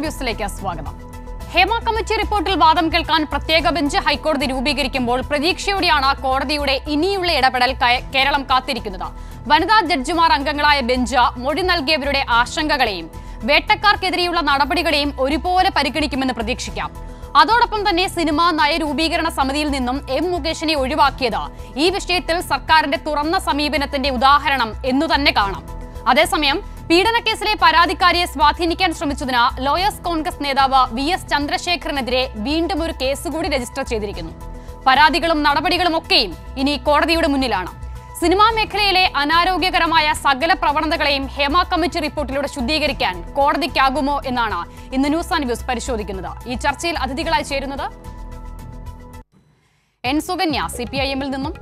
വ്യൂസിലേക്ക് സ്വാഗതം. ഹേമ കമ്മിറ്റി റിപ്പോർട്ടിൽ വാദം കേൾക്കാൻ പ്രത്യേക ബെഞ്ച് ഹൈക്കോടതി രൂപീകരിക്കുമ്പോൾ പ്രതീക്ഷയോടെയാണ് കോടതിയുടെ ഇനിയുള്ള ഇടപെടൽ കേരളം കാത്തിരിക്കുന്നത്. വനിതാ ജഡ്ജിമാർ അംഗങ്ങളായ ബെഞ്ച് മൊഴി നൽകിയവരുടെ ആശങ്കകളെയും വേട്ടക്കാർക്കെതിരെയുള്ള നടപടികളെയും ഒരുപോലെ പരിഗണിക്കുമെന്ന് പ്രതീക്ഷിക്കാം. അതോടൊപ്പം തന്നെ സിനിമാ നയരൂപീകരണ സമിതിയിൽ നിന്നും എം മുകേഷിനെ ഒഴിവാക്കിയത് ഈ വിഷയത്തിൽ സർക്കാരിന്റെ തുറന്ന സമീപനത്തിന്റെ ഉദാഹരണം എന്നു തന്നെ കാണാം. അതേസമയം പീഡനക്കേസിലെ പരാതിക്കാരിയെ സ്വാധീനിക്കാൻ ശ്രമിച്ചതിന് ലോയേഴ്സ് കോൺഗ്രസ് നേതാവ് വി എസ് ചന്ദ്രശേഖരനെതിരെ വീണ്ടും ഒരു കേസ് കൂടി രജിസ്റ്റർ ചെയ്തിരിക്കുന്നു. പരാതികളും നടപടികളും ഒക്കെയും ഇനി കോടതിയുടെ മുന്നിലാണ്. സിനിമാ മേഖലയിലെ അനാരോഗ്യകരമായ സകല പ്രവണതകളെയും ഹേമ കമ്മിറ്റി റിപ്പോർട്ടിലൂടെ ശുദ്ധീകരിക്കാൻ കോടതിക്കാകുമോ എന്നാണ് ഇന്ന് ന്യൂസ് ആൻഡ് വ്യൂസ് പരിശോധിക്കുന്നത്. ഈ ചർച്ചയിൽ അതിഥികളായി ചേരുന്നത് N Sukanya C P I എമ്മിൽ നിന്നും.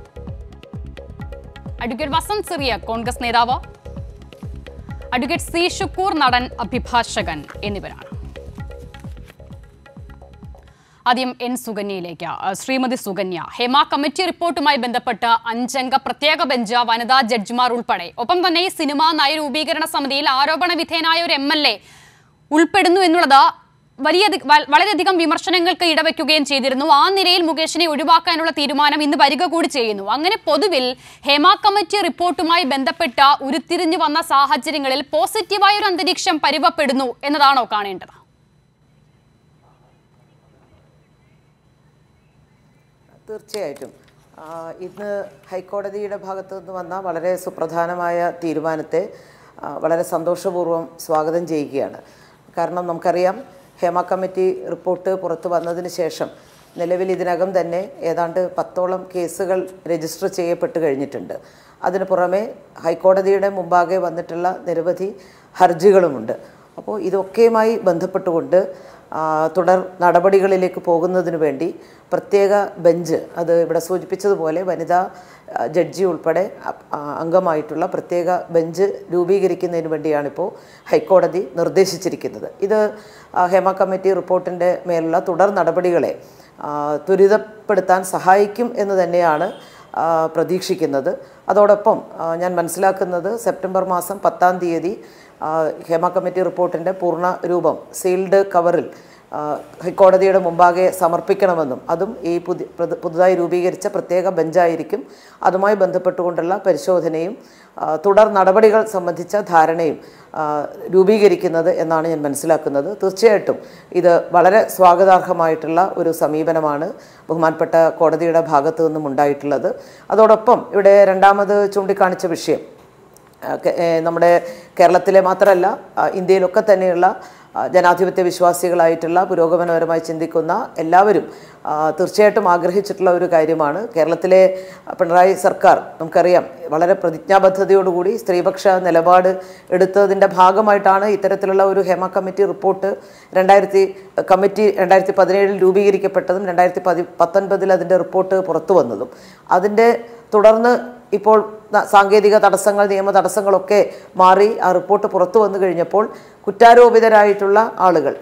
അഡ്വക്കേറ്റ് വസന്ത് സിറിയ കോൺഗ്രസ് നേതാവ്. അഡ്വക്കേറ്റ് സി ഷുക്കൂർ നടൻ അഭിഭാഷകൻ എന്നിവരാണ്. ആദ്യം എൻ സുകന്യയിലേക്ക്. ശ്രീമതി സുകന്യ ഹേമ കമ്മിറ്റി റിപ്പോർട്ടുമായി ബന്ധപ്പെട്ട് അഞ്ചംഗ പ്രത്യേക ബെഞ്ച് വനിതാ ജഡ്ജിമാർ ഉൾപ്പെടെ. ഒപ്പം തന്നെ ഈ സിനിമാ നയരൂപീകരണ സമിതിയിൽ ആരോപണ വിധേയനായ ഒരു എം ഉൾപ്പെടുന്നു എന്നുള്ളത് വലിയ വളരെയധികം വിമർശനങ്ങൾക്ക് ഇടവെക്കുകയും ചെയ്തിരുന്നു. ആ നിലയിൽ മുകേഷിനെ ഒഴിവാക്കാനുള്ള തീരുമാനം ഇന്ന് വരിക കൂടി ചെയ്യുന്നു. അങ്ങനെ പൊതുവിൽ ഹേമ കമ്മിറ്റി റിപ്പോർട്ടുമായി ബന്ധപ്പെട്ട ഉരുത്തിരിഞ്ഞു വന്ന സാഹചര്യങ്ങളിൽ പോസിറ്റീവായ ഒരു അന്തരീക്ഷം പരിവപ്പെടുന്നു എന്നതാണോ കാണേണ്ടത്? തീർച്ചയായിട്ടും. ഇന്ന് ഹൈക്കോടതിയുടെ ഭാഗത്തു നിന്ന് വന്ന വളരെ സുപ്രധാനമായ തീരുമാനത്തെ വളരെ സന്തോഷപൂർവം സ്വാഗതം ചെയ്യുകയാണ്. കാരണം നമുക്കറിയാം ഹേമ കമ്മിറ്റി റിപ്പോർട്ട് പുറത്തു വന്നതിന് ശേഷം നിലവിൽ ഇതിനകം തന്നെ ഏതാണ്ട് പത്തോളം കേസുകൾ രജിസ്റ്റർ ചെയ്യപ്പെട്ട് കഴിഞ്ഞിട്ടുണ്ട്. അതിന് പുറമെ ഹൈക്കോടതിയുടെ മുമ്പാകെ വന്നിട്ടുള്ള നിരവധി ഹർജികളുമുണ്ട്. അപ്പോൾ ഇതൊക്കെയുമായി ബന്ധപ്പെട്ടുകൊണ്ട് തുടർ നടപടികളിലേക്ക് പോകുന്നതിന് വേണ്ടി പ്രത്യേക ബെഞ്ച് അത് ഇവിടെ സൂചിപ്പിച്ചതുപോലെ വനിതാ ജഡ്ജി ഉൾപ്പെടെ അംഗമായിട്ടുള്ള പ്രത്യേക ബെഞ്ച് രൂപീകരിക്കുന്നതിന് വേണ്ടിയാണിപ്പോൾ ഹൈക്കോടതി നിർദ്ദേശിച്ചിരിക്കുന്നത്. ഇത് ഹേമ കമ്മിറ്റി റിപ്പോർട്ടിന്റെ മേലുള്ള തുടർ നടപടികളെ ത്വരിതപ്പെടുത്താൻ സഹായിക്കും എന്ന് തന്നെയാണ് പ്രതീക്ഷിക്കുന്നത്. അതോടൊപ്പം ഞാൻ മനസ്സിലാക്കുന്നത് സെപ്റ്റംബർ മാസം പത്താം തീയതി ഹേമ കമ്മിറ്റി റിപ്പോർട്ടിന്റെ പൂർണ രൂപം സീൽഡ് കവറിൽ ഹൈക്കോടതിയുടെ മുമ്പാകെ സമർപ്പിക്കണമെന്നും അതും ഈ പുതി പുതുതായി രൂപീകരിച്ച പ്രത്യേക ബെഞ്ചായിരിക്കും. അതുമായി ബന്ധപ്പെട്ടുകൊണ്ടുള്ള പരിശോധനയും തുടർ നടപടികൾ സംബന്ധിച്ച ധാരണയും രൂപീകരിക്കുന്നത് എന്നാണ് ഞാൻ മനസ്സിലാക്കുന്നത്. തീർച്ചയായിട്ടും ഇത് വളരെ സ്വാഗതാർഹമായിട്ടുള്ള ഒരു സമീപനമാണ് ബഹുമാനപ്പെട്ട കോടതിയുടെ ഭാഗത്തു നിന്നും ഉണ്ടായിട്ടുള്ളത് അതോടൊപ്പം ഇവിടെ രണ്ടാമത് ചൂണ്ടിക്കാണിച്ച വിഷയം നമ്മുടെ കേരളത്തിലെ മാത്രമല്ല ഇന്ത്യയിലൊക്കെ തന്നെയുള്ള ജനാധിപത്യ വിശ്വാസികളായിട്ടുള്ള പുരോഗമനപരമായി ചിന്തിക്കുന്ന എല്ലാവരും തീർച്ചയായിട്ടും ആഗ്രഹിച്ചിട്ടുള്ള ഒരു കാര്യമാണ്. കേരളത്തിലെ പിണറായി സർക്കാർ നമുക്കറിയാം വളരെ പ്രതിജ്ഞാബദ്ധതയോടുകൂടി സ്ത്രീപക്ഷ നിലപാട് എടുത്തതിന്റെ ഭാഗമായിട്ടാണ് ഇത്തരത്തിലുള്ള ഒരു ഹേമ കമ്മിറ്റി റിപ്പോർട്ട് രണ്ടായിരത്തി കമ്മിറ്റി രണ്ടായിരത്തി പതിനേഴിൽ രൂപീകരിക്കപ്പെട്ടതും രണ്ടായിരത്തി പതി പത്തൊൻപതിൽ അതിന്റെ റിപ്പോർട്ട് പുറത്തു വന്നതും. അതിന്റെ തുടർന്ന് ഇപ്പോൾ സാങ്കേതിക തടസ്സങ്ങൾ നിയമ തടസ്സങ്ങളൊക്കെ മാറി ആ റിപ്പോർട്ട് പുറത്തു വന്നു കഴിഞ്ഞപ്പോൾ കുറ്റാരോപിതരായിട്ടുള്ള ആളുകൾ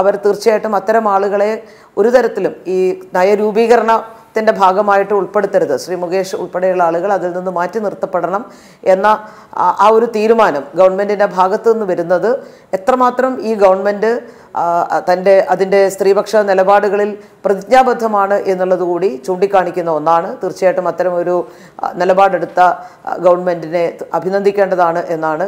അവർ തീർച്ചയായിട്ടും അത്തരം ആളുകളെ ഒരു തരത്തിലും ഈ നയരൂപീകരണ ത്തിന്റെ ഭാഗമായിട്ട് ഉൾപ്പെടുത്തരുത്. ശ്രീ മുകേഷ് ഉൾപ്പെടെയുള്ള ആളുകൾ അതിൽ നിന്ന് മാറ്റി നിർത്തപ്പെടണം എന്ന ആ ഒരു തീരുമാനം ഗവൺമെന്റിന്റെ ഭാഗത്തു നിന്ന് വരുന്നത് എത്രമാത്രം ഈ ഗവൺമെന്റ് തന്റെ അതിന്റെ സ്ത്രീപക്ഷ നിലപാടുകളിൽ പ്രതിജ്ഞാബദ്ധമാണ് എന്നുള്ളത് കൂടി ചൂണ്ടിക്കാണിക്കുന്ന ഒന്നാണ്. തീർച്ചയായിട്ടും അത്തരം ഒരു ആ, നിലപാടെടുത്ത ഗവൺമെന്റിനെ അഭിനന്ദിക്കേണ്ടതാണ് എന്നാണ്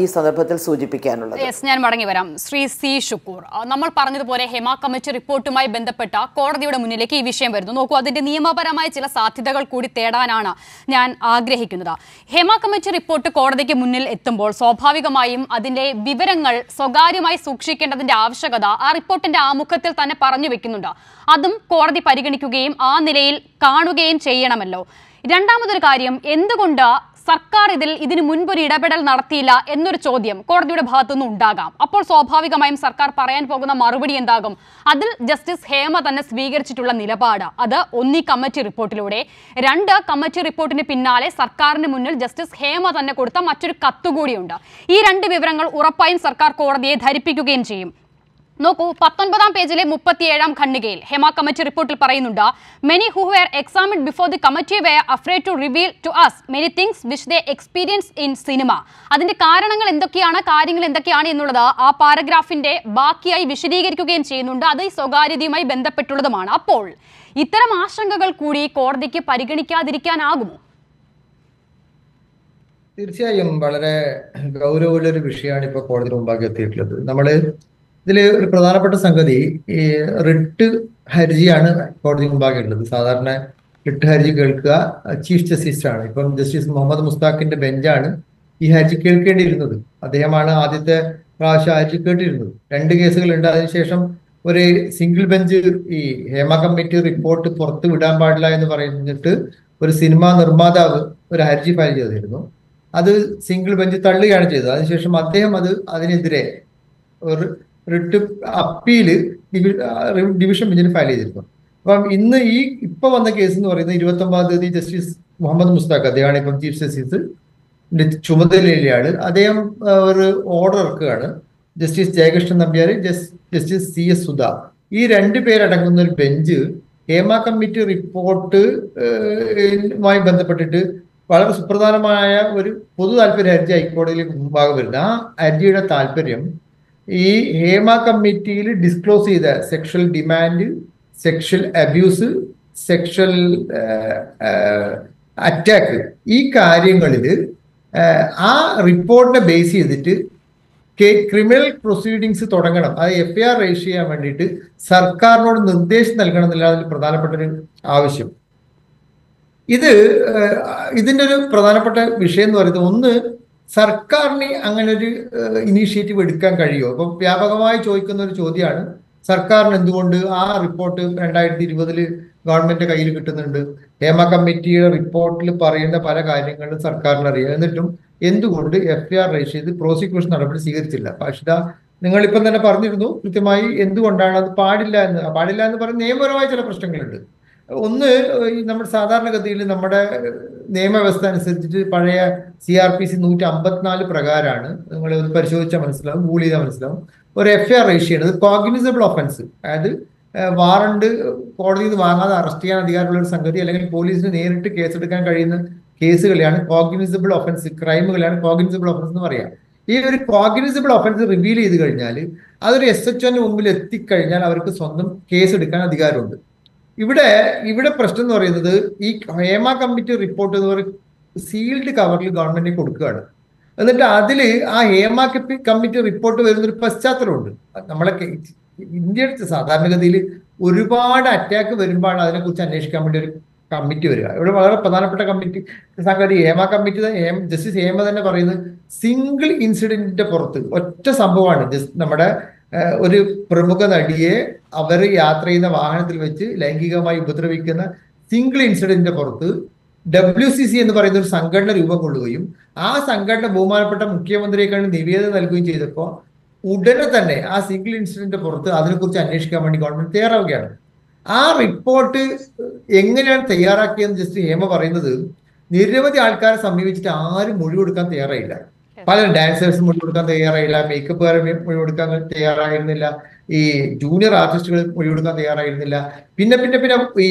ഈ സന്ദർഭത്തിൽ സൂചിപ്പിക്കാനുള്ളത്. യെസ് ഞാൻ മടങ്ങി വരാം. ശ്രീ സി ഷുക്കൂർ നമ്മൾ പറഞ്ഞതുപോലെ ഹെമ കമ്മിറ്റി റിപ്പോർട്ടുമായി ബന്ധപ്പെട്ട കോടതിയുടെ മുന്നിലേക്ക് ഈ വിഷയം വരുന്നു. നോക്കൂ അതിന്റെ നിയമപരമായ ചില സാധ്യതകൾ കൂടി തേടാനാണ് ഞാൻ ആഗ്രഹിക്കുന്നത്. ഹെമ കമ്മിറ്റി റിപ്പോർട്ട് കോടതിക്ക് മുന്നിൽ എത്തുമ്പോൾ സ്വാഭാവികമായും അതിന്റെ വിവരങ്ങൾ സ്വകാര്യമായി സൂക്ഷിക്കേണ്ടതിന്റെ ആവശ്യകത ആ റിപ്പോർട്ടിന്റെ ആമുഖത്തിൽ തന്നെ പറഞ്ഞു വെക്കുന്നുണ്ട്. അതും കോടതി പരിഗണിക്കുകയും ആ നിലയിൽ കാണുകയും ചെയ്യണമല്ലോ. രണ്ടാമതൊരു കാര്യം എന്തുകൊണ്ട് സർക്കാർ ഇതിൽ ഇതിനു മുൻപൊരു ഇടപെടൽ നടത്തിയില്ല എന്നൊരു ചോദ്യം കോടതിയുടെ ഭാഗത്തുനിന്ന് ഉണ്ടാകാം. അപ്പോൾ സ്വാഭാവികമായും സർക്കാർ പറയാൻ പോകുന്ന മറുപടി എന്താകും? അതിൽ ജസ്റ്റിസ് ഹേമ തന്നെ സ്വീകരിച്ചിട്ടുള്ള നിലപാട്. അത് ഒന്നീ കമ്മിറ്റി റിപ്പോർട്ടിലൂടെ. രണ്ട് കമ്മിറ്റി റിപ്പോർട്ടിന് പിന്നാലെ സർക്കാരിന് മുന്നിൽ ജസ്റ്റിസ് ഹേമ തന്നെ കൊടുത്ത മറ്റൊരു കത്തുകൂടിയുണ്ട് ഈ രണ്ട് വിവരങ്ങൾ ഉറപ്പായും സർക്കാർ കോടതിയെ ധരിപ്പിക്കുകയും ചെയ്യും. നോക്കൂ പത്തൊൻപതാം പേജിലെ മുപ്പത്തിയേഴാം ഖണ്ഡികയിൽ ഹേമ കമ്മിറ്റി റിപ്പോർട്ടിൽ പറയുന്നുണ്ട് many who were examined before the committee were afraid to reveal to us many things which they experience in cinema അതിന്റെ കാരണങ്ങൾ എന്തൊക്കെയാണ് കാര്യങ്ങൾ എന്തൊക്കെയാണ് എന്നുള്ളത് ആ പാരഗ്രാഫിന്റെ ബാക്കിയായി വിശദീകരിക്കുകയും ചെയ്യുന്നുണ്ട്. അത് ഈ സ്വകാര്യതയുമായി ബന്ധപ്പെട്ടുള്ളതുമാണ്. അപ്പോൾ ഇത്തരം ആശങ്കകൾ കൂടി കോടതിക്ക് പരിഗണിക്കാതിരിക്കാനാകുമോ? തീർച്ചയായും വളരെ ഗൗരവമുള്ള ഒരു വിഷയമാണ് ഇപ്പോൾ കോടതി മുമ്പാകെ എത്തിയിട്ടുള്ളത്. നമ്മൾ ഇതിൽ ഒരു പ്രധാനപ്പെട്ട സംഗതി ഈ റിട്ട് ഹർജിയാണ് കോടതി മുമ്പാകെ ഉള്ളത് സാധാരണ റിട്ട് ഹർജി കേൾക്കുക ചീഫ് ജസ്റ്റിസ് ആണ്. ഇപ്പം ജസ്റ്റിസ് മുഹമ്മദ് മുസ്താഖിന്റെ ബെഞ്ചാണ് ഈ ഹർജി കേൾക്കേണ്ടിയിരുന്നത്. അദ്ദേഹമാണ് ആദ്യത്തെ പ്രാവശ്യം ഹർജി കേട്ടിരുന്നത്. രണ്ട് കേസുകളുണ്ട് അതിനുശേഷം ഒരു സിംഗിൾ ബെഞ്ച് ഈ ഹേമ കമ്മിറ്റി റിപ്പോർട്ട് പുറത്ത് വിടാൻ പാടില്ല എന്ന് പറഞ്ഞിട്ട് ഒരു സിനിമാ നിർമ്മാതാവ് ഒരു ഹർജി ഫയൽ ചെയ്തിരുന്നു. അത് സിംഗിൾ ബെഞ്ച് തള്ളുകയാണ് ചെയ്തത്. അതിനുശേഷം അദ്ദേഹം അത് അതിനെതിരെ ഒരു റിട്ട് അപ്പീൽ ഡിവിഷൻ ബെഞ്ചിന് ഫയൽ ചെയ്തിരുന്നു അപ്പം ഇന്ന് ഈ ഇപ്പൊ വന്ന കേസ് എന്ന് പറയുന്നത് ഇരുപത്തി ഒമ്പതാം തീയതി ജസ്റ്റിസ് മുഹമ്മദ് മുസ്താഖ് അദ്ദേഹമാണ് ഇപ്പം ചീഫ് ജസ്റ്റിസ് ചുമതലയിലാണ് അദ്ദേഹം ഒരു order ഇറക്കുകയാണ്. Justice Jayakrishnan Nambiar justice C S Sudha. ഈ രണ്ട് പേരടങ്ങുന്ന ഒരു ബെഞ്ച് ഹേമ കമ്മിറ്റി റിപ്പോർട്ട് മായി ബന്ധപ്പെട്ടിട്ട് വളരെ സുപ്രധാനമായ ഒരു പൊതു താല്പര്യ ഹർജി ഹൈക്കോടതിയിലേക്ക് മുമ്പാകെ വരുന്ന ആ ഹർജിയുടെ താല്പര്യം ഈ ഹേമ കമ്മിറ്റിയിൽ ഡിസ്ക്ലോസ് ചെയ്ത sexual demand sexual abuse sexual attack ഈ കാര്യങ്ങളിൽ ആ റിപ്പോർട്ടിനെ ബേസ് ചെയ്തിട്ട് ക്രിമിനൽ പ്രൊസീഡിങ്സ് തുടങ്ങണം. അത് എഫ് ഐ ആർ രജിസ്റ്റർ ചെയ്യാൻ വേണ്ടിയിട്ട് സർക്കാരിനോട് നിർദ്ദേശം നൽകണം എന്നുള്ള അതിൽ പ്രധാനപ്പെട്ട ഒരു ആവശ്യം. ഇത് ഇതിന്റെ ഒരു പ്രധാനപ്പെട്ട വിഷയം എന്ന് പറയുന്നത് ഒന്ന് സർക്കാരിന് അങ്ങനെ ഒരു ഇനീഷ്യേറ്റീവ് എടുക്കാൻ കഴിയുമോ? അപ്പം വ്യാപകമായി ചോദിക്കുന്ന ഒരു ചോദ്യമാണ്. സർക്കാരിന് എന്തുകൊണ്ട് ആ റിപ്പോർട്ട് രണ്ടായിരത്തി ഇരുപതിൽ ഗവൺമെന്റ് കയ്യിൽ കിട്ടുന്നുണ്ട്? ഹേമ കമ്മിറ്റിയുടെ റിപ്പോർട്ടിൽ പറയുന്ന പല കാര്യങ്ങളും സർക്കാരിന് അറിയാം എന്നിട്ടും എന്തുകൊണ്ട് എഫ് ആർ രജിസ്റ്റർ ചെയ്ത് പ്രോസിക്യൂഷൻ നടപടി സ്വീകരിച്ചില്ല? പക്ഷേ നിങ്ങളിപ്പം തന്നെ പറഞ്ഞിരുന്നു കൃത്യമായി എന്തുകൊണ്ടാണ് അത് പാടില്ല എന്ന്. പാടില്ല എന്ന് പറയുന്ന നിയമപരമായ ചില പ്രശ്നങ്ങളുണ്ട്. ഒന്ന് നമ്മൾ സാധാരണഗതിയിൽ നമ്മുടെ നിയമവ്യവസ്ഥ അനുസരിച്ചിട്ട് പഴയ സി ആർ പി സി നൂറ്റി അമ്പത്തിനാല് പ്രകാരമാണ് നിങ്ങൾ ഒന്ന് പരിശോധിച്ചാൽ മനസ്സിലാവും ഗൂഗിൾ ചെയ്താൽ മനസ്സിലാവും. ഒരു എഫ് ഐ ആർ രജിസ്റ്റർ ചെയ്യുന്നത് കോഗ്നിസബിൾ ഒഫൻസ് അതായത് വാറണ്ട് കോടതിയിൽ നിന്ന് വാങ്ങാതെ അറസ്റ്റ് ചെയ്യാൻ അധികാരമുള്ള ഒരു സംഗതി അല്ലെങ്കിൽ പോലീസിന് നേരിട്ട് കേസെടുക്കാൻ കഴിയുന്ന കേസുകളെയാണ് കോഗ്നിസബിൾ ഒഫൻസ് ക്രൈമുകളെയാണ് കോഗ്നിസബിൾ ഒഫൻസ് എന്ന് പറയാം. ഈ ഒരു കോഗ്നിസബിൾ ഒഫൻസ് റിവീൽ ചെയ്ത് കഴിഞ്ഞാൽ അതൊരു എസ് എച്ച് ഒന്റെ മുമ്പിൽ എത്തിക്കഴിഞ്ഞാൽ അവർക്ക് സ്വന്തം കേസ് എടുക്കാൻ അധികാരമുണ്ട്. ഇവിടെ ഇവിടെ പ്രശ്നം എന്ന് പറയുന്നത് ഈ ഹേമ കമ്മിറ്റി റിപ്പോർട്ട് എന്ന് പറയുന്നത് സീൽഡ് കവറിൽ ഗവൺമെന്റിന് കൊടുക്കുകയാണ്. എന്നിട്ട് അതിൽ ആ ഹേമ കമ്മിറ്റി റിപ്പോർട്ട് വരുന്നൊരു പശ്ചാത്തലമുണ്ട് നമ്മളെ ഇന്ത്യയുടെ സാധാരണഗതിയിൽ ഒരുപാട് അറ്റാക്ക് വരുമ്പോഴാണ് അതിനെക്കുറിച്ച് അന്വേഷിക്കാൻ വേണ്ടി ഒരു കമ്മിറ്റി വരിക. ഇവിടെ വളരെ പ്രധാനപ്പെട്ട കമ്മിറ്റി സംഗതി ഹേമ കമ്മിറ്റി ഹേമ ജസ്റ്റിസ് ഹേമ തന്നെ പറയുന്നത് സിംഗിൾ ഇൻസിഡന്റിന്റെ പുറത്ത്. ഒറ്റ സംഭവമാണ്. നമ്മുടെ ഒരു പ്രമുഖ നടിയെ അവർ യാത്ര ചെയ്യുന്ന വാഹനത്തിൽ വെച്ച് ലൈംഗികമായി ഉപദ്രവിക്കുന്ന സിംഗിൾ ഇൻസിഡന്റിന്റെ പുറത്ത് ഡബ്ല്യു സി സി എന്ന് പറയുന്ന ഒരു സംഘടന രൂപം കൊള്ളുകയും ആ സംഘടന ബഹുമാനപ്പെട്ട മുഖ്യമന്ത്രിയെക്കാൾ നിവേദനം നൽകുകയും ചെയ്തപ്പോൾ ഉടനെ തന്നെ ആ സിംഗിൾ ഇൻസിഡന്റിന്റെ പുറത്ത് അതിനെക്കുറിച്ച് അന്വേഷിക്കാൻ വേണ്ടി ഗവൺമെന്റ് തയ്യാറാവുകയാണ്. ആ റിപ്പോർട്ട് എങ്ങനെയാണ് തയ്യാറാക്കിയെന്ന് ജസ്റ്റ് ഹേമ പറയുന്നത് നിരവധി ആൾക്കാരെ സമീപിച്ചിട്ട് ആരും മൊഴി കൊടുക്കാൻ തയ്യാറായില്ല. പല ഡാൻസേഴ്സും മൊഴി കൊടുക്കാൻ തയ്യാറായില്ല മേക്കപ്പുകാരെ മൊഴി കൊടുക്കാൻ തയ്യാറായിരുന്നില്ല ഈ ജൂനിയർ ആർട്ടിസ്റ്റുകൾ മൊഴി കൊടുക്കാൻ തയ്യാറായിരുന്നില്ല. പിന്നെ പിന്നെ പിന്നെ ഈ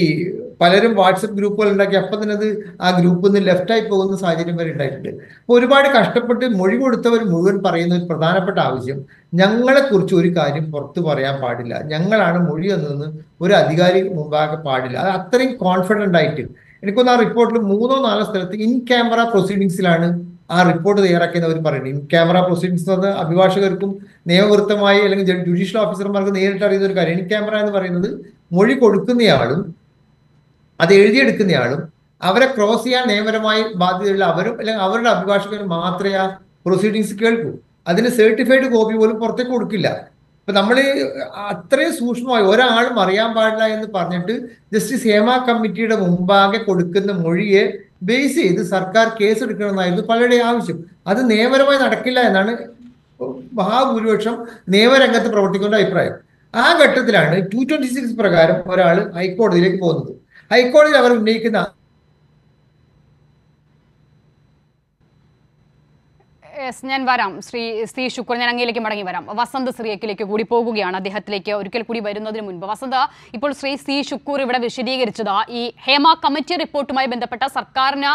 പലരും വാട്സപ്പ് ഗ്രൂപ്പുകൾ ഉണ്ടാക്കി. അപ്പം തന്നെ അത് ആ ഗ്രൂപ്പിൽ നിന്ന് ലെഫ്റ്റ് ആയി പോകുന്ന സാഹചര്യം വരെ ഉണ്ടായിട്ടുണ്ട്. അപ്പോൾ ഒരുപാട് കഷ്ടപ്പെട്ട് മൊഴി കൊടുത്തവർ മുഴുവൻ പറയുന്ന ഒരു പ്രധാനപ്പെട്ട ആവശ്യം ഞങ്ങളെക്കുറിച്ച് ഒരു കാര്യം പുറത്തു പറയാൻ പാടില്ല. ഞങ്ങളാണ് മൊഴി എന്നതെന്ന് ഒരു അധികാരി മുമ്പാകെ പാടില്ല. അത് അത്രയും കോൺഫിഡന്റ് ആയിട്ട്. എനിക്കൊന്ന് ആ റിപ്പോർട്ടിൽ മൂന്നോ നാലോ സ്ഥലത്ത് ഇൻ ക്യാമറ പ്രൊസീഡിങ്സിലാണ് ആ റിപ്പോർട്ട് തയ്യാറാക്കിയെന്ന് അവർ പറയുന്നത് ക്യാമറ പ്രൊസീഡിങ്സ് എന്ന് അഭിഭാഷകർക്കും നിയമവൃത്തമായി അല്ലെങ്കിൽ ജുഡീഷ്യൽ ഓഫീസർമാർക്ക് നേരിട്ട് അറിയുന്ന ഒരു കാര്യം. ഇൻ ക്യാമറ എന്ന് പറയുന്നത് മൊഴി കൊടുക്കുന്നയാളും അത് എഴുതിയെടുക്കുന്നയാളും അവരെ ക്രോസ് ചെയ്യാൻ നിയമപരമായി ബാധ്യതയുള്ള അവരും അല്ലെങ്കിൽ അവരുടെ അഭിഭാഷകർ മാത്രമേ ആ പ്രൊസീഡിങ്സ് കേൾക്കൂ. അതിന് സർട്ടിഫൈഡ് കോപ്പി പോലും പുറത്തേക്ക് കൊടുക്കില്ല. അപ്പൊ നമ്മൾ അത്രയും സൂക്ഷ്മമായി ഒരാളും അറിയാൻ പാടില്ല എന്ന് പറഞ്ഞിട്ട് ജസ്റ്റിസ് ഹേമ കമ്മിറ്റിയുടെ മുമ്പാകെ കൊടുക്കുന്ന മൊഴിയെ ബേസ് ചെയ്ത് സർക്കാർ കേസ് എടുക്കണമെന്നായിരുന്നു പലരുടെയും ആവശ്യം. അത് നിയമപരമായി നടക്കില്ല എന്നാണ് മഹാഭൂരിപക്ഷം നിയമരംഗത്ത് പ്രവർത്തിക്കുന്ന അഭിപ്രായം. ആ ഘട്ടത്തിലാണ് ടു ട്വന്റി സിക്സ് പ്രകാരം ഒരാൾ ഹൈക്കോടതിയിലേക്ക് പോകുന്നത്. ഹൈക്കോടതിയിൽ അവർ ഉന്നയിക്കുന്ന യെസ് ഞാൻ വരാം. ശ്രീ ശ്രീ ശുക്ർ ഞാൻ അങ്ങയിലേക്ക് മടങ്ങി വരാം. വസന്ത് ശ്രീയക്കിലേക്ക് കൂടി പോകുകയാണ് അദ്ദേഹത്തിലേക്ക് ഒരിക്കൽ കൂടി വരുന്നതിന് മുൻപ്. വസന്ത ഇപ്പോൾ ശ്രീ സി ശുക്കൂർ ഇവിടെ വിശദീകരിച്ചത് ഈ ഹേമ കമ്മിറ്റി റിപ്പോർട്ടുമായി ബന്ധപ്പെട്ട സർക്കാരിന്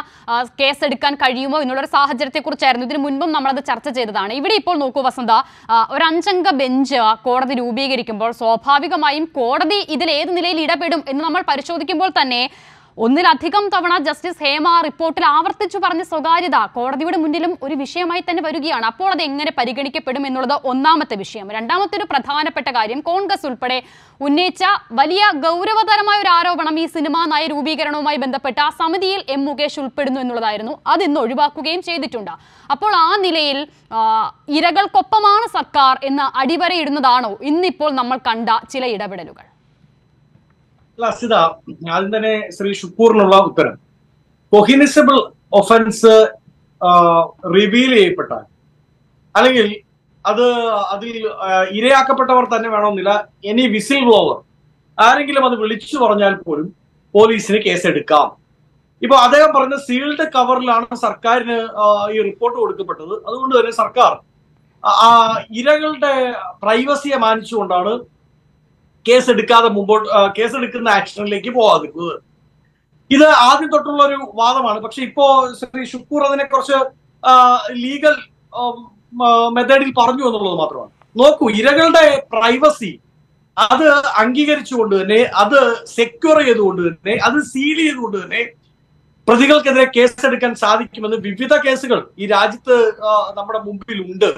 കേസ് എടുക്കാൻ കഴിയുമോ എന്നുള്ളൊരു സാഹചര്യത്തെക്കുറിച്ചായിരുന്നു. ഇതിനു മുൻപും നമ്മളത് ചർച്ച ചെയ്തതാണ്. ഇവിടെ ഇപ്പോൾ നോക്കൂ വസന്ത ഒരു അഞ്ചംഗ ബെഞ്ച് കോടതി രൂപീകരിക്കുമ്പോൾ സ്വാഭാവികമായും കോടതി ഇതിൽ ഏത് നിലയിൽ ഇടപെടും എന്ന് നമ്മൾ പരിശോധിക്കുമ്പോൾ തന്നെ ഒന്നിലധികം തവണ ജസ്റ്റിസ് ഹേമ റിപ്പോർട്ടിൽ ആവർത്തിച്ചു പറഞ്ഞ സ്വകാര്യത കോടതിയുടെ മുന്നിലും ഒരു വിഷയമായി തന്നെ വരികയാണ്. അപ്പോൾ അത് എങ്ങനെ പരിഗണിക്കപ്പെടും എന്നുള്ളത് ഒന്നാമത്തെ വിഷയം. രണ്ടാമത്തെ ഒരു പ്രധാനപ്പെട്ട കാര്യം കോൺഗ്രസ് ഉൾപ്പെടെ ഉന്നയിച്ച വലിയ ഗൗരവതരമായ ഒരു ആരോപണം ഈ സിനിമാ നയ രൂപീകരണവുമായി ബന്ധപ്പെട്ട് ആ സമിതിയിൽ എം മുകേഷ് ഉൾപ്പെടുന്നു എന്നുള്ളതായിരുന്നു. അത് ഇന്ന് ഒഴിവാക്കുകയും ചെയ്തിട്ടുണ്ട്. അപ്പോൾ ആ നിലയിൽ ഇരകൾക്കൊപ്പമാണ് സർക്കാർ എന്ന് അടിവരയിടുന്നതാണോ? ഇന്നിപ്പോൾ നമ്മൾ കണ്ട ചില ഇടപെടലുകൾ. അല്ല ആദ്യം തന്നെ ശ്രീ ഷുക്കൂറിനുള്ള ഉത്തരം. കൊഹിനിസിബിൾ ഒഫൻസ് റിവീൽ ചെയ്യപ്പെട്ടാൽ. അല്ലെങ്കിൽ അത് അതിൽ ഇരയാക്കപ്പെട്ടവർ തന്നെ വേണമെന്നില്ല. എനി വിസിൽ ബ്ലോവർ ആരെങ്കിലും അത് വിളിച്ചു പറഞ്ഞാൽ പോലും പോലീസിന് കേസെടുക്കാം. ഇപ്പൊ അദ്ദേഹം പറഞ്ഞ സീൽഡ് കവറിലാണ് സർക്കാരിന് ഈ റിപ്പോർട്ട് കൊടുക്കപ്പെട്ടത്. അതുകൊണ്ട് തന്നെ സർക്കാർ ആ ഇരകളുടെ പ്രൈവസിയെ മാനിച്ചുകൊണ്ടാണ് കേസ് എടുക്കാതെ മുമ്പോട്ട് കേസെടുക്കുന്ന ആക്ഷനിലേക്ക് പോകാതിരുന്നത് ഇത് ആദ്യം തൊട്ടുള്ള ഒരു വാദമാണ്. പക്ഷെ ഇപ്പോ ശ്രീ ഷുക്കൂർ അതിനെ കുറച്ച് ലീഗൽ മെത്തേഡിൽ പറഞ്ഞു എന്നുള്ളത് മാത്രമാണ്. നോക്കൂ ഇരകളുടെ പ്രൈവസി അത് അംഗീകരിച്ചുകൊണ്ട് തന്നെ അത് സെക്യൂർ ചെയ്തുകൊണ്ട് തന്നെ അത് സീൽ ചെയ്തുകൊണ്ട് തന്നെ പ്രതികൾക്കെതിരെ കേസെടുക്കാൻ സാധിക്കുമെന്ന് വിവിധ കേസുകൾ ഈ രാജ്യത്ത് നമ്മുടെ മുമ്പിൽ ഉണ്ട്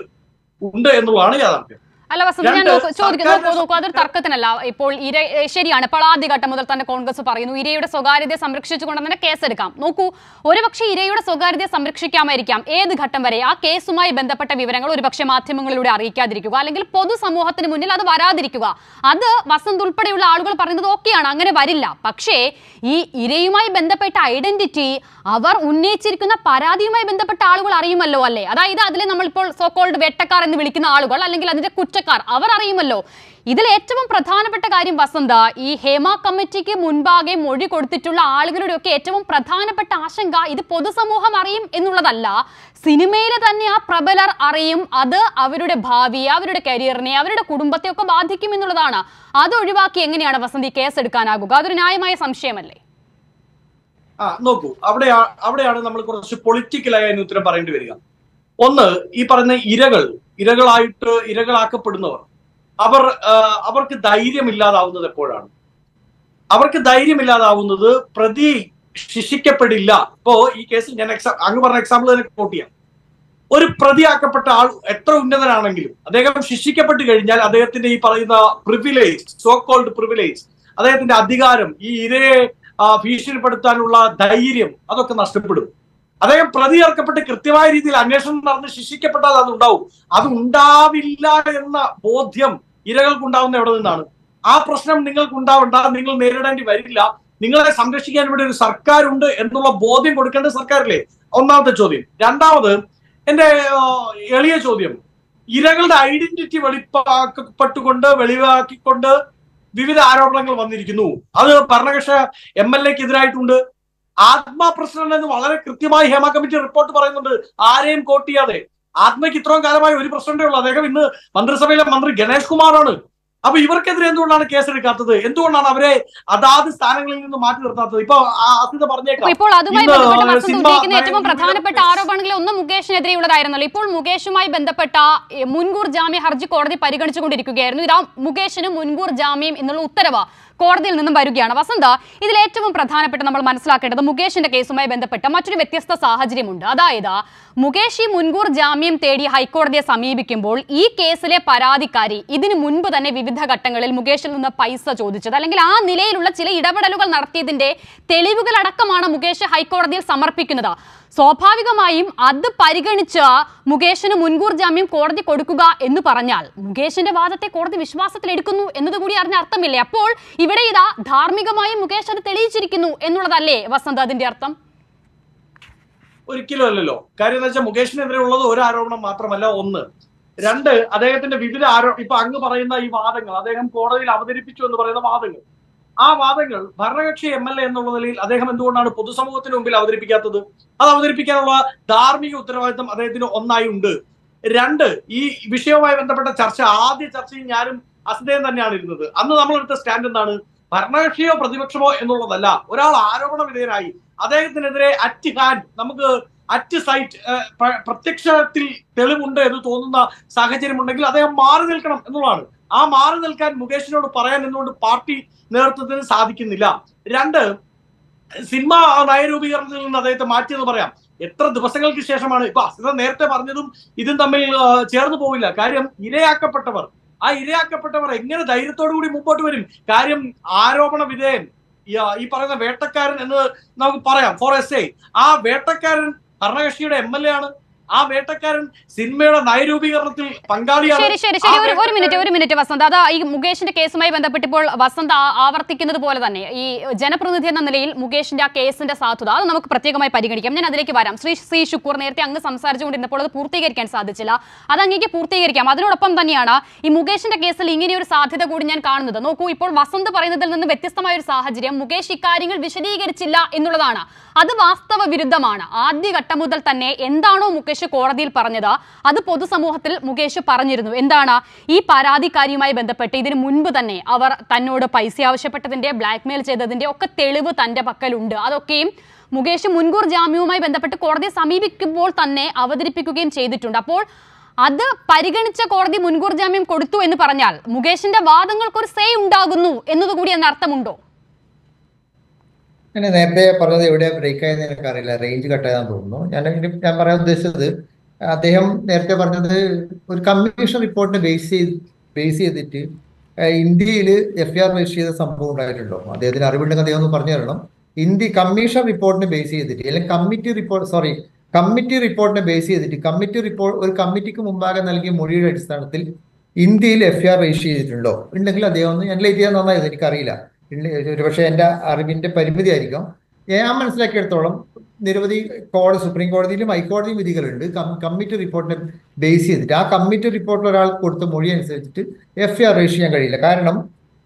ഉണ്ട് എന്നുള്ളതാണ് യാഥാർത്ഥ്യം. അല്ല വസന്ത് ഞാൻ ചോദിക്കുന്നു നോക്കൂ നോക്കൂ അതൊരു തർക്കത്തിനല്ല. ഇപ്പോൾ ഇര ശരിയാണ്. ഇപ്പോൾ ആദ്യഘട്ടം മുതൽ തന്നെ കോൺഗ്രസ് പറയുന്നു ഇരയുടെ സ്വകാര്യതയെ സംരക്ഷിച്ചുകൊണ്ട് തന്നെ കേസെടുക്കാം. നോക്കൂ ഒരുപക്ഷെ ഇരയുടെ സ്വകാര്യതയെ സംരക്ഷിക്കാമായിരിക്കാം. ഏത് ഘട്ടം വരെ ആ കേസുമായി ബന്ധപ്പെട്ട വിവരങ്ങൾ ഒരുപക്ഷെ മാധ്യമങ്ങളിലൂടെ അറിയിക്കാതിരിക്കുക. അല്ലെങ്കിൽ പൊതുസമൂഹത്തിന് മുന്നിൽ അത് വരാതിരിക്കുക. അത് വസന്ത് ഉൾപ്പെടെയുള്ള ആളുകൾ പറയുന്നത് ഓക്കെയാണ് അങ്ങനെ വരില്ല. പക്ഷേ ഈ ഇരയുമായി ബന്ധപ്പെട്ട ഐഡന്റിറ്റി അവർ ഉന്നയിച്ചിരിക്കുന്ന പരാതിയുമായി ബന്ധപ്പെട്ട ആളുകൾ അറിയുമല്ലോ അല്ലേ? അതായത് അതിലെ നമ്മളിപ്പോൾ സോക്കോൾഡ് വെട്ടക്കാർ എന്ന് വിളിക്കുന്ന ആളുകൾ അല്ലെങ്കിൽ അതിന്റെ കുറ്റക്കാർ. അവർ അറിയുമല്ലോ. ഇതിൽ ഏറ്റവും പ്രധാനപ്പെട്ട കാര്യം വസന്ത ഈ ഹേമ കമ്മിറ്റിക്ക് മുൻപാകെ മൊഴി കൊടുത്തിട്ടുള്ള ആളുകളുടെ ഒക്കെ ഏറ്റവും പ്രധാനപ്പെട്ട ആശങ്ക ഇത് പൊതുസമൂഹം അറിയും എന്നുള്ളതല്ല. സിനിമയിലെ തന്നെ ആ പ്രബലർ അറിയും. അത് അവരുടെ ഭാവിയെ അവരുടെ കരിയറിനെ അവരുടെ കുടുംബത്തെ ഒക്കെ ബാധിക്കും എന്നുള്ളതാണ്. അത് ഒഴിവാക്കി എങ്ങനെയാണ് വസന്തി കേസ് എടുക്കാനാകുക അതൊരു ന്യായമായ സംശയമല്ലേ? ആ നോക്കൂ. അവിടെ അവിടെയാണ് നമ്മൾ കുറച്ച് പൊളിറ്റിക്കലായ ഉത്തരം പറയേണ്ടി വരിക. ഒന്ന് ഈ പറയുന്ന ഇരകൾ ഇരകളായിട്ട് ഇരകളാക്കപ്പെടുന്നവർ. അവർ അവർക്ക് ധൈര്യമില്ലാതാവുന്നത് എപ്പോഴാണ്? അവർക്ക് ധൈര്യമില്ലാതാവുന്നത് പ്രതി ശിക്ഷിക്കപ്പെടില്ല ഇപ്പോ ഈ കേസിൽ ഞാൻ എക്സാ അങ്ങ് പറഞ്ഞ എക്സാമ്പിൾ തന്നെ കോട്ട് ചെയ്യാം. ഒരു പ്രതിയാക്കപ്പെട്ട ആൾ എത്ര ഉന്നതനാണെങ്കിലും അദ്ദേഹം ശിക്ഷിക്കപ്പെട്ട് കഴിഞ്ഞാൽ അദ്ദേഹത്തിന്റെ ഈ പറയുന്ന പ്രിവിലേജ് സോ കോൾഡ് പ്രിവിലേജ് അദ്ദേഹത്തിന്റെ അധികാരം ഈ ഇരയെ ഭീഷണിപ്പെടുത്താനുള്ള ധൈര്യം അതൊക്കെ നഷ്ടപ്പെടും. അദ്ദേഹം പ്രതി ചേർക്കപ്പെട്ട് കൃത്യമായ രീതിയിൽ അന്വേഷണം നടന്ന് ശിക്ഷിക്കപ്പെട്ടാൽ അത് ഉണ്ടാവും. അത് ഉണ്ടാവില്ല എന്ന ബോധ്യം ഇരകൾക്ക് ഉണ്ടാവുന്ന എവിടെ നിന്നാണ്? ആ പ്രശ്നം നിങ്ങൾക്ക് ഉണ്ടാവണ്ട നിങ്ങൾ നേരിടേണ്ടി വരില്ല. നിങ്ങളെ സംരക്ഷിക്കാൻ ഇവിടെ ഒരു സർക്കാരുണ്ട് എന്നുള്ള ബോധ്യം കൊടുക്കേണ്ട സർക്കാരില്ലേ? ഒന്നാമത്തെ ചോദ്യം. രണ്ടാമത് എന്റെ എളിയ ചോദ്യം. ഇരകളുടെ ഐഡന്റിറ്റി വെളിപ്പാക്കപ്പെട്ടുകൊണ്ട് വെളിവാക്കിക്കൊണ്ട് വിവിധ ആരോപണങ്ങൾ വന്നിരിക്കുന്നു. അത് ഭരണകക്ഷ എം എൽ എക്ക് എതിരായിട്ടുണ്ട് ആത്മാ പ്രസിഡന്റ് എന്ന് വളരെ കൃത്യമായി ഹേമ കമ്മിറ്റി റിപ്പോർട്ട് പറയുന്നുണ്ട്. ആരെയും കോട്ട് ചെയ്യാതെ. ആത്മയ്ക്ക് ഇത്രയും കാലമായി ഒരു പ്രസിഡന്റേ ഉള്ളൂ. അദ്ദേഹം ഇന്ന് മന്ത്രിസഭയിലെ മന്ത്രി ഗണേഷ് കുമാറാണ്. അപ്പൊ ഇവർക്കെതിരെ എന്തുകൊണ്ടാണ് കേസ് എടുക്കാത്തത് എന്തുകൊണ്ടാണ് അവരെ അതാത് സ്ഥാനങ്ങളിൽ നിന്ന് മാറ്റി നിർത്താത്തത്? ഇപ്പൊ അസിത പറഞ്ഞേക്കാം. ഇപ്പോൾ അതുമായി ബന്ധപ്പെട്ട് ഏറ്റവും പ്രധാനപ്പെട്ട ആരോപണങ്ങളിൽ ഒന്ന് മുകേഷിനെതിരെയുള്ളതായിരുന്നല്ലോ ഇപ്പോൾ മുകേഷുമായി ബന്ധപ്പെട്ട മുൻകൂർ ജാമ്യ ഹർജി കോടതി പരിഗണിച്ചുകൊണ്ടിരിക്കുകയായിരുന്നു. ഇതാ മുകേഷിന് മുൻകൂർ ജാമ്യം എന്നുള്ള ഉത്തരവ്. കോടതിയിൽ നിന്നും വരികയാണ്. വസന്ത ഇതിൽ ഏറ്റവും പ്രധാനപ്പെട്ട നമ്മൾ മനസ്സിലാക്കേണ്ടത് മുകേഷിന്റെ കേസുമായി ബന്ധപ്പെട്ട മറ്റൊരു വ്യത്യസ്ത സാഹചര്യമുണ്ട്. അതായത് മുകേഷ് ഈ മുൻകൂർ ജാമ്യം തേടി ഹൈക്കോടതിയെ സമീപിക്കുമ്പോൾ ഈ കേസിലെ പരാതിക്കാരി ഇതിനു മുൻപ് തന്നെ വിവിധ ഘട്ടങ്ങളിൽ മുകേഷിൽ നിന്ന് പൈസ ചോദിച്ചത്. അല്ലെങ്കിൽ ആ നിലയിലുള്ള ചില ഇടപെടലുകൾ നടത്തിയതിന്റെ തെളിവുകളടക്കമാണ് മുകേഷ് ഹൈക്കോടതിയിൽ സമർപ്പിക്കുന്നത്. സ്വാഭാവികമായും അത് പരിഗണിച്ച് മുകേഷിന് മുൻകൂർ ജാമ്യം കോടതി കൊടുക്കുക എന്ന് പറഞ്ഞാൽ മുകേഷിന്റെ വാദത്തെ കോടതി വിശ്വാസത്തിൽ വിശ്വാസത്തിലെടുക്കുന്നു എന്നതുകൂടി അറിഞ്ഞ അർത്ഥമില്ലേ? അപ്പോൾ ഇവിടെ ഇതാ ധാർമ്മികമായും മുകേഷ് അത് തെളിയിച്ചിരിക്കുന്നു എന്നുള്ളതല്ലേ വസന്ത അതിന്റെ അർത്ഥം? ഒരിക്കലും അല്ലല്ലോ. കാര്യം എന്ന് വെച്ചാൽ മുകേഷിനെതിരെ ഉള്ളത് ഒരു ആരോപണം മാത്രമല്ല ഒന്ന്. രണ്ട് അദ്ദേഹത്തിന്റെ വിവിധ ആരോ ഇപ്പൊ അങ്ങ് പറയുന്ന ഈ വാദങ്ങൾ അദ്ദേഹം കോടതിയിൽ അവതരിപ്പിച്ചു എന്ന് പറയുന്ന വാദങ്ങൾ. ആ വാദങ്ങൾ ഭരണകക്ഷി എം എൽ എ എന്നുള്ള നിലയിൽ അദ്ദേഹം എന്തുകൊണ്ടാണ് പൊതുസമൂഹത്തിന് മുമ്പിൽ അവതരിപ്പിക്കാത്തത്? അത് അവതരിപ്പിക്കാനുള്ള ധാർമ്മിക ഉത്തരവാദിത്തം അദ്ദേഹത്തിന് ഒന്നായി ഉണ്ട്. രണ്ട് ഈ വിഷയവുമായി ബന്ധപ്പെട്ട ചർച്ച ആദ്യ ചർച്ചയും ഞാനും അസ്തേയം തന്നെയാണ് ഇരുന്നത്. അന്ന് നമ്മളെടുത്ത സ്റ്റാൻഡ് എന്താണ്? ഭരണകക്ഷിയോ പ്രതിപക്ഷമോ എന്നുള്ളതല്ല. ഒരാൾ ആരോപണ വിധേയനായി അദ്ദേഹത്തിനെതിരെ അറ്റ് ഹാൻഡ് നമുക്ക് അറ്റ് സൈറ്റ് പ്രത്യക്ഷത്തിൽ തെളിവുണ്ട് എന്ന് തോന്നുന്ന സാഹചര്യം ഉണ്ടെങ്കിൽ അദ്ദേഹം മാറി നിൽക്കണം എന്നുള്ളതാണ്. ആ മാറി നിൽക്കാൻ മുകേഷിനോട് പറയാൻ എന്തുകൊണ്ട് പാർട്ടി നേതൃത്വത്തിന് സാധിക്കുന്നില്ല. രണ്ട് സിനിമ നയരൂപീകരണത്തിൽ നിന്ന് അദ്ദേഹത്തെ മാറ്റിയെന്ന് പറയാം. എത്ര ദിവസങ്ങൾക്ക് ശേഷമാണ്? ഇപ്പൊ അസിത നേരത്തെ പറഞ്ഞതും ഇതും തമ്മിൽ ചേർന്നു പോവില്ല. കാര്യം ഇരയാക്കപ്പെട്ടവർ ആ ഇരയാക്കപ്പെട്ടവർ എങ്ങനെ ധൈര്യത്തോടു കൂടി മുമ്പോട്ട് വരും? കാര്യം ആരോപണ വിധേയൻ ഈ പറയുന്ന വേട്ടക്കാരൻ എന്ന് നമുക്ക് പറയാം. ഫോർ എസ് എ ആ വേട്ടക്കാരൻ ഭരണകക്ഷിയുടെ എം എൽ എ ആണ്. ആ വേട്ടക്കാരൻ സിനിമയുടെ നയരൂപീകരണത്തിൽ പങ്കാളിയാണ്. ശരി ശരി ശരി. ഒരു ഒരു മിനിറ്റ് ഒരു മിനിറ്റ് വസന്ത്. അതാ ഈ മുകേഷിന്റെ കേസുമായി ബന്ധപ്പെട്ട് വസന്ത വസന്ത് ആവർത്തിക്കുന്നത് പോലെ തന്നെ. ഈ ജനപ്രതിനിധി എന്ന നിലയിൽ മുകേഷിന്റെ ആ കേസിന്റെ സാധുത അത് നമുക്ക് പ്രത്യേകമായി പരിഗണിക്കാം. ഞാൻ അതിലേക്ക് വരാം. ശ്രീ ശ്രീ ശുക്കൂർ നേരത്തെ അങ്ങ് സംസാരിച്ചുകൊണ്ടിരുന്നപ്പോൾ അത് പൂർത്തീകരിക്കാൻ സാധിച്ചില്ല. അത് അങ്ങേക്ക് പൂർത്തീകരിക്കാം. അതിനോടൊപ്പം തന്നെയാണ് ഈ മുകേഷിന്റെ കേസിൽ ഇങ്ങനെ ഒരു സാധ്യത കൂടി ഞാൻ കാണുന്നത്. നോക്കൂ ഇപ്പോൾ വസന്ത് പറയുന്നതിൽ നിന്ന് വ്യത്യസ്തമായ ഒരു സാഹചര്യം. മുകേഷ് ഇക്കാര്യങ്ങൾ വിശദീകരിച്ചില്ല എന്നുള്ളതാണ്. അത് വാസ്തവ വിരുദ്ധമാണ്. ആദ്യഘട്ടം മുതൽ തന്നെ എന്താണോ മുകേഷ് കോടതിയിൽ പറഞ്ഞത് അത് പൊതുസമൂഹത്തിൽ മുകേഷ് പറഞ്ഞിരുന്നു. എന്താണ്? ഈ പരാതിക്കാരിയുമായി ബന്ധപ്പെട്ട് ഇതിന് മുൻപ് തന്നെ അവർ തന്നോട് പൈസ ആവശ്യപ്പെട്ടതിന്റെ ബ്ലാക്ക്മെയിൽ ചെയ്തതിന്റെ ഒക്കെ തെളിവ് തന്റെ പക്കലുണ്ട്. അതൊക്കെയും മുകേഷ് മുൻകൂർ ജാമ്യവുമായി ബന്ധപ്പെട്ട് കോടതിയെ സമീപിക്കുമ്പോൾ തന്നെ അവതരിപ്പിക്കുകയും ചെയ്തിട്ടുണ്ട്. അപ്പോൾ അത് പരിഗണിച്ച കോടതി മുൻകൂർ ജാമ്യം കൊടുത്തു എന്ന് പറഞ്ഞാൽ മുകേഷിന്റെ വാദങ്ങൾക്ക് ഒരു സേ ഉണ്ടാകുന്നു എന്നതുകൂടി അതിന് അർത്ഥമുണ്ടോ? ഞാൻ നേരത്തെ പറഞ്ഞത് എവിടെയാ ബ്രേക്ക് ആയെന്ന് എനിക്കറിയില്ല. റേഞ്ച് കട്ടായെന്ന് തോന്നുന്നു. ഞാൻ ഞാൻ പറയാൻ ഉദ്ദേശിച്ചത് അദ്ദേഹം നേരത്തെ പറഞ്ഞത് ഒരു കമ്മീഷൻ റിപ്പോർട്ടിനെ ബേസ് ചെയ്ത് ബേസ് ചെയ്തിട്ട് ഇന്ത്യയിൽ എഫ് ആർ രജിസ്റ്റർ ചെയ്ത സംഭവം ഉണ്ടായിട്ടുണ്ടോ? അദ്ദേഹത്തിന് അറിവുണ്ടെങ്കിൽ അദ്ദേഹം ഒന്ന് പറഞ്ഞു തരണം. ഇന്ത്യ കമ്മീഷൻ റിപ്പോർട്ടിനെ ബേസ് ചെയ്തിട്ട് അല്ലെങ്കിൽ കമ്മിറ്റി റിപ്പോർട്ട് സോറി കമ്മിറ്റി റിപ്പോർട്ടിനെ ബേസ് ചെയ്തിട്ട് കമ്മിറ്റി റിപ്പോർട്ട് ഒരു കമ്മിറ്റിക്ക് മുമ്പാകെ നൽകിയ മൊഴിയുടെ അടിസ്ഥാനത്തിൽ ഇന്ത്യയിൽ എഫ് ആർ രജിസ്റ്റർ ചെയ്തിട്ടുണ്ടോ? ഉണ്ടെങ്കിൽ അദ്ദേഹം ഒന്ന് എന്റെ ചെയ്യാൻ നന്നായത് എനിക്കറിയില്ല. ഒരുപക്ഷെ എന്റെ അറിവിന്റെ പരിമിതി ആയിരിക്കും ഞാൻ മനസ്സിലാക്കിയെടുത്തോളം നിരവധി കോടതി സുപ്രീം കോടതിയിലും ഹൈക്കോടതിയും വിധികളുണ്ട്. കമ്മിറ്റി റിപ്പോർട്ടിനെ ബേസ് ചെയ്തിട്ട്. ആ കമ്മിറ്റി റിപ്പോർട്ടിൽ ഒരാൾ കൊടുത്ത മൊഴി അനുസരിച്ചിട്ട് എഫ് ആർ രജിസ്റ്റർ ചെയ്യാൻ കഴിയില്ല. കാരണം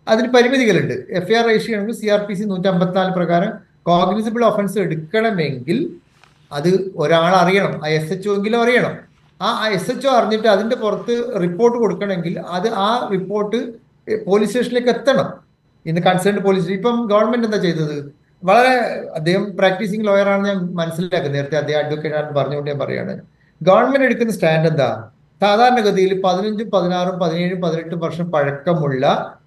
അതിന് പരിമിതികളുണ്ട്. എഫ് ആർ രജിസ്റ്റർ ചെയ്യണമെങ്കിൽ സി ആർ പി സി നൂറ്റി അമ്പത്തിനാല് പ്രകാരം കോഗ്നിസിബിൾ ഒഫൻസ് എടുക്കണമെങ്കിൽ അത് ഒരാൾ അറിയണം. ആ എസ് എച്ച് എങ്കിലും അറിയണം. ആ എസ് എച്ച് അറിഞ്ഞിട്ട് അതിന്റെ പുറത്ത് റിപ്പോർട്ട് കൊടുക്കണമെങ്കിൽ അത് ആ റിപ്പോർട്ട് പോലീസ് സ്റ്റേഷനിലേക്ക് എത്തണം. ഇന്ന് കൺസേൺഡ് പോലീസ് ഇപ്പം ഗവൺമെന്റ് എന്താ ചെയ്തത്? വളരെ അദ്ദേഹം പ്രാക്ടീസിങ് ലോയറാണ് ഞാൻ മനസ്സിലാക്കുന്നത് നേരത്തെ അദ്ദേഹം അഡ്വക്കേറ്റ് ആണെന്ന് പറഞ്ഞുകൊണ്ട് ഞാൻ പറയാണ് ഗവൺമെന്റ് എടുക്കുന്ന സ്റ്റാൻഡ് എന്താ? സാധാരണഗതിയിൽ പതിനഞ്ചും പതിനാറും പതിനേഴും പതിനെട്ടും വർഷം പഴക്കമുള്ള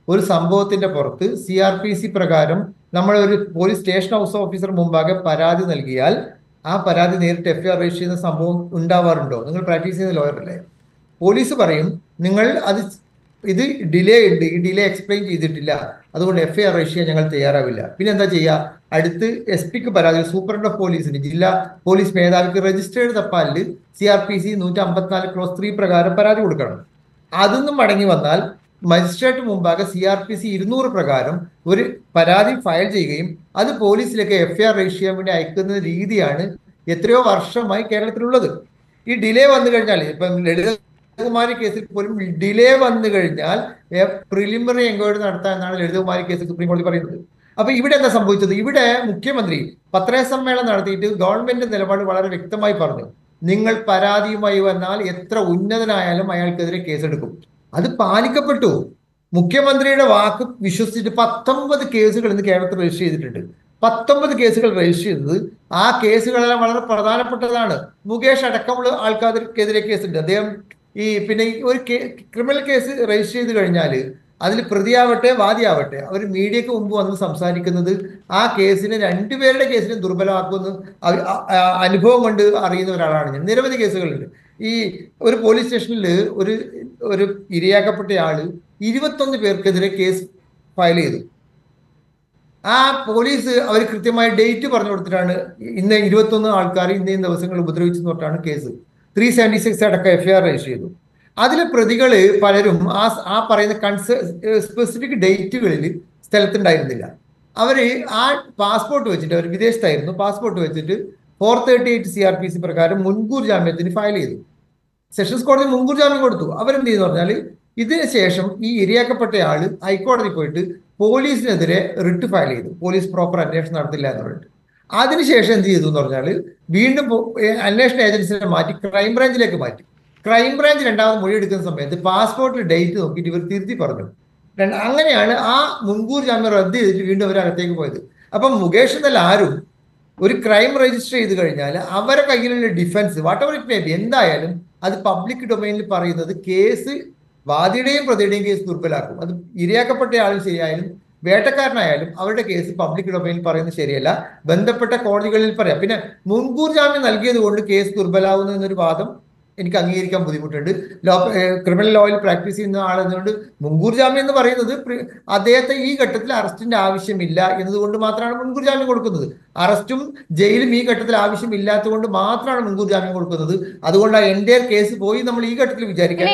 ഒരു സംഭവത്തിന്റെ പുറത്ത് സി ആർ പി സി പ്രകാരം നമ്മൾ ഒരു പോലീസ് സ്റ്റേഷൻ ഹൗസ് ഓഫീസർ മുമ്പാകെ പരാതി നൽകിയാൽ ആ പരാതി നേരിട്ട് എഫ് ആർ രജിസ്റ്റർ ചെയ്യുന്ന സംഭവം ഉണ്ടാവാറുണ്ടോ? നിങ്ങൾ പ്രാക്ടീസ് ചെയ്യുന്ന ലോയർ അല്ലേ? പോലീസ് പറയും നിങ്ങൾ അത് ഇത് ഡിലേ ഉണ്ട്. ഈ ഡിലേ എക്സ്പ്ലെയിൻ ചെയ്തിട്ടില്ല. അതുകൊണ്ട് എഫ് ഐ ആർ രജിസ്റ്റർ ചെയ്യാൻ ഞങ്ങൾ തയ്യാറാവില്ല. പിന്നെ എന്താ ചെയ്യുക അടുത്ത് എസ് പിക്ക് പരാതി സൂപ്രണ്ട് ഓഫ് പോലീസിന് ജില്ലാ പോലീസ് മേധാവിക്ക് രജിസ്റ്റേർഡ് തപ്പാലിൽ സി ആർ പി സി നൂറ്റി അമ്പത്തിനാല് ക്ലോസ് ത്രീ പ്രകാരം പരാതി കൊടുക്കണം. അതൊന്നും മടങ്ങി വന്നാൽ മജിസ്ട്രേറ്റ് മുമ്പാകെ സി ആർ പി സി ഇരുന്നൂറ് പ്രകാരം ഒരു പരാതി ഫയൽ ചെയ്യുകയും അത് പോലീസിലേക്ക് എഫ് ഐ ആർ രജിസ്റ്റർ ചെയ്യാൻ വേണ്ടി അയക്കുന്ന രീതിയാണ് എത്രയോ വർഷമായി കേരളത്തിലുള്ളത്. ഈ ഡിലേ വന്നു കഴിഞ്ഞാൽ ഇപ്പം ലളിതകുമാരി കേസിൽ പോലും ഡിലേ വന്നു കഴിഞ്ഞാൽ പ്രിലിമിനറി എൻക്വയറി നടത്താൻ എന്നാണ് ലളിതകുമാരി കേസിൽ സുപ്രീം കോടതി പറയുന്നത്. അപ്പൊ ഇവിടെ എന്താ സംഭവിച്ചത്? ഇവിടെ മുഖ്യമന്ത്രി പത്രസമ്മേളനം നടത്തിയിട്ട് ഗവൺമെന്റ് നിലപാട് വളരെ വ്യക്തമായി പറഞ്ഞു. നിങ്ങൾ പരാതിയുമായി വന്നാൽ എത്ര ഉന്നതനായാലും അയാൾക്കെതിരെ കേസെടുക്കും. അത് പാലിക്കപ്പെട്ടു. മുഖ്യമന്ത്രിയുടെ വാക്ക് വിശ്വസിച്ചിട്ട് പത്തൊമ്പത് കേസുകൾ ഇന്ന് കേരളത്തിൽ രജിസ്റ്റർ ചെയ്തിട്ടുണ്ട്. പത്തൊമ്പത് കേസുകൾ രജിസ്റ്റർ ചെയ്തത് ആ കേസുകളെല്ലാം വളരെ പ്രധാനപ്പെട്ടതാണ്. മുകേഷ് അടക്കമുള്ള ആൾക്കാർക്കെതിരെ കേസുണ്ട്. അദ്ദേഹം ഈ പിന്നെ ഒരു ക്രിമിനൽ കേസ് രജിസ്റ്റർ ചെയ്ത് കഴിഞ്ഞാൽ അതിൽ പ്രതിയാവട്ടെ വാദിയാവട്ടെ അവർ മീഡിയക്ക് മുമ്പ് വന്ന് സംസാരിക്കുന്നത് ആ കേസിനെ രണ്ടുപേരുടെ കേസിനെ ദുർബലമാക്കുമെന്ന് അവർ അനുഭവം കൊണ്ട് അറിയുന്ന ഒരാളാണ് ഞാൻ. നിരവധി കേസുകളുണ്ട്. ഈ ഒരു പോലീസ് സ്റ്റേഷനിൽ ഒരു ഒരു ഇരയാക്കപ്പെട്ട ആൾ ഇരുപത്തൊന്ന് പേർക്കെതിരെ കേസ് ഫയൽ ചെയ്തു. ആ പോലീസ് അവർ കൃത്യമായി ഡേറ്റ് പറഞ്ഞു കൊടുത്തിട്ടാണ് ഇന്ന് ഇരുപത്തൊന്ന് ആൾക്കാർ ഇന്നേയും ഇന്ന ദിവസങ്ങൾ ഉപദ്രവിച്ചെന്ന് തൊട്ടാണ് കേസ് ത്രീ സെവന്റി സിക്സ് അടക്കം എഫ്ഐആർ രജിസ്റ്റർ ചെയ്തു. അതിലെ പ്രതികൾ പലരും ആ ആ പറയുന്ന കൺസ സ്പെസിഫിക് ഡേറ്റുകളിൽ സ്ഥലത്തുണ്ടായിരുന്നില്ല. അവർ ആ പാസ്പോർട്ട് വെച്ചിട്ട് അവർ വിദേശത്തായിരുന്നു പാസ്പോർട്ട് വെച്ചിട്ട് four thirty eight C R P C പ്രകാരം മുൻകൂർ ജാമ്യത്തിന് ഫയൽ ചെയ്തു. സെഷൻസ് കോടതി മുൻകൂർ ജാമ്യം കൊടുത്തു. അവരെന്ത് ചെയ്തു പറഞ്ഞാൽ ഇതിന് ശേഷം ഈ ഇരയാക്കപ്പെട്ട ആൾ ഹൈക്കോടതി പോയിട്ട് പോലീസിനെതിരെ റിട്ട് ഫയൽ ചെയ്തു. പോലീസ് പ്രോപ്പർ അന്വേഷണം നടത്തില്ല എന്ന് പറഞ്ഞിട്ട്. അതിനുശേഷം എന്ത് ചെയ്തു എന്ന് പറഞ്ഞാൽ വീണ്ടും അന്വേഷണ ഏജൻസിനെ മാറ്റി ക്രൈംബ്രാഞ്ചിലേക്ക് മാറ്റി. ക്രൈംബ്രാഞ്ച് രണ്ടാമത് മൊഴി എടുക്കുന്ന സമയത്ത് പാസ്പോർട്ട് ഡേറ്റ് നോക്കിയിട്ട് ഇവർ തിരുത്തി പറഞ്ഞു. അങ്ങനെയാണ് ആ മുൻകൂർ ജാമ്യം റദ്ദ് ചെയ്തിട്ട് വീണ്ടും അവർ അകത്തേക്ക് പോയത്. അപ്പം മുകേഷ് എന്നല്ല ആരും ഒരു ക്രൈം രജിസ്റ്റർ ചെയ്ത് കഴിഞ്ഞാൽ അവരെ കയ്യിലുള്ള defence whatever it may be എന്തായാലും അത് പബ്ലിക് ഡൊമൈനിൽ പറയുന്നത് കേസ് വാദിയുടെയും പ്രതിയുടെയും കേസ് ദുർബലാക്കും. അത് ഇരയാക്കപ്പെട്ട ആളും ശരിയായാലും വേട്ടക്കാരനായാലും അവരുടെ കേസ് പബ്ലിക് ഡൊമൈനിൽ പറയുന്നത് ശരിയല്ല. ബന്ധപ്പെട്ട കോടതികളിൽ പറയാം. പിന്നെ മുൻകൂർ ജാമ്യം നൽകിയത് കൊണ്ട് കേസ് ദുർബലാവുന്നു എന്നൊരു വാദം എനിക്ക് അംഗീകരിക്കാൻ ബുദ്ധിമുട്ടുണ്ട്. ലോ ക്രിമിനൽ ലോയിൽ പ്രാക്ടീസ് ചെയ്യുന്ന ആളെന്നുകൊണ്ട് മുൻകൂർ ജാമ്യം എന്ന് പറയുന്നത് അദ്ദേഹത്തെ ഈ ഘട്ടത്തിൽ അറസ്റ്റിന്റെ ആവശ്യമില്ല എന്നതുകൊണ്ട് മാത്രമാണ് മുൻകൂർ ജാമ്യം കൊടുക്കുന്നത്. അറസ്റ്റും ജയിലും ഈ ഘട്ടത്തിൽ ആവശ്യമില്ലാത്തത് കൊണ്ട് മാത്രമാണ് മുൻകൂർ ജാമ്യം കൊടുക്കുന്നത്. അതുകൊണ്ടാണ് എന്റെ കേസ് പോയി നമ്മൾ ഈ ഘട്ടത്തിൽ വിചാരിക്കാം.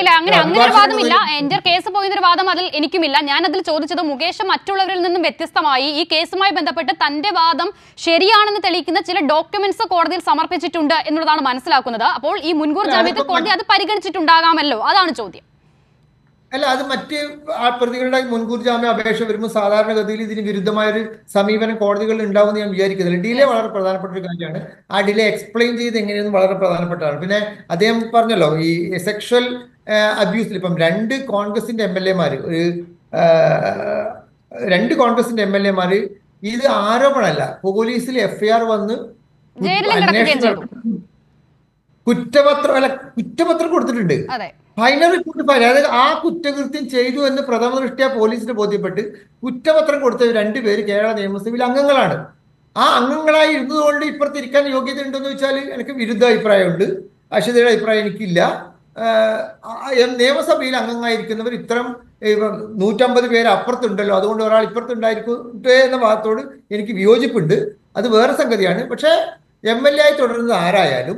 അതിൽ എനിക്കുമില്ല. ഞാൻ അതിൽ ചോദിച്ചത് മുകേഷ് മറ്റുള്ളവരിൽ നിന്നും വ്യത്യസ്തമായി. ഈ കേസുമായി ബന്ധപ്പെട്ട് തന്റെ വാദം ശരിയാണെന്ന് തെളിയിക്കുന്ന ചില ഡോക്യുമെന്റ്സ് കോടതിയിൽ സമർപ്പിച്ചിട്ടുണ്ട് എന്നുള്ളതാണ് മനസ്സിലാക്കുന്നത്. അപ്പോൾ ഈ മുൻകൂർ അല്ല, അതിപ്പോ കോടതി അത് പരിഗണിച്ചിട്ടുണ്ടാകാമല്ലോ. അതാണ് ചോദ്യം. അല്ല അത് മറ്റ് പ്രതികളുടെ മുൻകൂർ ജാമ്യ അപേക്ഷ വരുമ്പോൾ സാധാരണഗതിയിൽ ഇതിന് വിരുദ്ധമായ ഒരു സമീപനം കോടതികളിൽ ഉണ്ടാവുമെന്ന് ഞാൻ വിചാരിക്കുന്നില്ല. ഡിലേ വളരെ പ്രധാനപ്പെട്ട ഒരു കാര്യമാണ്. ആ ഡിലേ എക്സ്പ്ലെയിൻ ചെയ്ത് എങ്ങനെയെന്ന് വളരെ പ്രധാനപ്പെട്ടതാണ്. പിന്നെ അദ്ദേഹം പറഞ്ഞല്ലോ ഈ സെക്ഷൽ അബ്യൂസിൽ ഇപ്പം രണ്ട് കോൺഗ്രസിന്റെ എം എൽ എമാര് ഒരു രണ്ട് കോൺഗ്രസിന്റെ എം എൽ എമാര് ഇത് ആരോപണമല്ല. പോലീസിൽ എഫ്ഐആർ വന്ന് അന്വേഷണം. കുറ്റപത്രം അല്ല കുറ്റപത്രം കൊടുത്തിട്ടുണ്ട്. ഫൈനൽ റിപ്പോർട്ട് ഫയൽ അതായത് ആ കുറ്റകൃത്യം ചെയ്തു എന്ന് പ്രഥമ ദൃഷ്ടിയ പോലീസിന് ബോധ്യപ്പെട്ട് കുറ്റപത്രം കൊടുത്ത രണ്ടുപേര് കേരള നിയമസഭയിൽ അംഗങ്ങളാണ്. ആ അംഗങ്ങളായി ഇരുന്നതുകൊണ്ട് ഇപ്പുറത്ത് ഇപ്പുറത്തിരിക്കാൻ യോഗ്യത ഉണ്ടെന്ന് വെച്ചാൽ എനിക്ക് വിരുദ്ധ അഭിപ്രായമുണ്ട്. അശ്വതിയുടെ അഭിപ്രായം എനിക്കില്ല. നിയമസഭയിൽ അംഗങ്ങളായിരിക്കുന്നവർ ഇത്തരം നൂറ്റമ്പത് പേര് അപ്പുറത്തുണ്ടല്ലോ. അതുകൊണ്ട് ഒരാൾ ഇപ്പുറത്തുണ്ടായിരിക്കട്ടെ എന്ന ഭാഗത്തോട് എനിക്ക് വിയോജിപ്പുണ്ട്. അത് വേറെ സംഗതിയാണ്. പക്ഷേ എം എൽ എ ആയി തുടരുന്നത് ആരായാലും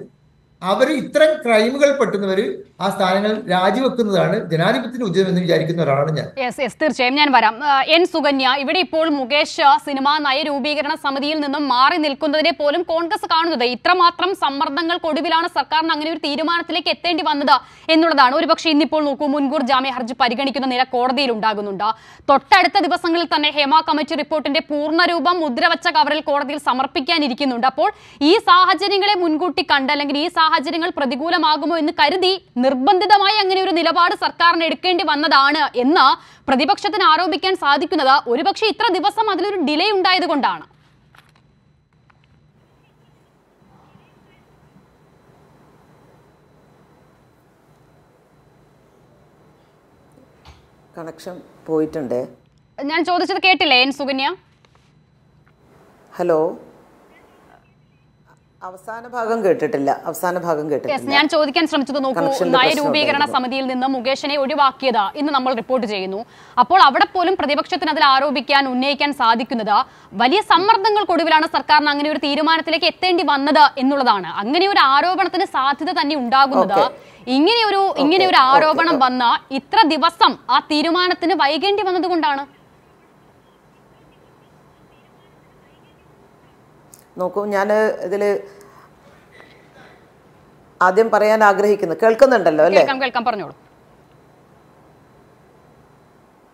അവർ ഇത്തരം ക്രൈമുകൾ പെട്ടുന്നവർ ആ സ്ഥാനങ്ങൾ രാജിവെക്കുന്നതാണ് ജനാധിപത്യത്തിന് ഉചിതം എന്ന് വിചാരിക്കുന്ന ഒരാളാണ് ഞാൻ. യെസ് യെസ് തീർച്ചയായും ഞാൻ വരാം. എൻ സുകന്യ ഇവിടെ ഇപ്പോൾ മുകേഷ് സിനിമാ നയരൂപീകരണ സമിതിയിൽ നിന്നും മാറി നിൽക്കുന്നതിനെ പോലും കോൺഗ്രസ് കാണുന്നത്. ഇത്രമാത്രം സമ്മർദ്ദങ്ങൾക്കൊടുവിലാണ് സർക്കാരിന് അങ്ങനെ ഒരു തീരുമാനത്തിലേക്ക് എത്തേണ്ടി വന്നത് എന്നുള്ളതാണ്. ഒരുപക്ഷെ ഇന്നിപ്പോൾ നോക്കൂ മുൻകൂർ ജാമ്യ ഹർജി പരിഗണിക്കുന്ന നില കോടതിയിൽ ഉണ്ടാകുന്നുണ്ട്. തൊട്ടടുത്ത ദിവസങ്ങളിൽ തന്നെ ഹേമ കമ്മിറ്റി റിപ്പോർട്ടിന്റെ പൂർണരൂപം മുദ്രവച്ച കവറിൽ കോടതിയിൽ സമർപ്പിക്കാനിരിക്കുന്നുണ്ട്. അപ്പോൾ ഈ സാഹചര്യങ്ങളെ മുൻകൂട്ടി കണ്ട് അല്ലെങ്കിൽ ഈ സാഹചര്യങ്ങൾ പ്രതികൂലമാകുമോ എന്ന് കരുതി നിർബന്ധിതമായി അങ്ങനെ ഒരു നിലപാട് സർക്കാരിന് എടുക്കേണ്ടി വന്നതാണ് എന്ന് പ്രതിപക്ഷത്തിന് ആരോപിക്കാൻ സാധിക്കുന്നത് ഒരുപക്ഷെ ഇത്ര ദിവസം അതിലൊരു ഡിലേ ഉണ്ടായത് കൊണ്ടാണ്. കണക്ഷൻ പോയിട്ടുണ്ട്. ഞാൻ ചോദിച്ചത് കേട്ടില്ലേ എൻ സുകന്യ? ഹലോ? അവസാന ഭാഗം കേട്ടിട്ടില്ല. അവസാന ഭാഗം കേട്ടിട്ടില്ല. ഞാൻ ചോദിക്കാൻ ശ്രമിച്ചത് നോക്കൂ. നയരൂപീകരണ സമിതിയിൽ നിന്ന് മുകേഷിനെ ഒഴിവാക്കിയത് ഇന്ന് നമ്മൾ റിപ്പോർട്ട് ചെയ്യുന്നു. അപ്പോൾ അവിടെ പോലും പ്രതിപക്ഷത്തിന് അതിൽ ആരോപിക്കാൻ ഉന്നയിക്കാൻ സാധിക്കുന്നത് വലിയ സമ്മർദ്ദങ്ങൾക്കൊടുവിലാണ് സർക്കാരിന് അങ്ങനെ ഒരു തീരുമാനത്തിലേക്ക് എത്തേണ്ടി വന്നത് എന്നുള്ളതാണ്. അങ്ങനെ ഒരു ആരോപണത്തിന് സാധ്യത തന്നെ ഉണ്ടാകുന്നത്. ഇങ്ങനെ ഒരു ഇങ്ങനെ ഒരു ആരോപണം വന്ന ഇത്ര ദിവസം ആ തീരുമാനത്തിന് വൈകേണ്ടി വന്നത് നോക്കൂ ഞാൻ ഇതിൽ ആദ്യം പറയാൻ ആഗ്രഹിക്കുന്നു. കേൾക്കുന്നുണ്ടല്ലോ അല്ലേ? കേൾക്കാം പറഞ്ഞോളൂ.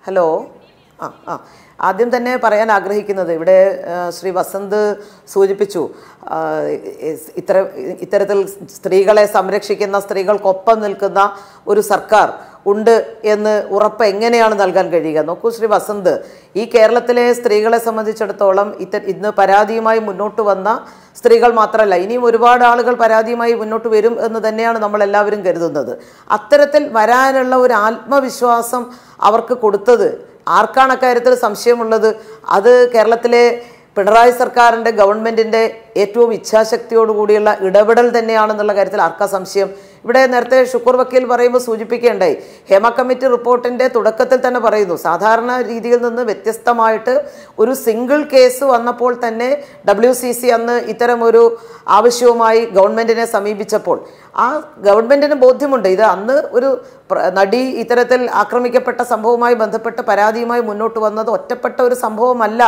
ഹലോ? ആ ആ. ആദ്യം തന്നെ പറയാൻ ആഗ്രഹിക്കുന്നത് ഇവിടെ ശ്രീ വസന്ത് സൂചിപ്പിച്ചു ഇത്ര ഇത്തര ഇത്തരത്തിൽ സ്ത്രീകളെ സംരക്ഷിക്കുന്ന സ്ത്രീകൾക്കൊപ്പം നിൽക്കുന്ന ഒരു സർക്കാർ ഉണ്ട് എന്ന് ഉറപ്പ് എങ്ങനെയാണ് നൽകാൻ കഴിയുക? നോക്കൂ ശ്രീ വസന്ത് ഈ കേരളത്തിലെ സ്ത്രീകളെ സംബന്ധിച്ചിടത്തോളം ഇത്ത ഇന്ന് പരാതിയുമായി മുന്നോട്ട് വന്ന സ്ത്രീകൾ മാത്രമല്ല ഇനിയും ഒരുപാട് ആളുകൾ പരാതിയുമായി മുന്നോട്ട് വരും എന്ന് തന്നെയാണ് നമ്മൾ എല്ലാവരും കരുതുന്നത്. അത്തരത്തിൽ വരാനുള്ള ഒരു ആത്മവിശ്വാസം അവർക്ക് കൊടുത്തത് ആർക്കാണ് അക്കാര്യത്തിൽ സംശയമുള്ളത്? അത് കേരളത്തിലെ പിണറായി സർക്കാരിന്റെ ഗവൺമെന്റിന്റെ ഏറ്റവും ഇച്ഛാശക്തിയോടുകൂടിയുള്ള ഇടപെടൽ തന്നെയാണെന്നുള്ള കാര്യത്തിൽ ആർക്കാ സംശയം? ഇവിടെ നേരത്തെ ഷുക്കൂർ വക്കീൽ പറയുമ്പോൾ സൂചിപ്പിക്കേണ്ടായി. ഹേമ കമ്മിറ്റി റിപ്പോർട്ടിന്റെ തുടക്കത്തിൽ തന്നെ പറയുന്നു സാധാരണ രീതിയിൽ നിന്ന് വ്യത്യസ്തമായിട്ട് ഒരു സിംഗിൾ കേസ് വന്നപ്പോൾ തന്നെ ഡബ്ല്യു സി സി അന്ന് ഇത്തരമൊരു ആവശ്യവുമായി ഗവൺമെന്റിനെ സമീപിച്ചപ്പോൾ. ആ ഗവൺമെന്റിന് ബോധ്യമുണ്ട്. ഇത് അന്ന് ഒരു നടി ഇത്തരത്തിൽ ആക്രമിക്കപ്പെട്ട സംഭവവുമായി ബന്ധപ്പെട്ട് പരാതിയുമായി മുന്നോട്ട് വന്നത് ഒറ്റപ്പെട്ട ഒരു സംഭവമല്ല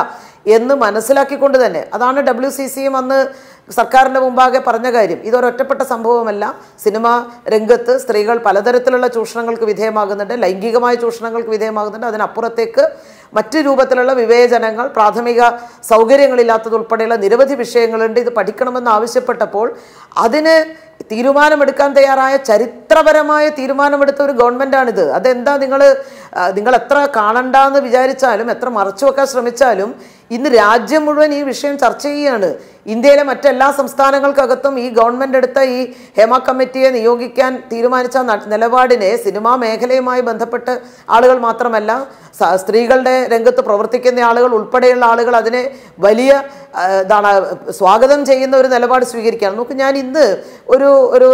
എന്ന് മനസ്സിലാക്കിക്കൊണ്ട് തന്നെ. അതാണ് ഡബ്ല്യു സി സിയും അന്ന് സർക്കാരിന്റെ മുമ്പാകെ പറഞ്ഞ കാര്യം ഇതൊരൊറ്റപ്പെട്ട സംഭവമല്ല. സിനിമ രംഗത്ത് സ്ത്രീകൾ പലതരത്തിലുള്ള ചൂഷണങ്ങൾക്ക് വിധേയമാകുന്നുണ്ട് ലൈംഗികമായ ചൂഷണങ്ങൾക്ക് വിധേയമാകുന്നുണ്ട്. അതിനപ്പുറത്തേക്ക് മറ്റ് രൂപത്തിലുള്ള വിവേചനങ്ങൾ പ്രാഥമിക സൗകര്യങ്ങളില്ലാത്തതുൾപ്പെടെയുള്ള നിരവധി വിഷയങ്ങളുണ്ട്. ഇത് പഠിക്കണമെന്ന് ആവശ്യപ്പെട്ടപ്പോൾ അതിന് തീരുമാനമെടുക്കാൻ തയ്യാറായ ചരിത്രപരമായ തീരുമാനമെടുത്ത ഒരു ഗവൺമെന്റാണിത് അതെന്താ നിങ്ങൾ നിങ്ങൾ എത്ര കാണണ്ടെന്ന് വിചാരിച്ചാലും എത്ര മറച്ചു വെക്കാൻ ശ്രമിച്ചാലും ഇന്ന് രാജ്യം മുഴുവൻ ഈ വിഷയം ചർച്ച ചെയ്യുകയാണ് ഇന്ത്യയിലെ മറ്റെല്ലാ സംസ്ഥാനങ്ങൾക്കകത്തും ഈ ഗവൺമെന്റ് എടുത്ത ഈ ഹേമ കമ്മിറ്റിയെ നിയോഗിക്കാൻ തീരുമാനിച്ച നിലപാടിനെ സിനിമാ മേഖലയുമായി ബന്ധപ്പെട്ട് ആളുകൾ മാത്രമല്ല സ്ത്രീകളുടെ രംഗത്ത് പ്രവർത്തിക്കുന്ന ആളുകൾ ഉൾപ്പെടെയുള്ള ആളുകൾ അതിനെ വലിയ ഇതാണ് സ്വാഗതം ചെയ്യുന്ന ഒരു നിലപാട് സ്വീകരിക്കുകയാണ്. നമുക്ക് ഞാൻ ഇന്ന് ഒരു ഒരു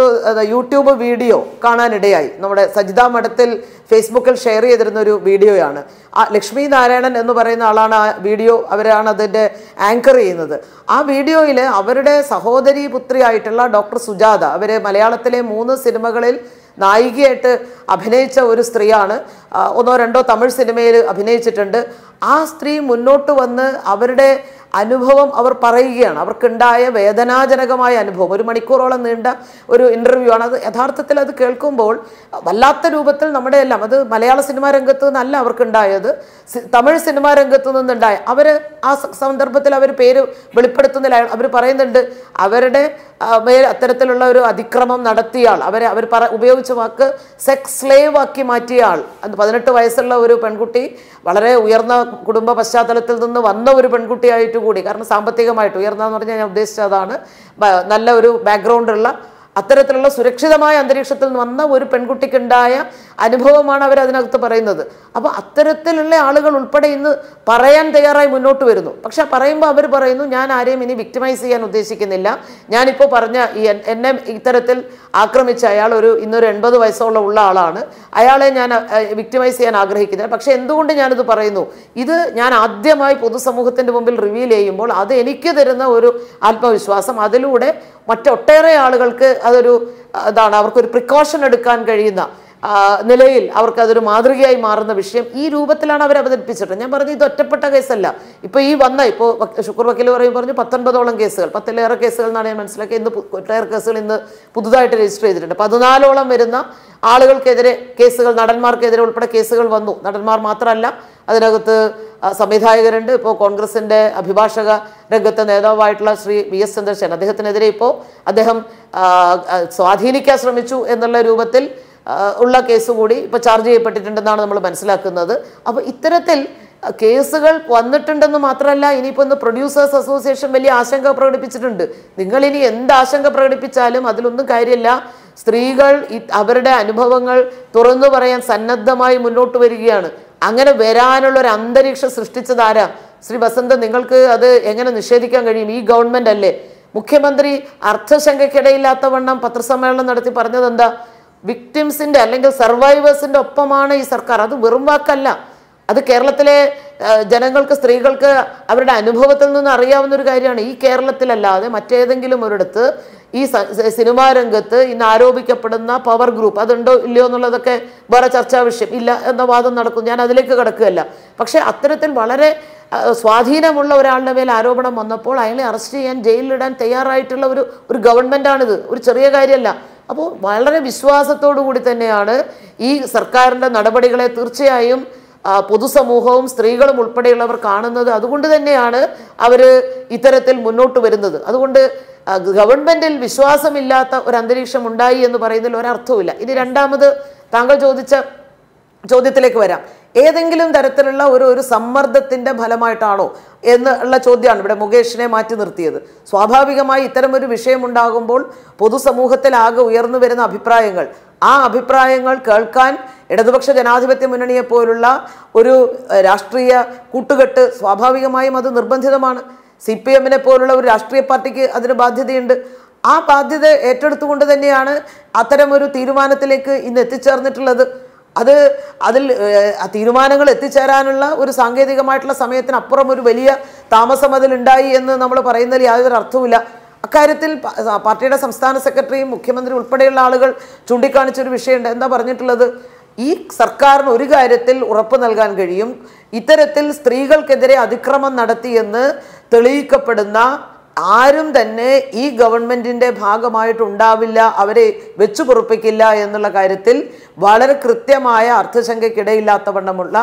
യൂട്യൂബ് വീഡിയോ കാണാനിടയായി. നമ്മുടെ സജിത മഠത്തിൽ ഫേസ്ബുക്കിൽ ഷെയർ ചെയ്തിരുന്ന ഒരു വീഡിയോയാണ്. ആ ലക്ഷ്മി നാരായണൻ എന്ന് പറയുന്ന ആളാണ് ആ വീഡിയോ അവരാണ് അതിന്റെ ആങ്കർ ചെയ്യുന്നത്. ആ വീഡിയോയിൽ അവരുടെ സഹോദരി പുത്രിയായിട്ടുള്ള ഡോക്ടർ സുജാത അവർ മലയാളത്തിലെ മൂന്ന് സിനിമകളിൽ നായികയായിട്ട് അഭിനയിച്ച ഒരു സ്ത്രീയാണ്. ഒന്നോ രണ്ടോ തമിഴ് സിനിമയിൽ അഭിനയിച്ചിട്ടുണ്ട്. ആ സ്ത്രീ മുന്നോട്ട് വന്ന് അവരുടെ അനുഭവം അവർ പറയുകയാണ്. അവർക്കുണ്ടായ വേദനാജനകമായ അനുഭവം. ഒരു മണിക്കൂറോളം നീണ്ട ഒരു ഇന്റർവ്യൂ ആണ്. അത് യഥാർത്ഥത്തിൽ അത് കേൾക്കുമ്പോൾ വല്ലാത്ത രൂപത്തിൽ നമ്മുടെ എല്ലാം അത് മലയാള സിനിമാ രംഗത്ത് നിന്നല്ല അവർക്കുണ്ടായത്. തമിഴ് സിനിമാ രംഗത്ത് നിന്നുണ്ടായ അവർ ആ സന്ദർഭത്തിൽ അവർ പേര് വെളിപ്പെടുത്തുന്നില്ല അവർ പറയുന്നുണ്ട് അവരുടെ മേൽ അത്തരത്തിലുള്ള ഒരു അതിക്രമം നടത്തിയാൾ അവരെ അവർ പറ ഉപയോഗിച്ച വാക്ക് സെക്സ് സ്ലേവ് ആക്കി മാറ്റിയ ആൾ. അത് പതിനെട്ട് വയസ്സുള്ള ഒരു പെൺകുട്ടി വളരെ ഉയർന്ന കുടുംബ പശ്ചാത്തലത്തിൽ നിന്ന് വന്ന ഒരു പെൺകുട്ടിയായിട്ട് കൂടി. കാരണം സാമ്പത്തികമായിട്ട് ഉയർന്നതെന്ന് പറഞ്ഞാൽ ഞാൻ ഉദ്ദേശിച്ചത് നല്ല ഒരു ബാക്ക്ഗ്രൗണ്ടുള്ള അത്തരത്തിലുള്ള സുരക്ഷിതമായ അന്തരീക്ഷത്തിൽ വന്ന ഒരു പെൺകുട്ടിക്കുണ്ടായ അനുഭവമാണ് അവർ അതിനകത്ത് പറയുന്നത്. അപ്പോൾ അത്തരത്തിലുള്ള ആളുകൾ ഉൾപ്പെടെ ഇന്ന് പറയാൻ തയ്യാറായി മുന്നോട്ട് വരുന്നു. പക്ഷെ പറയുമ്പോൾ അവർ പറയുന്നു ഞാൻ ആരെയും ഇനി വിക്ടിമൈസ് ചെയ്യാൻ ഉദ്ദേശിക്കുന്നില്ല. ഞാനിപ്പോൾ പറഞ്ഞ ഈ എന്നെ ഇത്തരത്തിൽ ആക്രമിച്ച അയാൾ ഒരു ഇന്നൊരു എൺപത് വയസ്സോളം ഉള്ള ആളാണ്. അയാളെ ഞാൻ വിക്ടിമൈസ് ചെയ്യാൻ ആഗ്രഹിക്കുന്നില്ല. പക്ഷെ എന്തുകൊണ്ട് ഞാനിത് പറയുന്നു? ഇത് ഞാൻ ആദ്യമായി പൊതുസമൂഹത്തിന്റെ മുമ്പിൽ റിവീൽ ചെയ്യുമ്പോൾ അത് എനിക്ക് തരുന്ന ഒരു ആത്മവിശ്വാസം. അതിലൂടെ മറ്റൊട്ടേറെ ആളുകൾക്ക് അതൊരു അതാണ് അവർക്കൊരു പ്രിക്കോഷൻ എടുക്കാൻ കഴിയുന്ന നിലയിൽ അവർക്ക് അതൊരു മാതൃകയായി മാറുന്ന വിഷയം ഈ രൂപത്തിലാണ് അവർ അവതരിപ്പിച്ചിട്ടുള്ളത്. ഞാൻ പറഞ്ഞു ഇത് ഒറ്റപ്പെട്ട കേസല്ല. ഇപ്പോൾ ഈ വന്ന ഇപ്പോൾ ശുക്ർ വക്കീൽ പറയും പറഞ്ഞു പത്തൊൻപതോളം കേസുകൾ പത്തിലേറെ കേസുകൾ എന്നാണ് ഞാൻ മനസ്സിലാക്കിയത്. ഇന്ന് ഒട്ടേറെ കേസുകൾ ഇന്ന് പുതുതായിട്ട് രജിസ്റ്റർ ചെയ്തിട്ടുണ്ട്. പതിനാലോളം വരുന്ന ആളുകൾക്കെതിരെ കേസുകൾ നടന്മാർക്കെതിരെ ഉൾപ്പെടെ കേസുകൾ വന്നു. നടന്മാർ മാത്രമല്ല അതിനകത്ത് സംവിധായകരുണ്ട്. ഇപ്പോൾ കോൺഗ്രസിന്റെ അഭിഭാഷക രംഗത്തെ നേതാവായിട്ടുള്ള ശ്രീ വി എസ് ചന്ദ്രശേഖരൻ. അദ്ദേഹത്തിനെതിരെ ഇപ്പോൾ അദ്ദേഹം സ്വാധീനിക്കാൻ ശ്രമിച്ചു എന്നുള്ള രൂപത്തിൽ ഉള്ള കേസ് കൂടി ഇപ്പോൾ ചാർജ് ചെയ്യപ്പെട്ടിട്ടുണ്ടെന്നാണ് നമ്മൾ മനസ്സിലാക്കുന്നത്. അപ്പോൾ ഇത്തരത്തിൽ കേസുകൾ വന്നിട്ടുണ്ടെന്ന് മാത്രമല്ല ഇനിയിപ്പോൾ ഒന്ന് പ്രൊഡ്യൂസേഴ്സ് അസോസിയേഷൻ വലിയ ആശങ്ക പ്രകടിപ്പിച്ചിട്ടുണ്ട്. നിങ്ങൾ ഇനി എന്ത് ആശങ്ക പ്രകടിപ്പിച്ചാലും അതിലൊന്നും കാര്യമില്ല. സ്ത്രീകൾ അവരുടെ അനുഭവങ്ങൾ തുറന്നു പറയാൻ സന്നദ്ധമായി മുന്നോട്ട് വരികയാണ്. അങ്ങനെ വരാനുള്ള ഒരു അന്തരീക്ഷം സൃഷ്ടിച്ചതാരാ ശ്രീ വസന്ത നിങ്ങൾക്ക് അത് എങ്ങനെ നിഷേധിക്കാൻ കഴിയും? ഈ ഗവൺമെന്റ് അല്ലേ? മുഖ്യമന്ത്രി അർത്ഥശങ്കയ്ക്കിടയില്ലാത്ത വണ്ണം പത്രസമ്മേളനം നടത്തി പറഞ്ഞത് എന്താ വിക്ടിംസിന്റെ അല്ലെങ്കിൽ സർവൈവേഴ്സിന്റെ ഒപ്പമാണ് ഈ സർക്കാർ. അത് വെറും വാക്കല്ല. അത് കേരളത്തിലെ ജനങ്ങൾക്ക് സ്ത്രീകൾക്ക് അവരുടെ അനുഭവത്തിൽ നിന്ന് അറിയാവുന്ന ഒരു കാര്യമാണ്. ഈ കേരളത്തിലല്ലാതെ മറ്റേതെങ്കിലും ഒരിടത്ത് ഈ സിനിമാ രംഗത്ത് ഇന്ന് ആരോപിക്കപ്പെടുന്ന പവർ ഗ്രൂപ്പ് അതുണ്ടോ ഇല്ലയോ എന്നുള്ളതൊക്കെ വേറെ ചർച്ചാ വിഷയം. ഇല്ല എന്ന വാദം നടക്കും. ഞാൻ അതിലേക്ക് കിടക്കുകയല്ല. പക്ഷേ അത്തരത്തിൽ വളരെ സ്വാധീനമുള്ള ഒരാളുടെ മേൽ ആരോപണം വന്നപ്പോൾ അയാളെ അറസ്റ്റ് ചെയ്യാൻ ജയിലിലിടാൻ തയ്യാറായിട്ടുള്ള ഒരു ഒരു ഗവൺമെന്റാണിത് ഒരു ചെറിയ കാര്യമല്ല. അപ്പോൾ വളരെ വിശ്വാസത്തോടു കൂടി തന്നെയാണ് ഈ സർക്കാരിന്റെ നടപടികളെ തീർച്ചയായും പൊതുസമൂഹവും സ്ത്രീകളും ഉൾപ്പെടെയുള്ളവർ കാണുന്നത്. അതുകൊണ്ട് തന്നെയാണ് അവർ ഇത്തരത്തിൽ മുന്നോട്ട് വരുന്നത്. അതുകൊണ്ട് ഗവൺമെന്റിൽ വിശ്വാസമില്ലാത്ത ഒരു അന്തരീക്ഷം ഉണ്ടായി എന്ന് പറയുന്നതിൽ ഒരർത്ഥവുമില്ല. ഇനി രണ്ടാമത് താങ്കൾ ചോദിച്ച ചോദ്യത്തിലേക്ക് വരാം. ഏതെങ്കിലും തരത്തിലുള്ള ഒരു ഒരു സമ്മർദ്ദത്തിന്റെ ഫലമായിട്ടാണോ എന്നുള്ള ചോദ്യമാണ് ഇവിടെ മുകേഷിനെ മാറ്റി നിർത്തിയത്. സ്വാഭാവികമായി ഇത്തരം ഒരു വിഷയമുണ്ടാകുമ്പോൾ പൊതുസമൂഹത്തിലാകെ ഉയർന്നു വരുന്ന അഭിപ്രായങ്ങൾ ആ അഭിപ്രായങ്ങൾ കേൾക്കാൻ ഇടതുപക്ഷ ജനാധിപത്യ മുന്നണിയെ പോലുള്ള ഒരു രാഷ്ട്രീയ കൂട്ടുകെട്ട് സ്വാഭാവികമായും അത് നിർബന്ധിതമാണ്. സി പി എമ്മിനെ പോലുള്ള ഒരു രാഷ്ട്രീയ പാർട്ടിക്ക് അതിന് ബാധ്യതയുണ്ട്. ആ ബാധ്യത ഏറ്റെടുത്തുകൊണ്ട് തന്നെയാണ് അത്തരമൊരു തീരുമാനത്തിലേക്ക് ഇന്ന് എത്തിച്ചേർന്നിട്ടുള്ളത്. അത് അതിൽ തീരുമാനങ്ങൾ എത്തിച്ചേരാനുള്ള ഒരു സാങ്കേതികമായിട്ടുള്ള സമയത്തിനപ്പുറം ഒരു വലിയ താമസം അതിലുണ്ടായി എന്ന് നമ്മൾ പറയുന്നതിൽ യാതൊരു അർത്ഥവുമില്ല. അക്കാര്യത്തിൽ പാർട്ടിയുടെ സംസ്ഥാന സെക്രട്ടറിയും മുഖ്യമന്ത്രി ഉൾപ്പെടെയുള്ള ആളുകൾ ചൂണ്ടിക്കാണിച്ചൊരു വിഷയമുണ്ട്. എന്താ പറഞ്ഞിട്ടുള്ളത്? ഈ സർക്കാരിന് ഒരു കാര്യത്തിൽ ഉറപ്പ് നൽകാൻ കഴിയും. ഇത്തരത്തിൽ സ്ത്രീകൾക്കെതിരെ അതിക്രമം നടത്തിയെന്ന് തെളിയിക്കപ്പെടുന്ന ആരും തന്നെ ഈ ഗവൺമെന്റിന്റെ ഭാഗമായിട്ടുണ്ടാവില്ല അവരെ വെച്ചു പൊറുപ്പിക്കില്ല എന്നുള്ള കാര്യത്തിൽ വളരെ കൃത്യമായ അർത്ഥശങ്കയ്ക്കിടയില്ലാത്തവണ്ണമുള്ള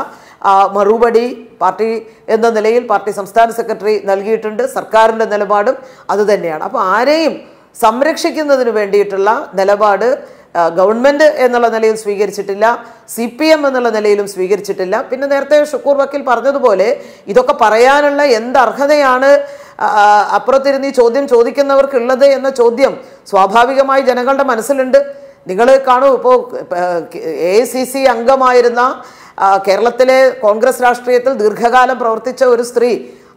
മറുപടി പാർട്ടി എന്ന നിലയിൽ പാർട്ടി സംസ്ഥാന സെക്രട്ടറി നൽകിയിട്ടുണ്ട് സർക്കാരിന്റെ നിലപാടും അതുതന്നെയാണ് അപ്പോൾ ആരെയും സംരക്ഷിക്കുന്നതിന് വേണ്ടിയിട്ടുള്ള നിലപാട് ഗവൺമെന്റ് എന്നുള്ള നിലയിൽ സ്വീകരിച്ചിട്ടില്ല സി പി എം എന്നുള്ള നിലയിലും സ്വീകരിച്ചിട്ടില്ല. പിന്നെ നേരത്തെ ഷുക്കൂർ വക്കീൽ പറഞ്ഞതുപോലെ ഇതൊക്കെ പറയാനുള്ള എന്ത് അർഹതയാണ് അപ്പുറത്തിരുന്ന് ഈ ചോദ്യം ചോദിക്കുന്നവർക്കുള്ളത് എന്ന ചോദ്യം സ്വാഭാവികമായി ജനങ്ങളുടെ മനസ്സിലുണ്ട്. നിങ്ങൾ കാണൂ ഇപ്പോൾ എ സി സി അംഗമായിരുന്ന കേരളത്തിലെ കോൺഗ്രസ് രാഷ്ട്രീയത്തിൽ ദീർഘകാലം പ്രവർത്തിച്ച ഒരു സ്ത്രീ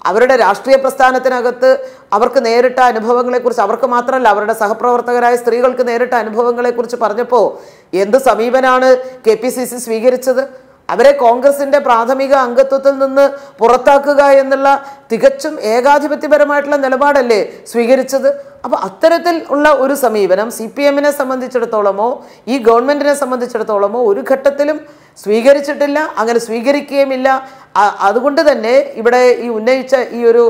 അവരുടെ രാഷ്ട്രീയ പ്രസ്ഥാനത്തിനകത്ത് അവർക്ക് നേരിട്ട അനുഭവങ്ങളെക്കുറിച്ച് അവർക്ക് മാത്രമല്ല അവരുടെ സഹപ്രവർത്തകരായ സ്ത്രീകൾക്ക് നേരിട്ട അനുഭവങ്ങളെക്കുറിച്ച് പറഞ്ഞപ്പോൾ എന്ത് സമീപനാണ് കെ പി സി സി സ്വീകരിച്ചത്? അവരെ കോൺഗ്രസിന്റെ പ്രാഥമിക അംഗത്വത്തിൽ നിന്ന് പുറത്താക്കുക എന്നുള്ള തികച്ചും ഏകാധിപത്യപരമായിട്ടുള്ള നിലപാടല്ലേ സ്വീകരിച്ചത്? അപ്പോൾ അത്തരത്തിൽ ഉള്ള ഒരു സമീപനം സി പി എമ്മിനെ സംബന്ധിച്ചിടത്തോളമോ ഈ ഗവൺമെന്റിനെ സംബന്ധിച്ചിടത്തോളമോ ഒരു ഘട്ടത്തിലും സ്വീകരിച്ചിട്ടില്ല അങ്ങനെ സ്വീകരിക്കുകയുമില്ല. അതുകൊണ്ട് തന്നെ ഇവിടെ ഈ ഉന്നയിച്ച ഈ ഒരു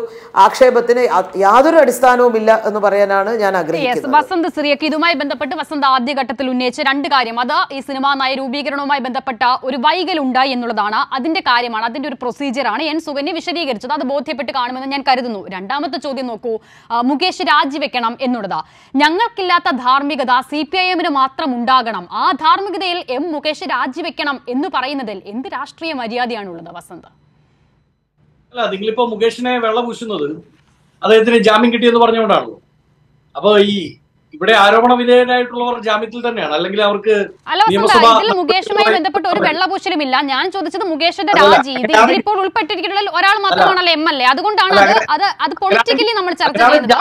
ആക്ഷേപത്തിന് യാതൊരു അടിസ്ഥാനവുമില്ല എന്ന് പറയാനാണ് ഞാൻ ആഗ്രഹിക്കുന്നത്. വസന്ത് സിറിയക്ക് ഇതുമായി ബന്ധപ്പെട്ട് വസന്ത് ആദ്യഘട്ടത്തിൽ ഉന്നയിച്ച രണ്ട് കാര്യം. അത് ഈ സിനിമാ നയ രൂപീകരണവുമായി ബന്ധപ്പെട്ട ഒരു വൈകൽ ഉണ്ടായി എന്നുള്ളതാണ്. അതിന്റെ കാര്യമാണ് അതിന്റെ ഒരു പ്രൊസീജിയറാണ് എൻ സുകന്യ വിശദീകരിച്ചത്. അത് ബോധ്യപ്പെട്ട് കാണുമെന്ന് ഞാൻ കരുതുന്നു. രണ്ടാമത്തെ ചോദ്യം നോക്കൂ. മുകേഷ് രാജിവെക്കണം. എന്നുള്ളതാ. ഞങ്ങൾക്കില്ലാത്ത ധാർമ്മികത സി പി ഐ എമ്മിന് മാത്രം ഉണ്ടാകണം. ആ ധാർമ്മികതയിൽ എം മുകേഷ് രാജിവെക്കണം എന്ന് പറയുന്നതിൽ എന്ത് രാഷ്ട്രീയ മര്യാദയാണുള്ളത് വസന്ത്? അല്ല നിങ്ങളിപ്പോ മുകേഷിനെ വെള്ളം പൂശുന്നത് അദ്ദേഹത്തിന് ജാമ്യം കിട്ടിയെന്ന് പറഞ്ഞുകൊണ്ടാണല്ലോ. അപ്പൊ ഈ ഇവിടെ ആരോപണ വിധേയരായിട്ടുള്ളവർ ജാമ്യത്തിൽ തന്നെയാണ്. അല്ലെങ്കിൽ അവർക്ക് മുകേഷുമായി ബന്ധപ്പെട്ട് ഒരു വെള്ളപൂശലും ഇല്ല ഞാൻ ചോദിച്ചത് മുകേഷിന്റെ രാജി. ഇത് ഇതിലിപ്പോൾ ഉൾപ്പെട്ടിരിക്കുന്ന ഒരാൾ മാത്രമാണല്ലോ എം എൽ എ. അതുകൊണ്ടാണ് അത് അത് പൊളിറ്റിക്കലി നമ്മൾ ചർച്ച ചെയ്യുന്നത്.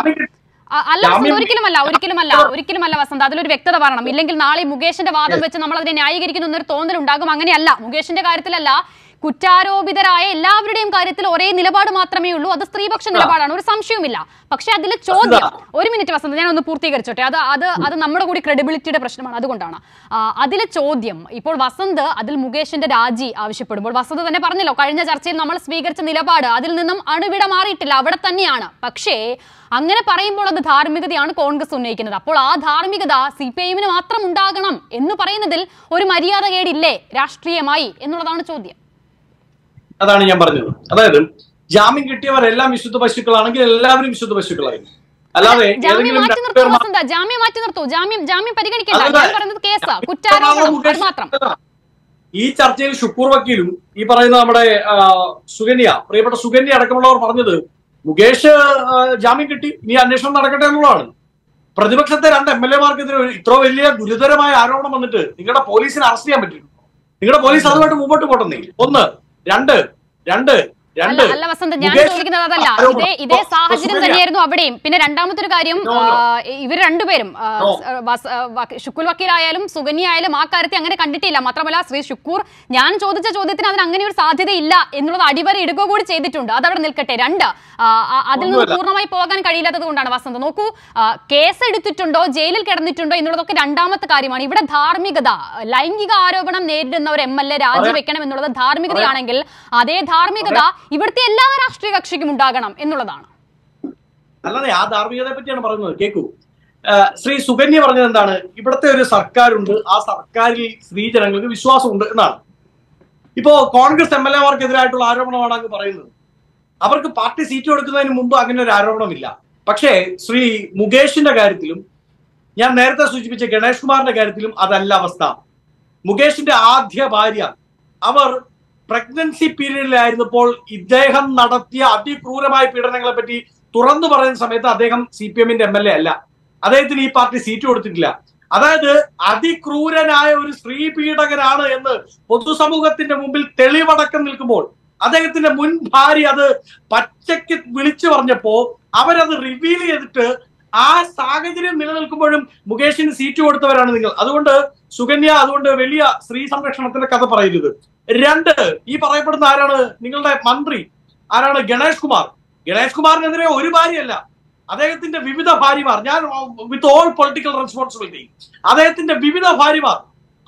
അല്ല വസന്ത് ഒരിക്കലുമല്ല ഒരിക്കലുമല്ല ഒരിക്കലുമല്ല വസന്ത അതിലൊരു വ്യക്തത പറയണം ഇല്ലെങ്കിൽ നാളെ മുകേഷിന്റെ വാദം വെച്ച് നമ്മൾ അതിനെ ന്യായീകരിക്കുന്ന എന്നൊരു തോന്നൽ ഉണ്ടാകും അങ്ങനെയല്ല മുകേഷിന്റെ കാര്യത്തിലല്ല കുറ്റാരോപിതരായ എല്ലാവരുടെയും കാര്യത്തിൽ ഒരേ നിലപാട് മാത്രമേ ഉള്ളൂ. അത് സ്ത്രീപക്ഷ നിലപാടാണ്. ഒരു സംശയവുമില്ല. പക്ഷെ അതിൽ ചോദ്യം ഒരു മിനിറ്റ് വസന്ത ഞാൻ ഒന്ന് പൂർത്തീകരിച്ചോട്ടെ. അത് അത് അത് നമ്മുടെ കൂടി ക്രെഡിബിലിറ്റിയുടെ പ്രശ്നമാണ്. അതുകൊണ്ടാണ്. അതിലെ ചോദ്യം ഇപ്പോൾ വസന്ത് അതിൽ മുകേഷിന്റെ രാജി ആവശ്യപ്പെടുമ്പോൾ വസന്ത് തന്നെ പറഞ്ഞല്ലോ കഴിഞ്ഞ ചർച്ചയിൽ നമ്മൾ സ്വീകരിച്ച നിലപാട് അതിൽ നിന്നും അണുവിട മാറിയിട്ടില്ല അവിടെ തന്നെയാണ്. പക്ഷേ അങ്ങനെ പറയുമ്പോൾ അത് ധാർമ്മികതയാണ് കോൺഗ്രസ് ഉന്നയിക്കുന്നത്. അപ്പോൾ ആ ധാർമ്മികത സി പി ഐ എമ്മിന് മാത്രം ഉണ്ടാകണം എന്ന് പറയുന്നതിൽ ഒരു മര്യാദ കേടില്ലേ രാഷ്ട്രീയമായി എന്നുള്ളതാണ് ചോദ്യം. അതാണ് ഞാൻ പറഞ്ഞത്. അതായത് ജാമ്യം കിട്ടിയവരെല്ലാം വിശുദ്ധ പശുക്കളാണെങ്കിൽ എല്ലാവരും വിശുദ്ധ പശുക്കളായിരുന്നു അല്ലാതെ ജാമ്യം മാറ്റി നിർത്തൂ. ജാമ്യം ജാമ്യം പരിഗണിക്കണ്ട. ഈ ചർച്ചയിൽ ഷുക്കൂർ വക്കീലും ഈ പറയുന്ന നമ്മുടെ സുഗന്യ സുകന്യ പ്രിയപ്പെട്ട സുകന്യ അടക്കമുള്ളവർ പറഞ്ഞത് മുകേഷ് ജാമ്യം കിട്ടി. ഇനി അന്വേഷണം നടക്കട്ടെ എന്നുള്ളതാണ്. പ്രതിപക്ഷത്തെ രണ്ട് എം എൽ എമാർക്കെതിരെ ഇത്ര വലിയ ഗുരുതരമായ ആരോപണം വന്നിട്ട് നിങ്ങളുടെ പോലീസിനെ അറസ്റ്റ് ചെയ്യാൻ പറ്റും നിങ്ങളുടെ പോലീസ് അതുമായിട്ട് മുമ്പോട്ട് പോട്ടെന്നേ. ഒന്ന് രണ്ട് രണ്ട്. അല്ല അല്ല വസന്ത് ഞാൻ ചോദിക്കുന്നത് അതല്ല. ഇതേ ഇതേ സാഹചര്യം. തന്നെയായിരുന്നു അവിടെയും. പിന്നെ രണ്ടാമത്തെ ഒരു കാര്യം. ഇവർ രണ്ടുപേരും ഷുക്കുൽ വക്കീലായാലും സുഗന്യ ആയാലും ആ കാര്യത്തെ അങ്ങനെ കണ്ടിട്ടില്ല. മാത്രമല്ല ശ്രീ ഷുക്കൂർ ഞാൻ ചോദിച്ച ചോദ്യത്തിന് അതിന് അങ്ങനെ ഒരു സാധ്യതയില്ല എന്നുള്ളത് അടിവരെ ഇടുക കൂടി ചെയ്തിട്ടുണ്ട്. അതവിടെ നിൽക്കട്ടെ. രണ്ട് അതിൽ നിന്ന് പൂർണമായി പോകാൻ കഴിയില്ലാത്തത് കൊണ്ടാണ് വസന്ത്. നോക്കൂ കേസ് എടുത്തിട്ടുണ്ടോ ജയിലിൽ കിടന്നിട്ടുണ്ടോ എന്നുള്ളതൊക്കെ രണ്ടാമത്തെ കാര്യമാണ്. ഇവിടെ ധാർമ്മികത ലൈംഗിക ആരോപണം നേരിടുന്ന ഒരു എം എൽ എ രാജിവെക്കണം എന്നുള്ളത് ധാർമ്മികതയാണെങ്കിൽ അതേ ധാർമ്മികത ഇവിടുത്തെ എല്ലാ രാഷ്ട്രീയ കക്ഷിക്കും ഉണ്ടാകണം എന്നുള്ളതാണ്. അല്ലാതെ ആ ധാർമ്മികതയെ പറ്റിയാണ് പറയുന്നത്. കേക്കൂ. ശ്രീ സുകന്യ പറഞ്ഞത് എന്താണ്? ഇവിടുത്തെ ഒരു സർക്കാരുണ്ട്. ആ സർക്കാരിൽ സ്ത്രീ ജനങ്ങൾക്ക് വിശ്വാസമുണ്ട് എന്നാണ്. ഇപ്പോ കോൺഗ്രസ് എം എൽ എമാർക്കെതിരായിട്ടുള്ള ആരോപണമാണ് അങ്ങ് പറയുന്നത്. അവർക്ക് പാർട്ടി സീറ്റ് കൊടുക്കുന്നതിന് മുമ്പ് അങ്ങനെ ഒരു ആരോപണമില്ല. പക്ഷേ ശ്രീ മുകേഷിന്റെ കാര്യത്തിലും ഞാൻ നേരത്തെ സൂചിപ്പിച്ച ഗണേഷ് കുമാറിന്റെ കാര്യത്തിലും അതല്ല അവസ്ഥ. മുകേഷിന്റെ ആദ്യ ഭാര്യ അവർ പ്രഗ്നൻസി പീരീഡിലായിരുന്നപ്പോൾ ഇദ്ദേഹം നടത്തിയ അതിക്രൂരമായ പീഡനങ്ങളെ പറ്റി തുറന്നു പറയുന്ന സമയത്ത് അദ്ദേഹം സി പി എമ്മിന്റെ എം എൽ എ അല്ല. അദ്ദേഹത്തിന് ഈ പാർട്ടി സീറ്റ് കൊടുത്തിട്ടില്ല. അതായത് അതിക്രൂരനായ ഒരു സ്ത്രീ പീഡകനാണ് എന്ന് പൊതുസമൂഹത്തിന്റെ മുമ്പിൽ തെളിവടക്കം നിൽക്കുമ്പോൾ അദ്ദേഹത്തിന്റെ മുൻ ഭാര്യ അത് പച്ചയ്ക്ക് വിളിച്ചു പറഞ്ഞപ്പോ അവരത് റിവീൽ ചെയ്തിട്ട് ആ സാഹചര്യം നിലനിൽക്കുമ്പോഴും മുകേഷിന് സീറ്റ് കൊടുത്തവരാണ് നിങ്ങൾ. അതുകൊണ്ട് സുകന്യ അതുകൊണ്ട് വലിയ സ്ത്രീ സംരക്ഷണത്തിന്റെ കഥ പറയരുത്. രണ്ട് ഈ പറയപ്പെടുന്ന ആരാണ്? നിങ്ങളുടെ മന്ത്രി. ആരാണ്? ഗണേഷ് കുമാർ. ഗണേഷ് കുമാറിനെതിരെ ഒരു ഭാര്യയല്ല. അദ്ദേഹത്തിന്റെ വിവിധ ഭാര്യമാർ. ഞാൻ വിത്ത് ഓൾ പൊളിറ്റിക്കൽ റെസ്പോൺസിബിലിറ്റി അദ്ദേഹത്തിന്റെ വിവിധ ഭാര്യമാർ.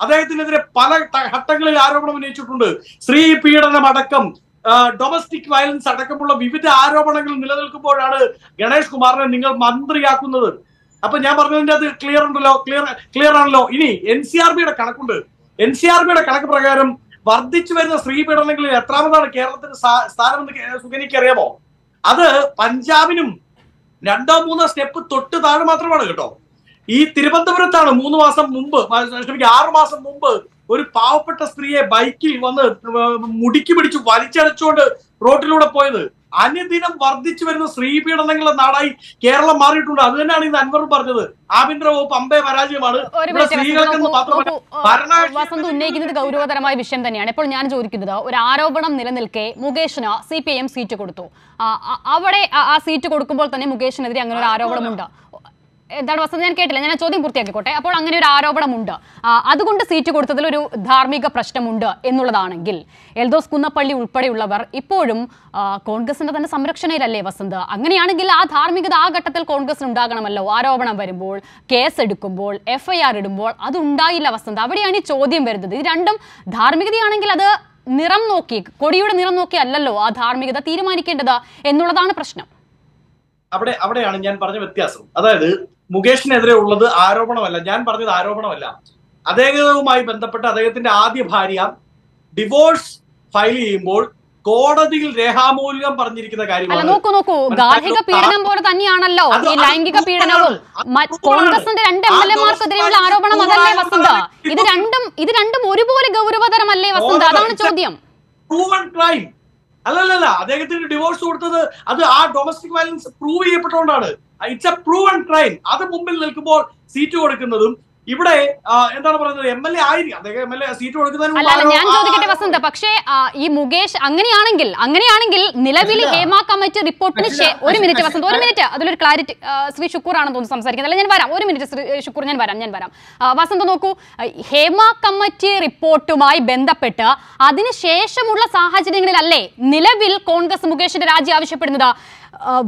അദ്ദേഹത്തിനെതിരെ പല ഘട്ടങ്ങളിൽ ആരോപണം ഉന്നയിച്ചിട്ടുണ്ട്. സ്ത്രീ പീഡനം അടക്കം ഡൊമസ്റ്റിക് വയലൻസ് അടക്കമുള്ള വിവിധ ആരോപണങ്ങൾ നിലനിൽക്കുമ്പോഴാണ് ഗണേഷ് കുമാറിനെ നിങ്ങൾ മന്ത്രിയാക്കുന്നത്. അപ്പൊ ഞാൻ പറഞ്ഞതിന്റെ അത് ക്ലിയർ ഉണ്ടല്ലോ ക്ലിയർ ക്ലിയർ ആണല്ലോ. ഇനി എൻ സി ആർ ബിയുടെ കണക്കുണ്ട്. എൻ സി ആർ ബിയുടെ കണക്ക് പ്രകാരം വർദ്ധിച്ചു വരുന്ന സ്ത്രീ പീഡനങ്ങളിൽ എത്രാമതാണ് കേരളത്തിന് സ്ഥാനം സ്ഥാനമെന്ന് സുഖനിക്ക് അറിയാമോ? അത് പഞ്ചാബിനും രണ്ടോ മൂന്നോ സ്റ്റെപ്പ് തൊട്ട് താഴെ മാത്രമാണ് കേട്ടോ. ഈ തിരുവനന്തപുരത്താണ് മൂന്ന് മാസം മുമ്പ് ആറു മാസം മുമ്പ് ഒരു പാവപ്പെട്ട സ്ത്രീയെ ബൈക്കിൽ വന്ന് മുടിക്ക് പിടിച്ച് വലിച്ചടച്ചുകൊണ്ട് റോഡിലൂടെ പോയത്. അനുദിനം വർദ്ധിച്ചു വരുന്ന സ്ത്രീ പീഡനങ്ങളുടെ നാടായി കേരളം മാറിയിട്ടുണ്ട്. അത് തന്നെയാണ് ഇന്ന് അൻവർ പറഞ്ഞത്. ആഭ്യന്തര വകുപ്പ് അമ്പേ പരാജയമാണ്. വസന്ത് ഉന്നയിക്കുന്നത് ഗൗരവതരമായ വിഷയം തന്നെയാണ്. ഇപ്പോൾ ഞാൻ ചോദിക്കുന്നത് ഒരു ആരോപണം നിലനിൽക്കെ മുകേഷിന് C P I M seat കൊടുത്തു. അവിടെ ആ- ആ സീറ്റ് കൊടുക്കുമ്പോൾ തന്നെ മുകേഷിനെതിരെ അങ്ങനെ ഒരു ആരോപണമുണ്ട്. എന്താണ് വസന്ത് ഞാൻ കേട്ടില്ല. ഞാൻ ചോദ്യം പൂർത്തിയാക്കിക്കോട്ടെ. അപ്പോൾ അങ്ങനെ ഒരു ആരോപണമുണ്ട്. അതുകൊണ്ട് സീറ്റ് കൊടുത്തതിൽ ഒരു ധാർമ്മിക പ്രശ്നമുണ്ട് എന്നുള്ളതാണെങ്കിൽ എൽദോസ് കുന്നപ്പള്ളി ഉൾപ്പെടെയുള്ളവർ ഇപ്പോഴും കോൺഗ്രസിന്റെ തന്നെ സംരക്ഷണയിലല്ലേ വസന്ത്? അങ്ങനെയാണെങ്കിൽ ആ ധാർമ്മികത ആ ഘട്ടത്തിൽ കോൺഗ്രസിന് ഉണ്ടാകണമല്ലോ. ആരോപണം വരുമ്പോൾ കേസ് എടുക്കുമ്പോൾ എഫ്ഐആർ ഇടുമ്പോൾ അത് ഉണ്ടായില്ല വസന്ത്. അവിടെയാണ് ഈ ചോദ്യം വരുന്നത്. ഇത് രണ്ടും ധാർമ്മികതയാണെങ്കിൽ അത് നിറം നോക്കി കൊടിയുടെ നിറം നോക്കി അല്ലല്ലോ ആ ധാർമ്മികത തീരുമാനിക്കേണ്ടത് എന്നുള്ളതാണ് പ്രശ്നം. അവിടെ അവിടെയാണ് ഞാൻ പറഞ്ഞ വ്യത്യാസം. അതായത് മുകേഷിനെതിരെ ഉള്ളത് ആരോപണമല്ല. ഞാൻ പറഞ്ഞത് ആരോപണമല്ല. അദ്ദേഹവുമായി ബന്ധപ്പെട്ട് അദ്ദേഹത്തിന്റെ ആദ്യ ഭാര്യ ഡിവോഴ്സ് ഫയൽ ചെയ്യുമ്പോൾ കോടതിയിൽ രേഖാമൂലകം പറഞ്ഞിരിക്കുന്ന കാര്യമാണ്. നോക്കൂ നോക്കൂ. ഗാർഹിക പീഡനം പോലെ തന്നെയാണല്ലോ. ഈ ലൈംഗിക പീഡനവും. കോൺഗ്രസിന്റെ രണ്ട് എം എൽ എമാർക്കെതിരെയുള്ള ആരോപണം അതല്ലേ വസന്ത? ഇത് രണ്ടും ഇത് രണ്ടും ഒരുപോലെ ഗൗരവതരമല്ലേ വസന്ത? അതാണ് ചോദ്യം. ക്രൈം അല്ലല്ലല്ല അദ്ദേഹത്തിന് ഡിവോഴ്സ് കൊടുത്തത് അത് ആ ഡൊമസ്റ്റിക് വയലൻസ് പ്രൂവ് ചെയ്യപ്പെട്ടുകൊണ്ടാണ് ഇറ്റ്സ് എ പ്രൂവൺ ക്രൈം അത് മുമ്പിൽ നിൽക്കുമ്പോൾ സീറ്റ് കൊടുക്കുന്നതും ഇവിടെ എന്താണ് പറയുന്നത്? എം എൽ എ ആയിരിക്കും. അദ്ദേഹം എം എൽ എ സീറ്റ് കൊടുക്കുന്നതിന് ഞാൻ ചോദിക്കട്ടെ വസന്ത. പക്ഷേ ഈ മുകേഷ് അങ്ങനെയാണെങ്കിൽ അങ്ങനെയാണെങ്കിൽ നിലവിൽ ഹേമ കമ്മിറ്റി റിപ്പോർട്ടിന് ഒരു മിനിറ്റ് വസന്ത് ഒരു മിനിറ്റ്. അതിലൊരു ക്ലാരിറ്റി ശ്രീ ഷുക്കൂർ ആണെന്ന് തോന്നുന്നു സംസാരിക്കുന്നത്. അല്ല ഞാൻ വരാം. ഒരു മിനിറ്റ് ശ്രീ ഷുക്കൂർ ഞാൻ വരാം ഞാൻ വരാം. വസന്ത് നോക്കൂ. ഹേമ കമ്മിറ്റി റിപ്പോർട്ടുമായി ബന്ധപ്പെട്ട് അതിനുശേഷമുള്ള സാഹചര്യങ്ങളിലല്ലേ നിലവിൽ കോൺഗ്രസ് മുകേഷിന്റെ രാജി ആവശ്യപ്പെടുന്നത്?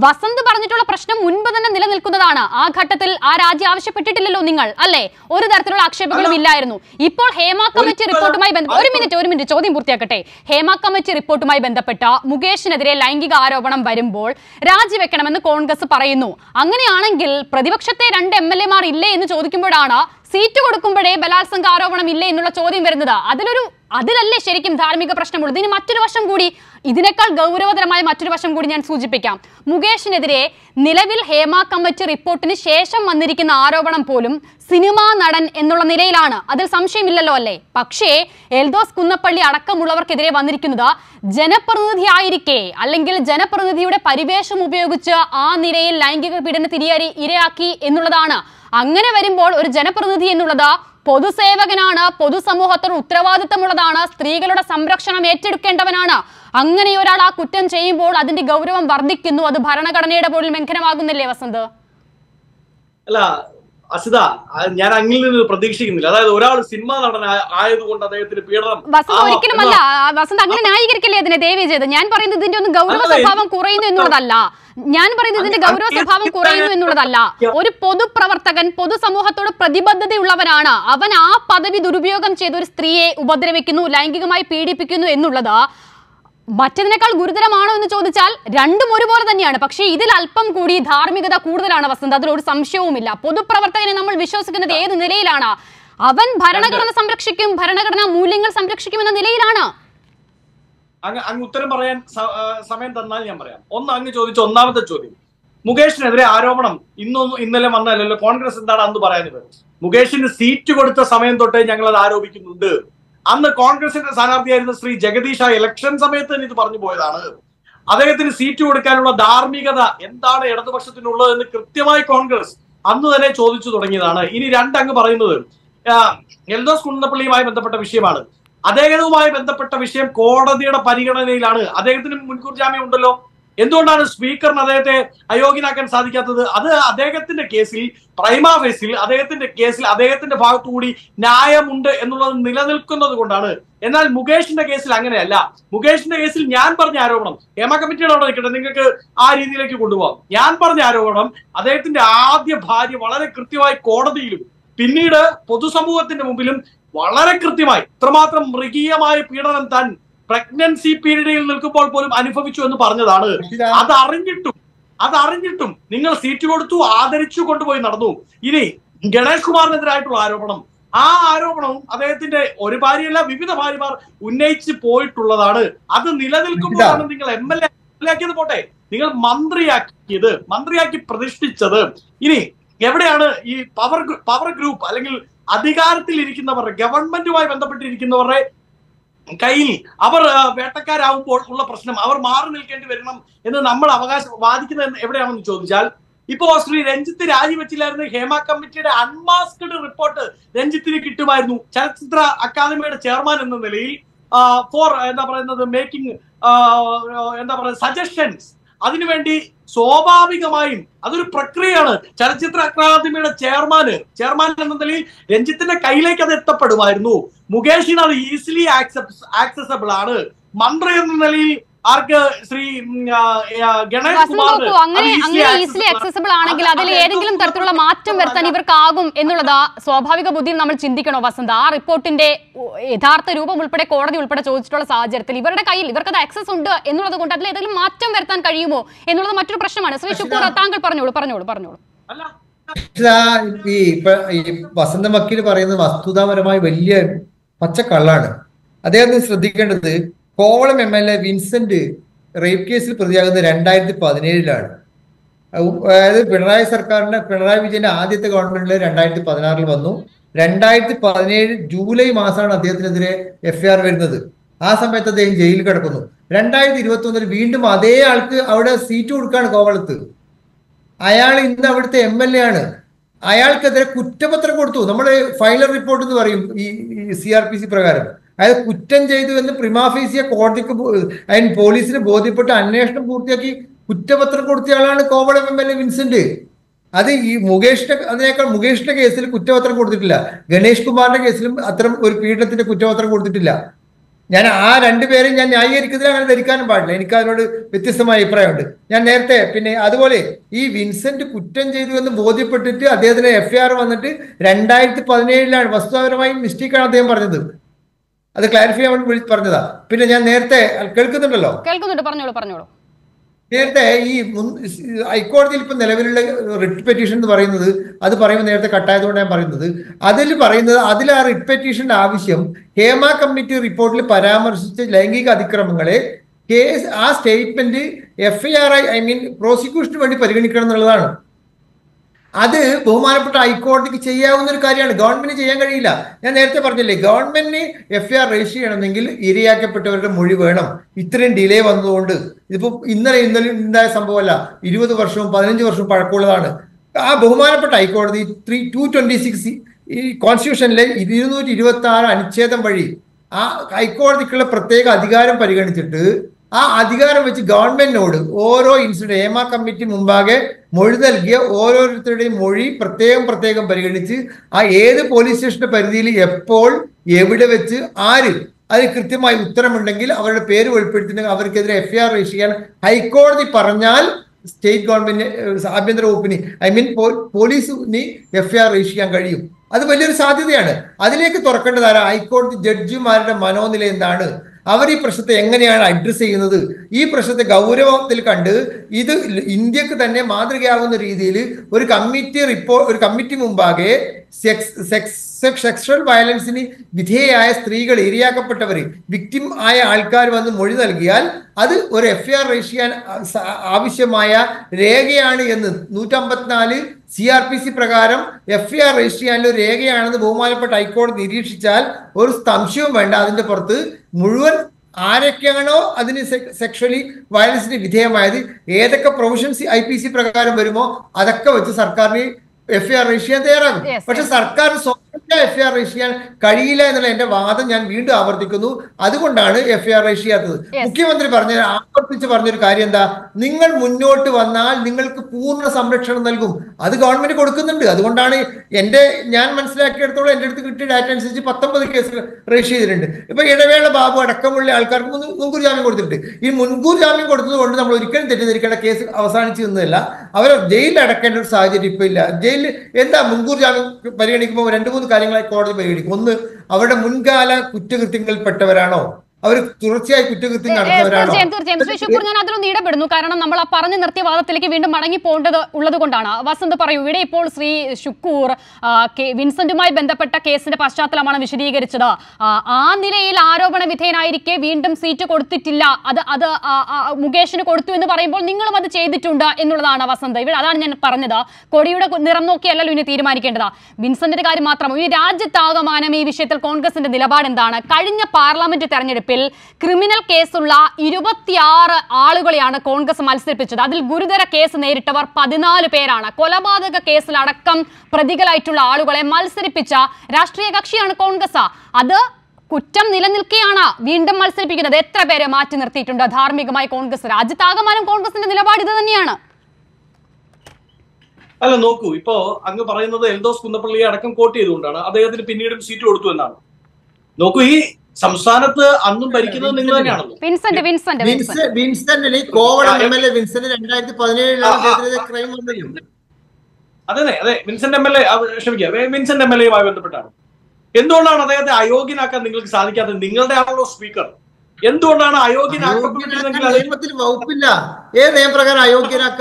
വസന്ത് പറഞ്ഞിട്ടുള്ള പ്രശ്നം മുൻപ് തന്നെ നിലനിൽക്കുന്നതാണ്. ആ ഘട്ടത്തിൽ ആ രാജി ആവശ്യപ്പെട്ടിട്ടില്ലല്ലോ നിങ്ങൾ അല്ലേ? ഒരു തരത്തിലുള്ള ആക്ഷേപങ്ങളും ഇല്ലായിരുന്നു. ഇപ്പോൾ ഹേമ കമ്മിറ്റി റിപ്പോർട്ടുമായി ഒരു മിനിറ്റ് ഒരു മിനിറ്റ് ചോദ്യം പൂർത്തിയാക്കട്ടെ. ഹേമ കമ്മിറ്റി റിപ്പോർട്ടുമായി ബന്ധപ്പെട്ട മുകേഷിനെതിരെ ലൈംഗിക ആരോപണം വരുമ്പോൾ രാജിവെക്കണമെന്ന് കോൺഗ്രസ് പറയുന്നു. അങ്ങനെയാണെങ്കിൽ പ്രതിപക്ഷത്തെ രണ്ട് എം എൽ എമാർ ഇല്ലേ എന്ന് ചോദിക്കുമ്പോഴാണ് സീറ്റ് കൊടുക്കുമ്പോഴേ ബലാത്സംഗ ആരോപണം ഇല്ലേ എന്നുള്ള ചോദ്യം വരുന്നത്. അതിലൊരു അതിലല്ലേ ശരിക്കും ധാർമ്മിക പ്രശ്നമുള്ളത് ഇനി മറ്റൊരു വശം കൂടി ഇതിനേക്കാൾ ഗൗരവതരമായ മറ്റൊരു വശം കൂടി ഞാൻ സൂചിപ്പിക്കാം. മുകേഷിനെതിരെ നിലവിൽ ഹേമ കമ്മിറ്റി റിപ്പോർട്ടിന് ശേഷം വന്നിരിക്കുന്ന ആരോപണം പോലും സിനിമാ നടൻ എന്നുള്ള നിലയിലാണ്. അതിൽ സംശയമില്ലല്ലോ അല്ലേ? പക്ഷേ എൽദോസ് കുന്നപ്പള്ളി അടക്കമുള്ളവർക്കെതിരെ വന്നിരിക്കുന്നത് ജനപ്രതിനിധി ആയിരിക്കെ അല്ലെങ്കിൽ ജനപ്രതിനിധിയുടെ പരിവേഷം ഉപയോഗിച്ച് ആ നിരയിൽ ലൈംഗിക പീഡനത്തിന് ഇരയാക്കി എന്നുള്ളതാണ്. അങ്ങനെ വരുമ്പോൾ ഒരു ജനപ്രതിനിധി എന്നുള്ളത് പൊതുസേവകനാണ് പൊതുസമൂഹത്തിന് ഉത്തരവാദിത്തമുള്ളതാണ് സ്ത്രീകളുടെ സംരക്ഷണം ഏറ്റെടുക്കേണ്ടവനാണ്. അങ്ങനെ ഒരാൾ ആ കുറ്റം ചെയ്യുമ്പോൾ അതിന്റെ ഗൗരവം വർദ്ധിക്കുന്നു അത് ഭരണഘടനയുടെ പോലും ലംഘനമാകുന്നില്ലേ വസന്ത്? അല്ല അസിത ഞാൻ അങ്ങിൽ നിന്ന് പ്രതീക്ഷിക്കുന്നില്ല. അതായത് ഒരാൾ സിനിമ നടൻ ആയതുകൊണ്ട് അദ്ദേഹത്തിന് പീഡനം വസന്ത് ആവാം ഒരിക്കലുമല്ല വസന്ത് അങ്ങനെ ന്യായീകരിക്കല്ലേ അതിനെ ദേവി ചെയ്ത് ഞാൻ പറയുന്നത് ഇതിന്റെ ഒന്നും ഗൗരവ സ്വഭാവം കുറയുന്നു എന്നുള്ളതല്ല. ഞാൻ പറയുന്നത് ഇതിന്റെ ഗൗരവ സ്വഭാവം കുറയുന്നു എന്നുള്ളതല്ല. ഒരു പൊതുപ്രവർത്തകൻ പൊതുസമൂഹത്തോട് പ്രതിബദ്ധതയുള്ളവനാണ്. അവൻ ആ പദവി ദുരുപയോഗം ചെയ്ത് ഒരു സ്ത്രീയെ ഉപദ്രവിക്കുന്നു ലൈംഗികമായി പീഡിപ്പിക്കുന്നു എന്നുള്ളത് മറ്റതിനേക്കാൾ ഗുരുതരമാണോ എന്ന് ചോദിച്ചാൽ രണ്ടും ഒരുപോലെ തന്നെയാണ്. പക്ഷേ ഇതിൽ അല്പം കൂടി ധാർമ്മികത കൂടുതലാണ് വസന്ത്. ഒരു സംശയവുമില്ല. പൊതുപ്രവർത്തകനെ നമ്മൾ വിശ്വസിക്കുന്നത് ഏത് നിലയിലാണ്? അവൻ ഭരണഘടന സംരക്ഷിക്കും ഭരണഘടനാ മൂല്യങ്ങൾ സംരക്ഷിക്കും എന്ന നിലയിലാണ്. അങ്ങ് അങ്ങ് ഉത്തരം പറയാൻ സമയം തന്നാൽ ഞാൻ പറയാം. ഒന്ന് അങ്ങ് ചോദിച്ച ഒന്നാമത്തെ ചോദ്യം. മുകേഷിനെതിരെ ആരോപണം ഇന്നൊന്നും ഇന്നലെ വന്നല്ലോ കോൺഗ്രസ് എന്താണ് അന്ന് പറയാനത് മുകേഷിന് സീറ്റ് കൊടുത്ത സമയം തൊട്ടേ ഞങ്ങൾ അത് ആരോപിക്കുന്നുണ്ട്. അന്ന് കോൺഗ്രസിന്റെ സ്ഥാനാർത്ഥിയായിരുന്ന ശ്രീ ജഗദീഷ് ഇലക്ഷൻ സമയത്ത് തന്നെ ഇത് പറഞ്ഞു പോയതാണ്. അദ്ദേഹത്തിന് സീറ്റ് കൊടുക്കാനുള്ള ധാർമ്മികത എന്താണ് ഇടതുപക്ഷത്തിനുള്ളത് എന്ന് കൃത്യമായി കോൺഗ്രസ് അന്ന് തന്നെ ചോദിച്ചു തുടങ്ങിയതാണ്. ഇനി രണ്ടങ്ങ് പറയുന്നത് എൽദോസ് കുന്നപ്പള്ളിയുമായി ബന്ധപ്പെട്ട വിഷയമാണ്. അദ്ദേഹവുമായി ബന്ധപ്പെട്ട വിഷയം കോടതിയുടെ പരിഗണനയിലാണ്. അദ്ദേഹത്തിന് മുൻകൂർ ജാമ്യം ഉണ്ടല്ലോ. എന്തുകൊണ്ടാണ് സ്പീക്കറിന് അദ്ദേഹത്തെ അയോഗ്യനാക്കാൻ സാധിക്കാത്തത്? അത് അദ്ദേഹത്തിന്റെ കേസിൽ പ്രൈമാവേസിൽ അദ്ദേഹത്തിന്റെ കേസിൽ അദ്ദേഹത്തിന്റെ ഭാഗത്തുകൂടി ന്യായമുണ്ട് എന്നുള്ളത് നിലനിൽക്കുന്നത് കൊണ്ടാണ്. എന്നാൽ മുകേഷിന്റെ കേസിൽ അങ്ങനെയല്ല. മുകേഷിന്റെ കേസിൽ ഞാൻ പറഞ്ഞ ആരോപണം ഹേമ കമ്മിറ്റിയുടെ അവിടെ നിൽക്കട്ടെ നിങ്ങൾക്ക് ആ രീതിയിലേക്ക് കൊണ്ടുപോകാം. ഞാൻ പറഞ്ഞ ആരോപണം അദ്ദേഹത്തിന്റെ ആദ്യ ഭാര്യ വളരെ കൃത്യമായി കോടതിയിലും പിന്നീട് പൊതുസമൂഹത്തിന്റെ മുമ്പിലും വളരെ കൃത്യമായി ഇത്രമാത്രം മൃഗീയമായ പീഡനം താൻ പ്രഗ്നൻസി പീരീഡിൽ നിൽക്കുമ്പോൾ പോലും അനുഭവിച്ചു എന്ന് പറഞ്ഞതാണ്. അത് അറിഞ്ഞിട്ടും അത് അറിഞ്ഞിട്ടും നിങ്ങൾ സീറ്റ് കൊടുത്തു ആദരിച്ചു കൊണ്ടുപോയി നടന്നു. ഇനി ഗണേഷ് കുമാറിനെതിരായിട്ടുള്ള ആരോപണം. ആ ആരോപണവും അദ്ദേഹത്തിന്റെ ഒരു ഭാര്യയല്ല വിവിധ ഭാര്യമാർ ഉന്നയിച്ച് പോയിട്ടുള്ളതാണ്. അത് നിലനിൽക്കുമ്പോഴാണ് നിങ്ങൾ എം എൽ എ പോട്ടെ. നിങ്ങൾ മന്ത്രിയാക്കിയത് മന്ത്രിയാക്കി പ്രതിഷ്ഠിച്ചത്. ഇനി എവിടെയാണ് ഈ പവർ പവർ ഗ്രൂപ്പ് അല്ലെങ്കിൽ അധികാരത്തിൽ ഇരിക്കുന്നവർ ഗവൺമെന്റുമായി ബന്ധപ്പെട്ടിരിക്കുന്നവരുടെ കയ്യിൽ അവർ വേട്ടക്കാരാവുമ്പോൾ ഉള്ള പ്രശ്നം അവർ മാറി നിൽക്കേണ്ടി വരണം എന്ന് നമ്മൾ അവകാശം വാദിക്കുന്നത് എവിടെയാണെന്ന് ചോദിച്ചാൽ ഇപ്പോ ശ്രീ രഞ്ജിത്ത് രാജിവെച്ചില്ലായിരുന്നു ഹേമ കമ്മിറ്റിയുടെ അൺമാസ്ക്ഡ് റിപ്പോർട്ട് രഞ്ജിത്തിന് കിട്ടുമായിരുന്നു. ചലച്ചിത്ര അക്കാദമിയുടെ ചെയർമാൻ എന്ന നിലയിൽ ഫോർ എന്താ പറയുന്നത് മേക്കിംഗ് എന്താ പറയുക സജഷൻസ് അതിനുവേണ്ടി സ്വാഭാവികമായും അതൊരു പ്രക്രിയയാണ്. ചലച്ചിത്ര അക്കാദമിയുടെ ചെയർമാന് ചെയർമാൻ എന്ന നിലയിൽ രഞ്ജിത്തിന്റെ കയ്യിലേക്ക് അത് എത്തപ്പെടുമായിരുന്നു. മുകേഷിന് അത് ഈസിലി ആക്സസബിൾ ആണ്. മന്ത്രി എന്ന നിലയിൽ ആർക്ക്? ശ്രീ ഗണേഷ് കുമാർ അങ്ങനെ അത് easily അങ്ങനെ ഈസിലി അക്സസിബിൾ ആണെങ്കിൽ അത് അതിൽ ഏതെങ്കിലും തരത്തിലുള്ള മാറ്റം വരുത്താൻ ഇവർക്കാകും എന്നുള്ളത് സ്വാഭാവിക ബുദ്ധിയിൽ നമ്മൾ ചിന്തിക്കണോ വസന്ത? ആ റിപ്പോർട്ടിന്റെ യഥാർത്ഥ രൂപം ഉൾപ്പെടെ കോടതി ഉൾപ്പെടെ ചോദിച്ചിട്ടുള്ള സാഹചര്യത്തിൽ ഇവരുടെ കയ്യിൽ ഇവർക്കത് ആക്സസ് ഉണ്ട് എന്നുള്ളത് കൊണ്ട് അതിൽ ഏതെങ്കിലും മാറ്റം വരുത്താൻ കഴിയുമോ എന്നുള്ളത് മറ്റൊരു പ്രശ്നമാണ്. ശ്രീ ശുക്കൂർ താങ്കൾ പറഞ്ഞോളൂ പറഞ്ഞോളൂ പറഞ്ഞോളൂ. അല്ല. ഈ ഇപ്പൊ ഈ വസന്ത വക്കീൽ പറയുന്നത് വസ്തുതാപരമായി വലിയ പച്ചക്കള്ളാണ്. അദ്ദേഹം ശ്രദ്ധിക്കേണ്ടത് Kovalam M L A Vincent rape കേസിൽ പ്രതിയാകുന്നത് രണ്ടായിരത്തി പതിനേഴിലാണ് അതായത് പിണറായി സർക്കാരിന്റെ പിണറായി വിജയന്റെ ആദ്യത്തെ ഗവൺമെന്റിൽ രണ്ടായിരത്തി പതിനാറിൽ വന്നു. രണ്ടായിരത്തി പതിനേഴ് ജൂലൈ മാസമാണ് അദ്ദേഹത്തിനെതിരെ എഫ് എഫ്ഐആർ വരുന്നത്. ആ സമയത്ത് അദ്ദേഹം ജയിലിൽ കിടക്കുന്നു. രണ്ടായിരത്തി ഇരുപത്തി ഒന്നിൽ വീണ്ടും അതേ ആൾക്ക് അവിടെ സീറ്റ് കൊടുക്കാണ് കോവളത്ത്. അയാൾ ഇന്ന് അവിടുത്തെ എം എൽ എ ആണ്. അയാൾക്കെതിരെ കുറ്റപത്രം കൊടുത്തു. നമ്മൾ ഫൈനൽ റിപ്പോർട്ട് എന്ന് പറയും ഈ സി ആർ പി സി പ്രകാരം. അയാൾ കുറ്റം ചെയ്തു എന്ന് പ്രിമാഫീസിയെ കോടതിക്ക് അതിന് പോലീസിന് ബോധ്യപ്പെട്ട് അന്വേഷണം പൂർത്തിയാക്കി കുറ്റപത്രം കൊടുത്തയാളാണ് Kovalam M L A Vincent. അത് ഈ മുകേഷിന്റെ അതിനേക്കാൾ മുകേഷിന്റെ കേസിൽ കുറ്റപത്രം കൊടുത്തിട്ടില്ല. ഗണേഷ് കുമാറിന്റെ കേസിലും അത്തരം ഒരു പീഡനത്തിന്റെ കുറ്റപത്രം കൊടുത്തിട്ടില്ല. ഞാൻ ആ രണ്ടുപേരെയും ഞാൻ ന്യായീകരിക്കുന്നതിൽ അങ്ങനെ ധരിക്കാനും പാടില്ല. എനിക്ക് അതിനോട് വ്യത്യസ്തമായ അഭിപ്രായമുണ്ട്. ഞാൻ നേരത്തെ പിന്നെ അതുപോലെ ഈ വിൻസെന്റ് കുറ്റം ചെയ്തു എന്ന് ബോധ്യപ്പെട്ടിട്ട് അദ്ദേഹത്തിന് എഫ്ഐആർ വന്നിട്ട് രണ്ടായിരത്തി പതിനേഴിലാണ് വസ്തുതാപരമായി മിസ്റ്റേക്കാണ് അദ്ദേഹം പറഞ്ഞത്. അത് ക്ലാരിഫൈ ചെയ്യാൻ വേണ്ടി പറഞ്ഞതാ. പിന്നെ ഞാൻ നേരത്തെ കേൾക്കുന്നുണ്ടല്ലോ? കേൾക്കുന്നുണ്ട് പറഞ്ഞോളൂ പറഞ്ഞോളൂ. നേരത്തെ ഈ ഹൈക്കോടതിയിൽ ഇപ്പം നിലവിലുള്ള റിട്ട് പെറ്റീഷൻ എന്ന് പറയുന്നത് അത് പറയുമ്പോൾ നേരത്തെ കട്ടായതുകൊണ്ട് ഞാൻ പറയുന്നത്. അതിൽ പറയുന്നത് അതിൽ ആ റിട്ട് പെറ്റീഷന്റെ ആവശ്യം ഹേമ കമ്മിറ്റി റിപ്പോർട്ടിൽ പരാമർശിച്ച ലൈംഗിക അതിക്രമങ്ങളെ കേസ് ആ statement FIR I I mean പ്രോസിക്യൂഷന് വേണ്ടി പരിഗണിക്കണം എന്നുള്ളതാണ്. അത് ബഹുമാനപ്പെട്ട ഹൈക്കോടതിക്ക് ചെയ്യാവുന്ന ഒരു കാര്യമാണ്. ഗവൺമെന്റ് ചെയ്യാൻ കഴിയില്ല. ഞാൻ നേരത്തെ പറഞ്ഞില്ലേ ഗവൺമെന്റിന് എഫ് ഐ ആർ രജിസ്റ്റർ ചെയ്യണമെങ്കിൽ ഇരയാക്കപ്പെട്ടവരുടെ മൊഴി വേണം. ഇത്രയും ഡിലേ വന്നതുകൊണ്ട്. ഇതിപ്പോ ഇന്നലെ ഇന്നലെ ഉണ്ടായ സംഭവമല്ല ഇരുപത് വർഷവും പതിനഞ്ച് വർഷവും പഴക്കമുള്ളതാണ്. ആ ബഹുമാനപ്പെട്ട ഹൈക്കോടതി ത്രീ ടു ട്വന്റി സിക്സ് ഈ കോൺസ്റ്റിറ്റ്യൂഷനിലെ ഇരുന്നൂറ്റി ഇരുപത്തി ആറ് അനുച്ഛേദം വഴി ആ ഹൈക്കോടതിക്കുള്ള പ്രത്യേക അധികാരം പരിഗണിച്ചിട്ട് ആ അധികാരം വെച്ച് ഗവൺമെന്റിനോട് ഓരോ ഇൻസിഡന്റ് ഏമ കമ്മിറ്റി മുമ്പാകെ മൊഴി നൽകിയ ഓരോരുത്തരുടെയും മൊഴി പ്രത്യേകം പ്രത്യേകം പരിഗണിച്ച് ആ ഏത് പോലീസ് സ്റ്റേഷന്റെ പരിധിയിൽ എപ്പോൾ എവിടെ വെച്ച് ആര് അതിന് കൃത്യമായി ഉത്തരമുണ്ടെങ്കിൽ അവരുടെ പേര് വെളിപ്പെടുത്തിയിട്ടുണ്ടെങ്കിൽ അവർക്കെതിരെ എഫ്ഐആർ രജിസ്റ്റർ ചെയ്യാൻ ഹൈക്കോടതി പറഞ്ഞാൽ സ്റ്റേറ്റ് ഗവൺമെന്റ് ആഭ്യന്തര വകുപ്പിന് ഐ മീൻ പോലീസിന് എഫ്ഐആർ രജിസ്റ്റർ ചെയ്യാൻ കഴിയും. അത് വലിയൊരു സാധ്യതയാണ്. അതിലേക്ക് തുറക്കേണ്ടത് ഹൈക്കോടതി ജഡ്ജിമാരുടെ മനോനില എന്താണ്? അവർ ഈ പ്രശ്നത്തെ എങ്ങനെയാണ് അഡ്രസ് ചെയ്യുന്നത്? ഈ പ്രശ്നത്തെ ഗൗരവത്തിൽ കണ്ട് ഇത് ഇന്ത്യയ്ക്ക് തന്നെ മാതൃകയാകുന്ന രീതിയിൽ ഒരു കമ്മിറ്റി റിപ്പോർട്ട് ഒരു കമ്മിറ്റി മുമ്പാകെ സെക്സ് സെക്സ് സെക്ഷൽ വയലൻസിന് വിധേയയായ സ്ത്രീകൾ ഇരയാക്കപ്പെട്ടവർ വിക്ടിം ആയ ആൾക്കാർ വന്ന് മൊഴി നൽകിയാൽ അത് ഒരു എഫ് ഐ ആർ രജിസ്റ്റർ ചെയ്യാൻ ആവശ്യമായ രേഖയാണ് എന്ന്. നൂറ്റമ്പത്തിനാല് സി ആർ പി സി പ്രകാരം എഫ് ഐ ആർ രജിസ്റ്റർ ചെയ്യാനുള്ള രേഖയാണെന്ന് ബഹുമാനപ്പെട്ട ഹൈക്കോടതി നിരീക്ഷിച്ചാൽ ഒരു സംശയവും വേണ്ട. അതിന്റെ പുറത്ത് മുഴുവൻ ആരൊക്കെയാണോ അതിന് സെക്ഷലി വയലൻസിന് വിധേയമായത് ഏതൊക്കെ പ്രൊവിഷൻസ് ഐ പി സി പ്രകാരം വരുമോ അതൊക്കെ വെച്ച് സർക്കാരിന് എഫ് ഐ ആർ ചെയ്യാൻ തയ്യാറാകും പക്ഷെ സർക്കാർ സ്വ- എഫ് ആർ രജിസ്റ്റർ ചെയ്യാൻ കഴിയില്ല എന്നുള്ള എന്റെ വാദം ഞാൻ വീണ്ടും ആവർത്തിക്കുന്നു. അതുകൊണ്ടാണ് എഫ് ആർ രജിസ്റ്റർ ചെയ്യാത്തത്. മുഖ്യമന്ത്രി പറഞ്ഞ ആവർത്തിച്ച് പറഞ്ഞൊരു കാര്യം എന്താ? നിങ്ങൾ മുന്നോട്ട് വന്നാൽ നിങ്ങൾക്ക് പൂർണ സംരക്ഷണം നൽകും. അത് ഗവൺമെന്റ് കൊടുക്കുന്നുണ്ട്. അതുകൊണ്ടാണ് എന്റെ ഞാൻ മനസ്സിലാക്കിയെടുത്തോളം എന്റെ അടുത്ത് കിട്ടിയ ഡാറ്റ അനുസരിച്ച് പത്തൊമ്പത് കേസ് രജിസ്റ്റർ ചെയ്തിട്ടുണ്ട്. ഇപ്പൊ ഇടവേള ബാബു അടക്കമുള്ള ആൾക്കാർക്ക് മുൻ- മുൻകൂർ ജാമ്യം കൊടുത്തിട്ടുണ്ട്. ഈ മുൻകൂർ ജാമ്യം കൊടുത്തത് കൊണ്ട് നമ്മൾ ഒരിക്കലും തെറ്റിദ്ധരിക്കേണ്ട കേസ് അവസാനിച്ചു നിന്നതല്ല. അവരെ ജയിലിൽ അടക്കേണ്ട ഒരു സാഹചര്യം ഇപ്പൊ ഇല്ല. ജയിലിൽ എന്താ മുൻകൂർ ജാമ്യം പരിഗണിക്കുമ്പോൾ രണ്ട് മൂന്ന് കാര്യങ്ങളായി കോടതി പരിഗണിക്കും. ഒന്ന് അവരുടെ മുൻകാല കുറ്റകൃത്യങ്ങളിൽപ്പെട്ടവരാണോ? അവർ തുടർച്ചയായി കുറ്റകൃത്യം തീർച്ചയായും ഞാൻ അതിലൊന്ന് ഇടപെടുന്നു. കാരണം നമ്മൾ ആ പറഞ്ഞു നിർത്തിയ വാദത്തിലേക്ക് വീണ്ടും മടങ്ങി പോകേണ്ടത് ഉള്ളത് കൊണ്ടാണ്. വസന്ത് പറയൂ ഇവിടെ ഇപ്പോൾ ശ്രീ ശുക്കൂർ കെ- വിൻസെന്റുമായി ബന്ധപ്പെട്ട കേസിന്റെ പശ്ചാത്തലമാണ് വിശദീകരിച്ചത്. ആ, നിലയിൽ ആരോപണ വിധേയനായിരിക്കെ വീണ്ടും സീറ്റ് കൊടുത്തിട്ടില്ല. അത് അത് മുകേഷിന് കൊടുത്തു എന്ന് പറയുമ്പോൾ നിങ്ങളും അത് ചെയ്തിട്ടുണ്ട് എന്നുള്ളതാണ് വസന്ത്. ഇവിടെ അതാണ് ഞാൻ പറഞ്ഞത്. കൊടിയുടെ നിറം നോക്കിയല്ലല്ലോ ഇനി തീരുമാനിക്കേണ്ടത്. വിൻസെന്റിന്റെ കാര്യം മാത്രമോ ഇനി രാജ്യത്താകമാനം ഈ വിഷയത്തിൽ കോൺഗ്രസിന്റെ നിലപാട് എന്താണ് കഴിഞ്ഞ പാർലമെന്റ് തെരഞ്ഞെടുപ്പിൽ ക്രിമിനൽ കേസുള്ള ഇരുപത്തിയാറ് ആളുകളെയാണ് കോൺഗ്രസ് മത്സരിപ്പിച്ചത്. അതിൽ ഗുരുതര കേസ് നേരിട്ടവർ പതിനാല് പേരാണ്. കൊലപാതക കേസിലടക്കം പ്രതികളായിട്ടുള്ള ആളുകളെ മത്സരിപ്പിച്ച രാഷ്ട്രീയ കക്ഷിയാണ് കോൺഗ്രസ്. അത് കുറ്റം നിലനിൽക്കെയാണ് വീണ്ടും മത്സരിപ്പിക്കുന്നത്. എത്ര പേരെ മാറ്റി നിർത്തിയിട്ടുണ്ട് ധാർമ്മികമായി കോൺഗ്രസ്? രാജ്യത്താകമാനം കോൺഗ്രസിന്റെ നിലപാട് ഇത് തന്നെയാണ്. അല്ല നോക്കൂ ഇപ്പോ അങ്ങ് പറയുന്നത് എൽദോസ് കുന്നപ്പള്ളിയെ അടക്കം കോട്ട് ചെയ്തുകൊണ്ടാണ്. അദ്ദേഹത്തിന് പിന്നീടും സീറ്റ് കൊടുത്തു എന്നാണ്. നോക്കൂ ഈ സംസ്ഥാനത്ത് അന്നും ഭരിക്കുന്നത് നിങ്ങൾ തന്നെയാണല്ലോ. Vincent Vincent Vincent. വിൻസെന്റ്. വിൻസെന്റിന് ഈ Kovalam M L A Vincent രണ്ടായിരത്തി പതിനേഴിലാണ് ആ, ആ, അദ്ദേഹത്തിനെതിരെ ക്രൈം വന്നത് അതെ അതെ വിൻസെന്റ് എം എൽ എ ക്ഷമിക്കുക വിൻസെന്റ് എം എൽ എയുമായി ബന്ധപ്പെട്ടാണ്. എന്തുകൊണ്ടാണ് അദ്ദേഹത്തെ അയോഗ്യനാക്കാൻ നിങ്ങൾക്ക് സാധിക്കാത്തത്? നിങ്ങളുടെ ആണല്ലോ സ്പീക്കർ. എന്തുകൊണ്ടാണ് അയോഗ്യനാക്കപ്പെട്ടിരുന്നെങ്കിൽ അത് നിയമത്തിൽ വകുപ്പില്ല. ഏത് നിയമപ്രകാരം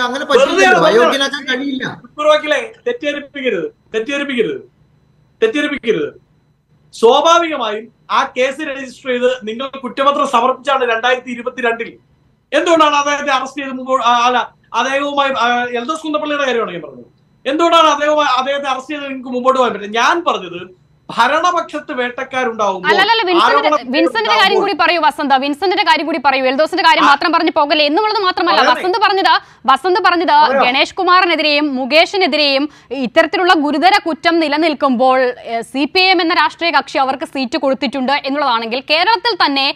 അങ്ങനെ അയോഗ്യനാക്കാൻ കഴിയില്ല. തെറ്റിദ്ധരിപ്പിക്കരുത്. തെറ്റിദ്ധരിപ്പിക്കരുത്. തെറ്റിദ്ധരിപ്പിക്കരുത്. സ്വാഭാവികമായും ആ കേസ് രജിസ്റ്റർ ചെയ്ത് നിങ്ങൾ കുറ്റപത്രം സമർപ്പിച്ചാണ് രണ്ടായിരത്തി ഇരുപത്തിരണ്ടിൽ എന്തുകൊണ്ടാണ് അദ്ദേഹത്തെ അറസ്റ്റ് ചെയ്ത് മുമ്പോ അല്ല അദ്ദേഹവുമായി എൽ എൽദോസ് കുന്നപ്പള്ളിയുടെ കാര്യമാണ് ഞാൻ പറഞ്ഞത്. എന്തുകൊണ്ടാണ് അദ്ദേഹവുമായി അദ്ദേഹത്തെ അറസ്റ്റ് ചെയ്ത് നിങ്ങൾക്ക് മുമ്പോട്ട് പോകാൻ പറ്റുന്നത് ഞാൻ പറഞ്ഞത് ഭരണപക്ഷത്ത് വേട്ടക്കാരുണ്ടാവും വിൻസെന്റിന്റെ കാര്യം കൂടി പറയൂ വസന്ത. വിൻസെന്റിന്റെ കാര്യം കൂടി പറയൂ. എൽദോസിന്റെ കാര്യം മാത്രം പറഞ്ഞു പോകല്ലേ? എന്നുള്ളത് മാത്രമല്ല. വസന്ത് പറഞ്ഞത് വസന്ത് പറഞ്ഞത്. ഗണേഷ് കുമാറിനെതിരെയും മുകേഷിനെതിരെയും ഇത്തരത്തിലുള്ള ഗുരുതര കുറ്റം നിലനിൽക്കുമ്പോൾ സി പി എം എന്ന രാഷ്ട്രീയ കക്ഷി അവർക്ക് സീറ്റ് കൊടുത്തിട്ടുണ്ട് എന്നുള്ളതാണെങ്കിൽ കേരളത്തിൽ തന്നെ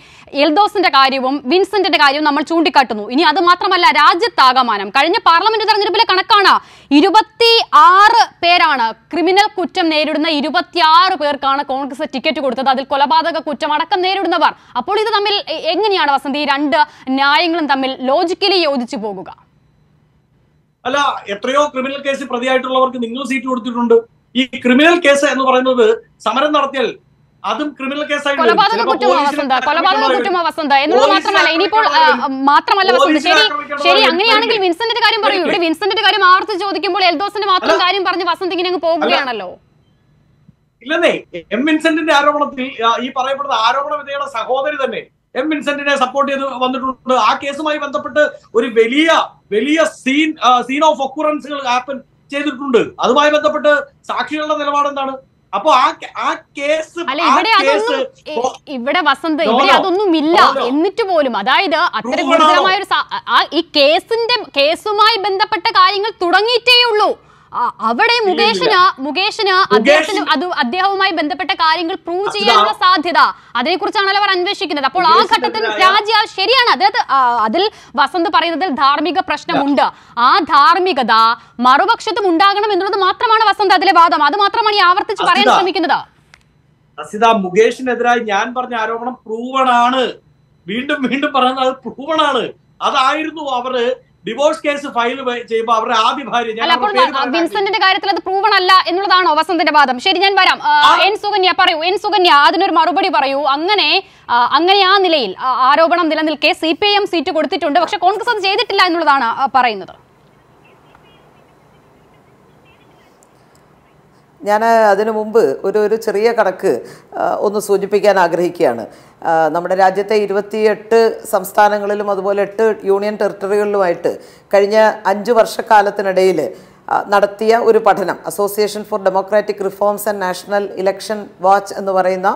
എൽദോസിന്റെ കാര്യവും വിൻസെന്റിന്റെ കാര്യവും നമ്മൾ ചൂണ്ടിക്കാട്ടുന്നു. ഇനി അത് മാത്രമല്ല രാജ്യത്താകമാനം. കഴിഞ്ഞ പാർലമെന്റ് തെരഞ്ഞെടുപ്പിലെ കണക്കാണ്. ഇരുപത്തി ആറ് പേരാണ് ക്രിമിനൽ കുറ്റം നേരിടുന്ന ഇരുപത്തിയാറ് പേർക്കാണ് കോൺഗ്രസ് ടിക്കറ്റ് കൊടുത്തത്. അതിൽ കൊലപാതക കുറ്റം അടക്കം നേരിടുന്നവർ. അപ്പോൾ ഇത് തമ്മിൽ എങ്ങനെയാണ് വസന്തി? ഈ രണ്ട് ന്യായങ്ങളും തമ്മിൽ ലോജിക്കലി യോജിച്ചു പോകുക. അല്ല എത്രയോ ക്രിമിനൽ കേസ് പ്രതിയായിട്ടുള്ളവർക്ക് നിങ്ങൾ സീറ്റ് കൊടുത്തിട്ടുണ്ട്. ഈ ക്രിമിനൽ കേസ് എന്ന് പറയുന്നത് സമരം നടത്തിയാൽ അതും ക്രിമിനൽ വരും. കൊലപാതക കുറ്റമോ വസന്ത. കൊലപാതക ആക്രമിക്കേണ്ടി കുറ്റമോ വസന്ത. എന്നുള്ളത് മാത്രമല്ല ഇനിയിപ്പോൾ. മാത്രമല്ല വസന്ത. ശരി ശരി അങ്ങനെയാണെങ്കിൽ. വിൻസെന്റിന്റെ കാര്യം പറയൂ. ഇവിടെ ഒരിക്കലും. വിൻസെന്റിന്റെ കാര്യം ആവർത്തിച്ച് ചോദിക്കുമ്പോൾ എൽദോസിന്റെ മാത്രം കാര്യം പറഞ്ഞ് വസന്ത് ഇങ്ങനെ അങ്ങ് പോകുകയാണല്ലോ ഇല്ലെന്നേ എം വിൻസെന്റിന്റെ ആരോപണത്തിൽ ഈ പറയപ്പെടുന്ന ആരോപണ വിധേയുടെ സഹോദരി തന്നെ എം വിൻസെന്റിനെ സപ്പോർട്ട് ചെയ്ത് വന്നിട്ടുണ്ട്. ആ കേസുമായി ബന്ധപ്പെട്ട് ഒരു വലിയ വലിയ സീൻ സീൻ ഓഫ് ഒക്കുറൻസുകൾ ഹാപ്പൻ ചെയ്തിട്ടുണ്ട്. അതുമായി ബന്ധപ്പെട്ട് സാക്ഷികളുടെ നിലപാട് എന്താണ്? അപ്പൊ ആ ആ കേസ് ഇവിടെ വസന്ത് ഇവിടെ അതൊന്നുമില്ല. അതൊന്നും ഇല്ല. എന്നിട്ട് പോലും അതായത് അത്ര ഗുരുതരമായ ഒരു ഈ കേസിന്റെ കേസുമായി ബന്ധപ്പെട്ട കാര്യങ്ങൾ തുടങ്ങിയിട്ടേ ഉള്ളൂ അവിടെ മുകേഷിന് മുകേഷിന് അദ്ദേഹത്തിന് അത് അദ്ദേഹവുമായി ബന്ധപ്പെട്ട കാര്യങ്ങൾ പ്രൂവ് ചെയ്യാനുള്ള സാധ്യത. അതിനെ കുറിച്ചാണല്ലോ അവർ അന്വേഷിക്കുന്നത്. അപ്പോൾ ആ ഘട്ടത്തിൽ രാജ്യ ശരിയാണ്. അതായത് അതിൽ വസന്ത് പറയുന്നതിൽ ധാർമ്മിക പ്രശ്നമുണ്ട്. ആ ധാർമ്മികത മറുപക്ഷത്തും ഉണ്ടാകണം എന്നുള്ളത് മാത്രമാണ് വസന്ത് അതിലെ വാദം. അത് മാത്രമാണ് ഈ ആവർത്തിച്ച് പറയാൻ ശ്രമിക്കുന്നത്. അസിത മുകേഷിനെതിരായി ഞാൻ പറഞ്ഞ ആരോപണം പ്രൂവണാണ് വീണ്ടും വീണ്ടും പറയുന്നത് അത് പ്രൂവണാണ് അതായിരുന്നു അവർ ഡിവോഴ്സ് കേസ് ഫയൽ ചെയ്യുമ്പോൾ അവരുടെ ആദ്യ ഭാര്യ വിൻസെന്റിന്റെ കാര്യത്തിൽ അത് പ്രൂവൺ അല്ല എന്നുള്ളതാണോ വസന്തിന്റെ വാദം? ശരി ഞാൻ വരാം. എൻ സുകന്യ പറയൂ. എൻ സുകന്യ അതിനൊരു മറുപടി പറയൂ. അങ്ങനെ അങ്ങനെ ആ നിലയിൽ ആരോപണം നിലനിൽക്കെ C P I M seat കൊടുത്തിട്ടുണ്ട്. പക്ഷെ കോൺഗ്രസ് അത് ചെയ്തിട്ടില്ല എന്നുള്ളതാണ് പറയുന്നത്. ഞാൻ അതിനു മുമ്പ് ഒരു ഒരു ചെറിയ കണക്ക് ഒന്ന് സൂചിപ്പിക്കാൻ ആഗ്രഹിക്കുകയാണ്. നമ്മുടെ രാജ്യത്തെ ഇരുപത്തിയെട്ട് സംസ്ഥാനങ്ങളിലും അതുപോലെ എട്ട് യൂണിയൻ ടെറിട്ടറികളിലുമായിട്ട് കഴിഞ്ഞ അഞ്ച് വർഷക്കാലത്തിനിടയിൽ നടത്തിയ ഒരു പഠനം association for democratic reforms and national election watch എന്ന് പറയുന്ന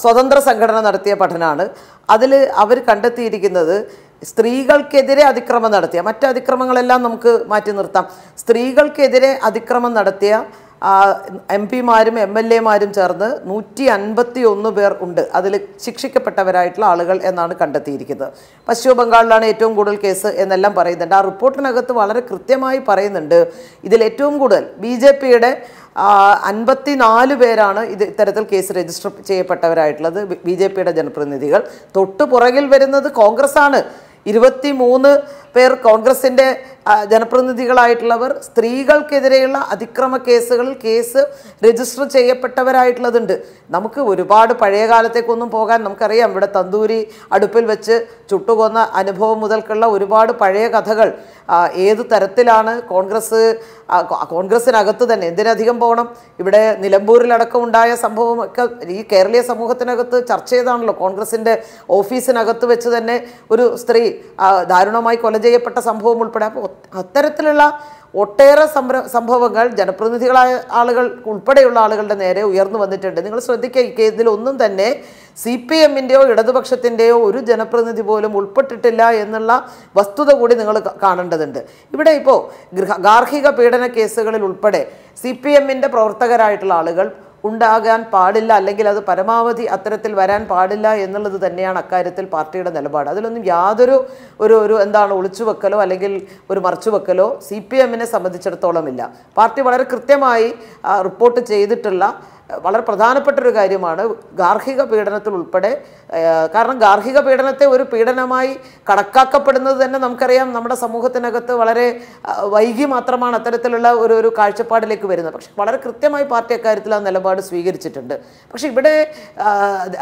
സ്വതന്ത്ര സംഘടന നടത്തിയ പഠനമാണ്. അതിൽ അവർ കണ്ടെത്തിയിരിക്കുന്നത് സ്ത്രീകൾക്കെതിരെ അതിക്രമം നടത്തിയ മറ്റ് അതിക്രമങ്ങളെല്ലാം നമുക്ക് മാറ്റി നിർത്താം. സ്ത്രീകൾക്കെതിരെ അതിക്രമം നടത്തിയ എം പിമാരും എം എൽ എമാരും ചേർന്ന് നൂറ്റി അൻപത്തി ഒന്ന് പേർ ഉണ്ട്. അതിൽ ശിക്ഷിക്കപ്പെട്ടവരായിട്ടുള്ള ആളുകൾ എന്നാണ് കണ്ടെത്തിയിരിക്കുന്നത്. പശ്ചിമ ബംഗാളിലാണ് ഏറ്റവും കൂടുതൽ കേസ് എന്നെല്ലാം പറയുന്നുണ്ട്. ആ റിപ്പോർട്ടിനകത്ത് വളരെ കൃത്യമായി പറയുന്നുണ്ട്. ഇതിൽ ഏറ്റവും കൂടുതൽ ബി ജെ പിയുടെ അൻപത്തിനാല് പേരാണ് ഇത് ഇത്തരത്തിൽ കേസ് രജിസ്റ്റർ ചെയ്യപ്പെട്ടവരായിട്ടുള്ളത്. ബി ജെ പിയുടെ ജനപ്രതിനിധികൾ. തൊട്ടു പുറകിൽ വരുന്നത് കോൺഗ്രസ് ആണ് ഇരുപത്തി മൂന്ന് പേർ കോൺഗ്രസിന്റെ ജനപ്രതിനിധികളായിട്ടുള്ളവർ സ്ത്രീകൾക്കെതിരെയുള്ള അതിക്രമ കേസുകളിൽ കേസ് രജിസ്റ്റർ ചെയ്യപ്പെട്ടവരായിട്ടുള്ളതുണ്ട്. നമുക്ക് ഒരുപാട് പഴയ കാലത്തേക്കൊന്നും പോകാൻ നമുക്കറിയാം. ഇവിടെ തന്തൂരി അടുപ്പിൽ വെച്ച് ചുട്ടുകൊന്ന അനുഭവം മുതൽക്കുള്ള ഒരുപാട് പഴയ കഥകൾ. ഏത് തരത്തിലാണ് കോൺഗ്രസ് കോൺഗ്രസിനകത്ത് തന്നെ എന്തിനധികം പോകണം? ഇവിടെ നിലമ്പൂരിലടക്കം ഉണ്ടായ സംഭവമൊക്കെ ഈ കേരളീയ സമൂഹത്തിനകത്ത് ചർച്ച ചെയ്താണല്ലോ. കോൺഗ്രസിന്റെ ഓഫീസിനകത്ത് വെച്ച് തന്നെ ഒരു സ്ത്രീ ദാരുണമായി കൊല ചെയ്യപ്പെട്ട സംഭവം ഉൾപ്പെടെ. അപ്പോൾ അത്തരത്തിലുള്ള ഒട്ടേറെ സംര സംഭവങ്ങൾ ജനപ്രതിനിധികളായ ആളുകൾ ഉൾപ്പെടെയുള്ള ആളുകളുടെ നേരെ ഉയർന്നു വന്നിട്ടുണ്ട്. നിങ്ങൾ ശ്രദ്ധിക്കുക ഇതിലൊന്നും തന്നെ സി പി എമ്മിന്റെയോ ഇടതുപക്ഷത്തിന്റെയോ ഒരു ജനപ്രതിനിധി പോലും ഉൾപ്പെട്ടിട്ടില്ല എന്നുള്ള വസ്തുത കൂടി നിങ്ങൾ കാണേണ്ടതുണ്ട്. ഇവിടെ ഇപ്പോൾ ഗാർഹിക പീഡന കേസുകളിൽ ഉൾപ്പെടെ സി പി എമ്മിന്റെ പ്രവർത്തകരായിട്ടുള്ള ആളുകൾ ഉണ്ടാകാൻ പാടില്ല അല്ലെങ്കിൽ അത് പരമാവധി അത്തരത്തിൽ വരാൻ പാടില്ല എന്നുള്ളത് തന്നെയാണ് അക്കാര്യത്തിൽ പാർട്ടിയുടെ നിലപാട്. അതിലൊന്നും യാതൊരു ഒരു ഒരു എന്താണ് ഒളിച്ചുവെക്കലോ അല്ലെങ്കിൽ ഒരു മറച്ചുവെക്കലോ സി പി എമ്മിനെ സംബന്ധിച്ചിടത്തോളം ഇല്ല പാർട്ടി വളരെ കൃത്യമായി റിപ്പോർട്ട് ചെയ്തിട്ടുള്ള വളരെ പ്രധാനപ്പെട്ട ഒരു കാര്യമാണ് ഗാർഹിക പീഡനത്തിൽ ഉൾപ്പെടെ കാരണം ഗാർഹിക പീഡനത്തെ ഒരു പീഡനമായി കണക്കാക്കപ്പെടുന്നത് തന്നെ നമുക്കറിയാം നമ്മുടെ സമൂഹത്തിനകത്ത് വളരെ വൈകി മാത്രമാണ് അത്തരത്തിലുള്ള ഒരു ഒരു കാഴ്ചപ്പാടിലേക്ക് വരുന്നത്. പക്ഷെ വളരെ കൃത്യമായി പാർട്ടി അക്കാര്യത്തിൽ ആ നിലപാട് സ്വീകരിച്ചിട്ടുണ്ട്. പക്ഷേ ഇവിടെ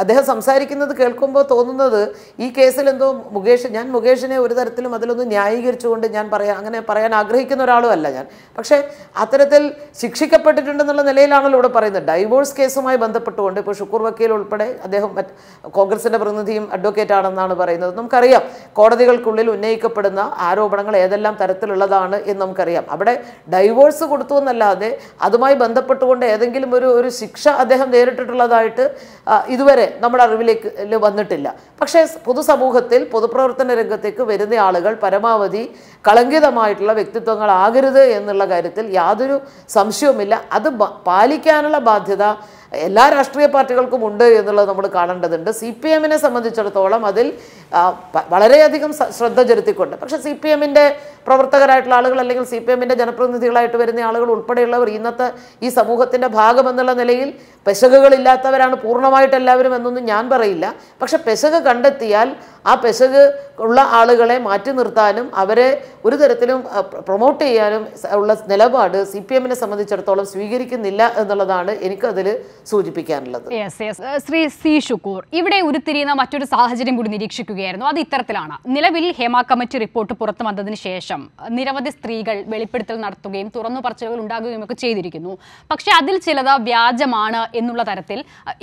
അദ്ദേഹം സംസാരിക്കുന്നത് കേൾക്കുമ്പോൾ തോന്നുന്നത് ഈ കേസിൽ എന്തോ മുകേഷ് ഞാൻ മുകേഷിനെ ഒരു തരത്തിലും അതിലൊന്നും ന്യായീകരിച്ചുകൊണ്ട് ഞാൻ പറയാൻ അങ്ങനെ പറയാൻ ആഗ്രഹിക്കുന്ന ഒരാളും അല്ല ഞാൻ. പക്ഷേ അത്തരത്തിൽ ശിക്ഷിക്കപ്പെട്ടിട്ടുണ്ടെന്നുള്ള നിലയിലാണല്ലോ ഇവിടെ പറയുന്നത്. ഡൈവോഴ്സ് കേസുമായി ബന്ധപ്പെട്ടുകൊണ്ട് ഇപ്പോൾ ഷുക്കൂർ വക്കീൽ ഉൾപ്പെടെ അദ്ദേഹം കോൺഗ്രസിന്റെ പ്രതിനിധിയും അഡ്വക്കേറ്റ് ആണെന്നാണ് പറയുന്നത്. നമുക്കറിയാം കോടതികൾക്കുള്ളിൽ ഉന്നയിക്കപ്പെടുന്ന ആരോപണങ്ങൾ ഏതെല്ലാം തരത്തിലുള്ളതാണ് എന്ന് നമുക്കറിയാം. അവിടെ ഡൈവോഴ്സ് കൊടുത്തു എന്നല്ലാതെ അതുമായി ബന്ധപ്പെട്ടുകൊണ്ട് ഏതെങ്കിലും ഒരു ഒരു ശിക്ഷ അദ്ദേഹം നേരിട്ടിട്ടുള്ളതായിട്ട് ഇതുവരെ നമ്മുടെ അറിവിലേക്ക് വന്നിട്ടില്ല. പക്ഷേ പൊതുസമൂഹത്തിൽ പൊതുപ്രവർത്തന രംഗത്തേക്ക് വരുന്ന ആളുകൾ പരമാവധി കളങ്കിതമായിട്ടുള്ള വ്യക്തിത്വങ്ങളാകരുത് എന്നുള്ള കാര്യത്തിൽ യാതൊരു സംശയവുമില്ല. അത് പാലിക്കാനുള്ള ബാധ്യത strada എല്ലാ രാഷ്ട്രീയ പാർട്ടികൾക്കും ഉണ്ട് എന്നുള്ളത് നമ്മൾ കാണേണ്ടതുണ്ട്. സി പി എമ്മിനെ സംബന്ധിച്ചിടത്തോളം അതിൽ വളരെയധികം ശ്രദ്ധ ചെലുത്തിക്കൊണ്ട്. പക്ഷെ സി പി എമ്മിന്റെ പ്രവർത്തകരായിട്ടുള്ള ആളുകൾ അല്ലെങ്കിൽ സി പി എമ്മിന്റെ ജനപ്രതിനിധികളായിട്ട് വരുന്ന ആളുകൾ ഉൾപ്പെടെയുള്ളവർ ഇന്നത്തെ ഈ സമൂഹത്തിന്റെ ഭാഗമെന്നുള്ള നിലയിൽ പെശകുകളില്ലാത്തവരാണ് പൂർണമായിട്ട് എല്ലാവരും എന്നൊന്നും ഞാൻ പറയില്ല. പക്ഷെ പെശക് കണ്ടെത്തിയാൽ ആ പെശക് ഉള്ള ആളുകളെ മാറ്റി നിർത്താനും അവരെ ഒരു തരത്തിലും പ്രൊമോട്ട് ചെയ്യാനും ഉള്ള നിലപാട് സി പി എമ്മിനെ സംബന്ധിച്ചിടത്തോളം സ്വീകരിക്കുന്നില്ല എന്നുള്ളതാണ് എനിക്കതിൽ സൂചിപ്പിക്കാനുള്ളത്. ശ്രീ സി ഷുക്കൂർ ഇവിടെ ഉരുത്തിരിയുന്ന മറ്റൊരു സാഹചര്യം കൂടി നിരീക്ഷിക്കുകയായിരുന്നു. അത് ഇത്തരത്തിലാണ്. നിലവിൽ ഹേമ കമ്മിറ്റി റിപ്പോർട്ട് പുറത്തു വന്നതിന് ശേഷം നിരവധി സ്ത്രീകൾ വെളിപ്പെടുത്തൽ നടത്തുകയും തുറന്നു പറച്ചിലുകൾ ഉണ്ടാകുകയും ഒക്കെ ചെയ്തിരിക്കുന്നു. പക്ഷേ അതിൽ ചിലത് വ്യാജമാണ് എന്നുള്ള തരത്തിൽ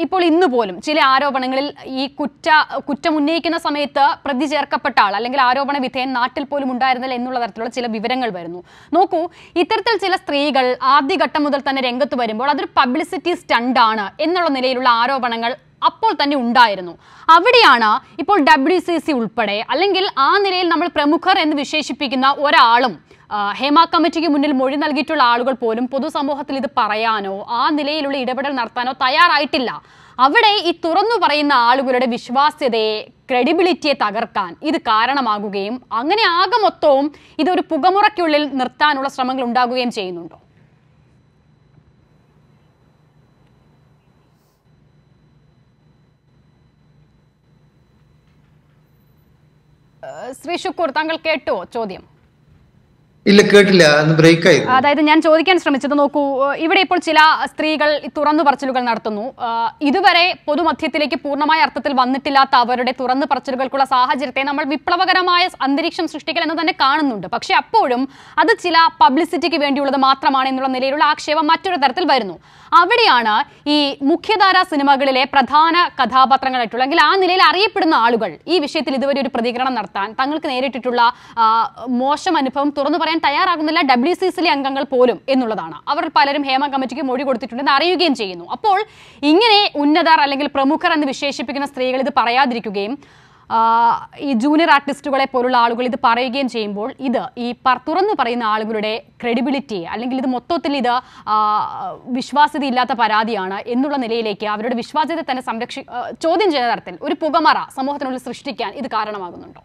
ഇപ്പോൾ ഇന്ന് പോലും ചില ആരോപണങ്ങളിൽ ഈ കുറ്റ കുറ്റം ഉന്നയിക്കുന്ന സമയത്ത് പ്രതി ചേർക്കപ്പെട്ട ആൾ അല്ലെങ്കിൽ ആരോപണ വിധേയൻ നാട്ടിൽ പോലും ഉണ്ടായിരുന്നില്ല എന്നുള്ള തരത്തിലുള്ള ചില വിവരങ്ങൾ വരുന്നു. നോക്കൂ ഇത്തരത്തിൽ ചില സ്ത്രീകൾ ആദ്യഘട്ടം മുതൽ തന്നെ രംഗത്ത് വരുമ്പോൾ അതൊരു പബ്ലിസിറ്റി സ്റ്റണ്ടാണ് എന്നുള്ള നിലയിലുള്ള ആരോപണങ്ങൾ അപ്പോൾ തന്നെ ഉണ്ടായിരുന്നു. അവിടെയാണ് ഇപ്പോൾ ഡബ്ല്യു സി സി ഉൾപ്പെടെ അല്ലെങ്കിൽ ആ നിലയിൽ നമ്മൾ പ്രമുഖർ എന്ന് വിശേഷിപ്പിക്കുന്ന ഒരാളും ഹേമ കമ്മിറ്റിക്ക് മുന്നിൽ മൊഴി നൽകിയിട്ടുള്ള ആളുകൾ പോലും പൊതുസമൂഹത്തിൽ ഇത് പറയാനോ ആ നിലയിലുള്ള ഇടപെടൽ നടത്താനോ തയ്യാറായിട്ടില്ല. അവിടെ ഈ തുറന്നു പറയുന്ന ആളുകളുടെ വിശ്വാസ്യതയെ ക്രെഡിബിലിറ്റിയെ തകർക്കാൻ ഇത് കാരണമാകുകയും അങ്ങനെ ആകെ മൊത്തവും ഇതൊരു പുകമുറയ്ക്കുള്ളിൽ നിർത്താനുള്ള ശ്രമങ്ങൾ ഉണ്ടാകുകയും ചെയ്യുന്നുണ്ടോ? ശ്രീ ശുക്കൂർ താങ്കൾ കേട്ടോ ചോദ്യം? ഇല്ല കേട്ടില്ല. ബ്രേക്ക് ആയി. അതായത് ഞാൻ ചോദിക്കാൻ ശ്രമിച്ചത് നോക്കൂ ഇവിടെ ഇപ്പോൾ ചില സ്ത്രീകൾ തുറന്നു പറച്ചിലുകൾ നടത്തുന്നു. ഇതുവരെ പൊതുമധ്യത്തിലേക്ക് പൂർണമായ അർത്ഥത്തിൽ വന്നിട്ടില്ലാത്ത അവരുടെ തുറന്നു പറച്ചിലുകൾക്കുള്ള സാഹചര്യത്തെ നമ്മൾ വിപ്ലവകരമായ അന്തരീക്ഷം സൃഷ്ടിക്കൽ എന്ന് തന്നെ കാണുന്നുണ്ട്. പക്ഷെ അപ്പോഴും അത് ചില പബ്ലിസിറ്റിക്ക് വേണ്ടിയുള്ളത് മാത്രമാണ് എന്നുള്ള നിലയിലുള്ള ആക്ഷേപം മറ്റൊരു തരത്തിൽ വരുന്നു. അവിടെയാണ് ഈ മുഖ്യധാര സിനിമകളിലെ പ്രധാന കഥാപാത്രങ്ങളായിട്ടുള്ള അല്ലെങ്കിൽ ആ നിലയിൽ അറിയപ്പെടുന്ന ആളുകൾ ഈ വിഷയത്തിൽ ഇതുവരെ ഒരു പ്രതികരണം നടത്താൻ തങ്ങൾക്ക് നേരിട്ടിട്ടുള്ള മോശം അനുഭവം തുറന്നു പറയാൻ തയ്യാറാകുന്നില്ല ഡബ്ല്യു സി സിയിലെ അംഗങ്ങൾ പോലും എന്നുള്ളതാണ്. അവർ പലരും ഹേമ കമ്മിറ്റിക്ക് മൊഴി കൊടുത്തിട്ടുണ്ടെന്ന് അറിയുകയും ചെയ്യുന്നു. അപ്പോൾ ഇങ്ങനെ ഉന്നതർ അല്ലെങ്കിൽ പ്രമുഖർ എന്ന് വിശേഷിപ്പിക്കുന്ന സ്ത്രീകൾ ഇത് പറയാതിരിക്കുകയും ഈ ജൂനിയർ ആർട്ടിസ്റ്റുകളെ പോലുള്ള ആളുകൾ ഇത് പറയുകയും ചെയ്യുമ്പോൾ ഇത് ഈ തുറന്നു പറയുന്ന ആളുകളുടെ ക്രെഡിബിലിറ്റി അല്ലെങ്കിൽ ഇത് മൊത്തത്തിൽ ഇത് വിശ്വാസ്യത ഇല്ലാത്ത പരാതിയാണ് എന്നുള്ള നിലയിലേക്ക് അവരുടെ വിശ്വാസ്യത തന്നെ സംരക്ഷി ചോദ്യം ചെയ്യുന്ന തരത്തിൽ ഒരു പുകമറ സമൂഹത്തിനുള്ളിൽ സൃഷ്ടിക്കാൻ ഇത് കാരണമാകുന്നുണ്ടോ?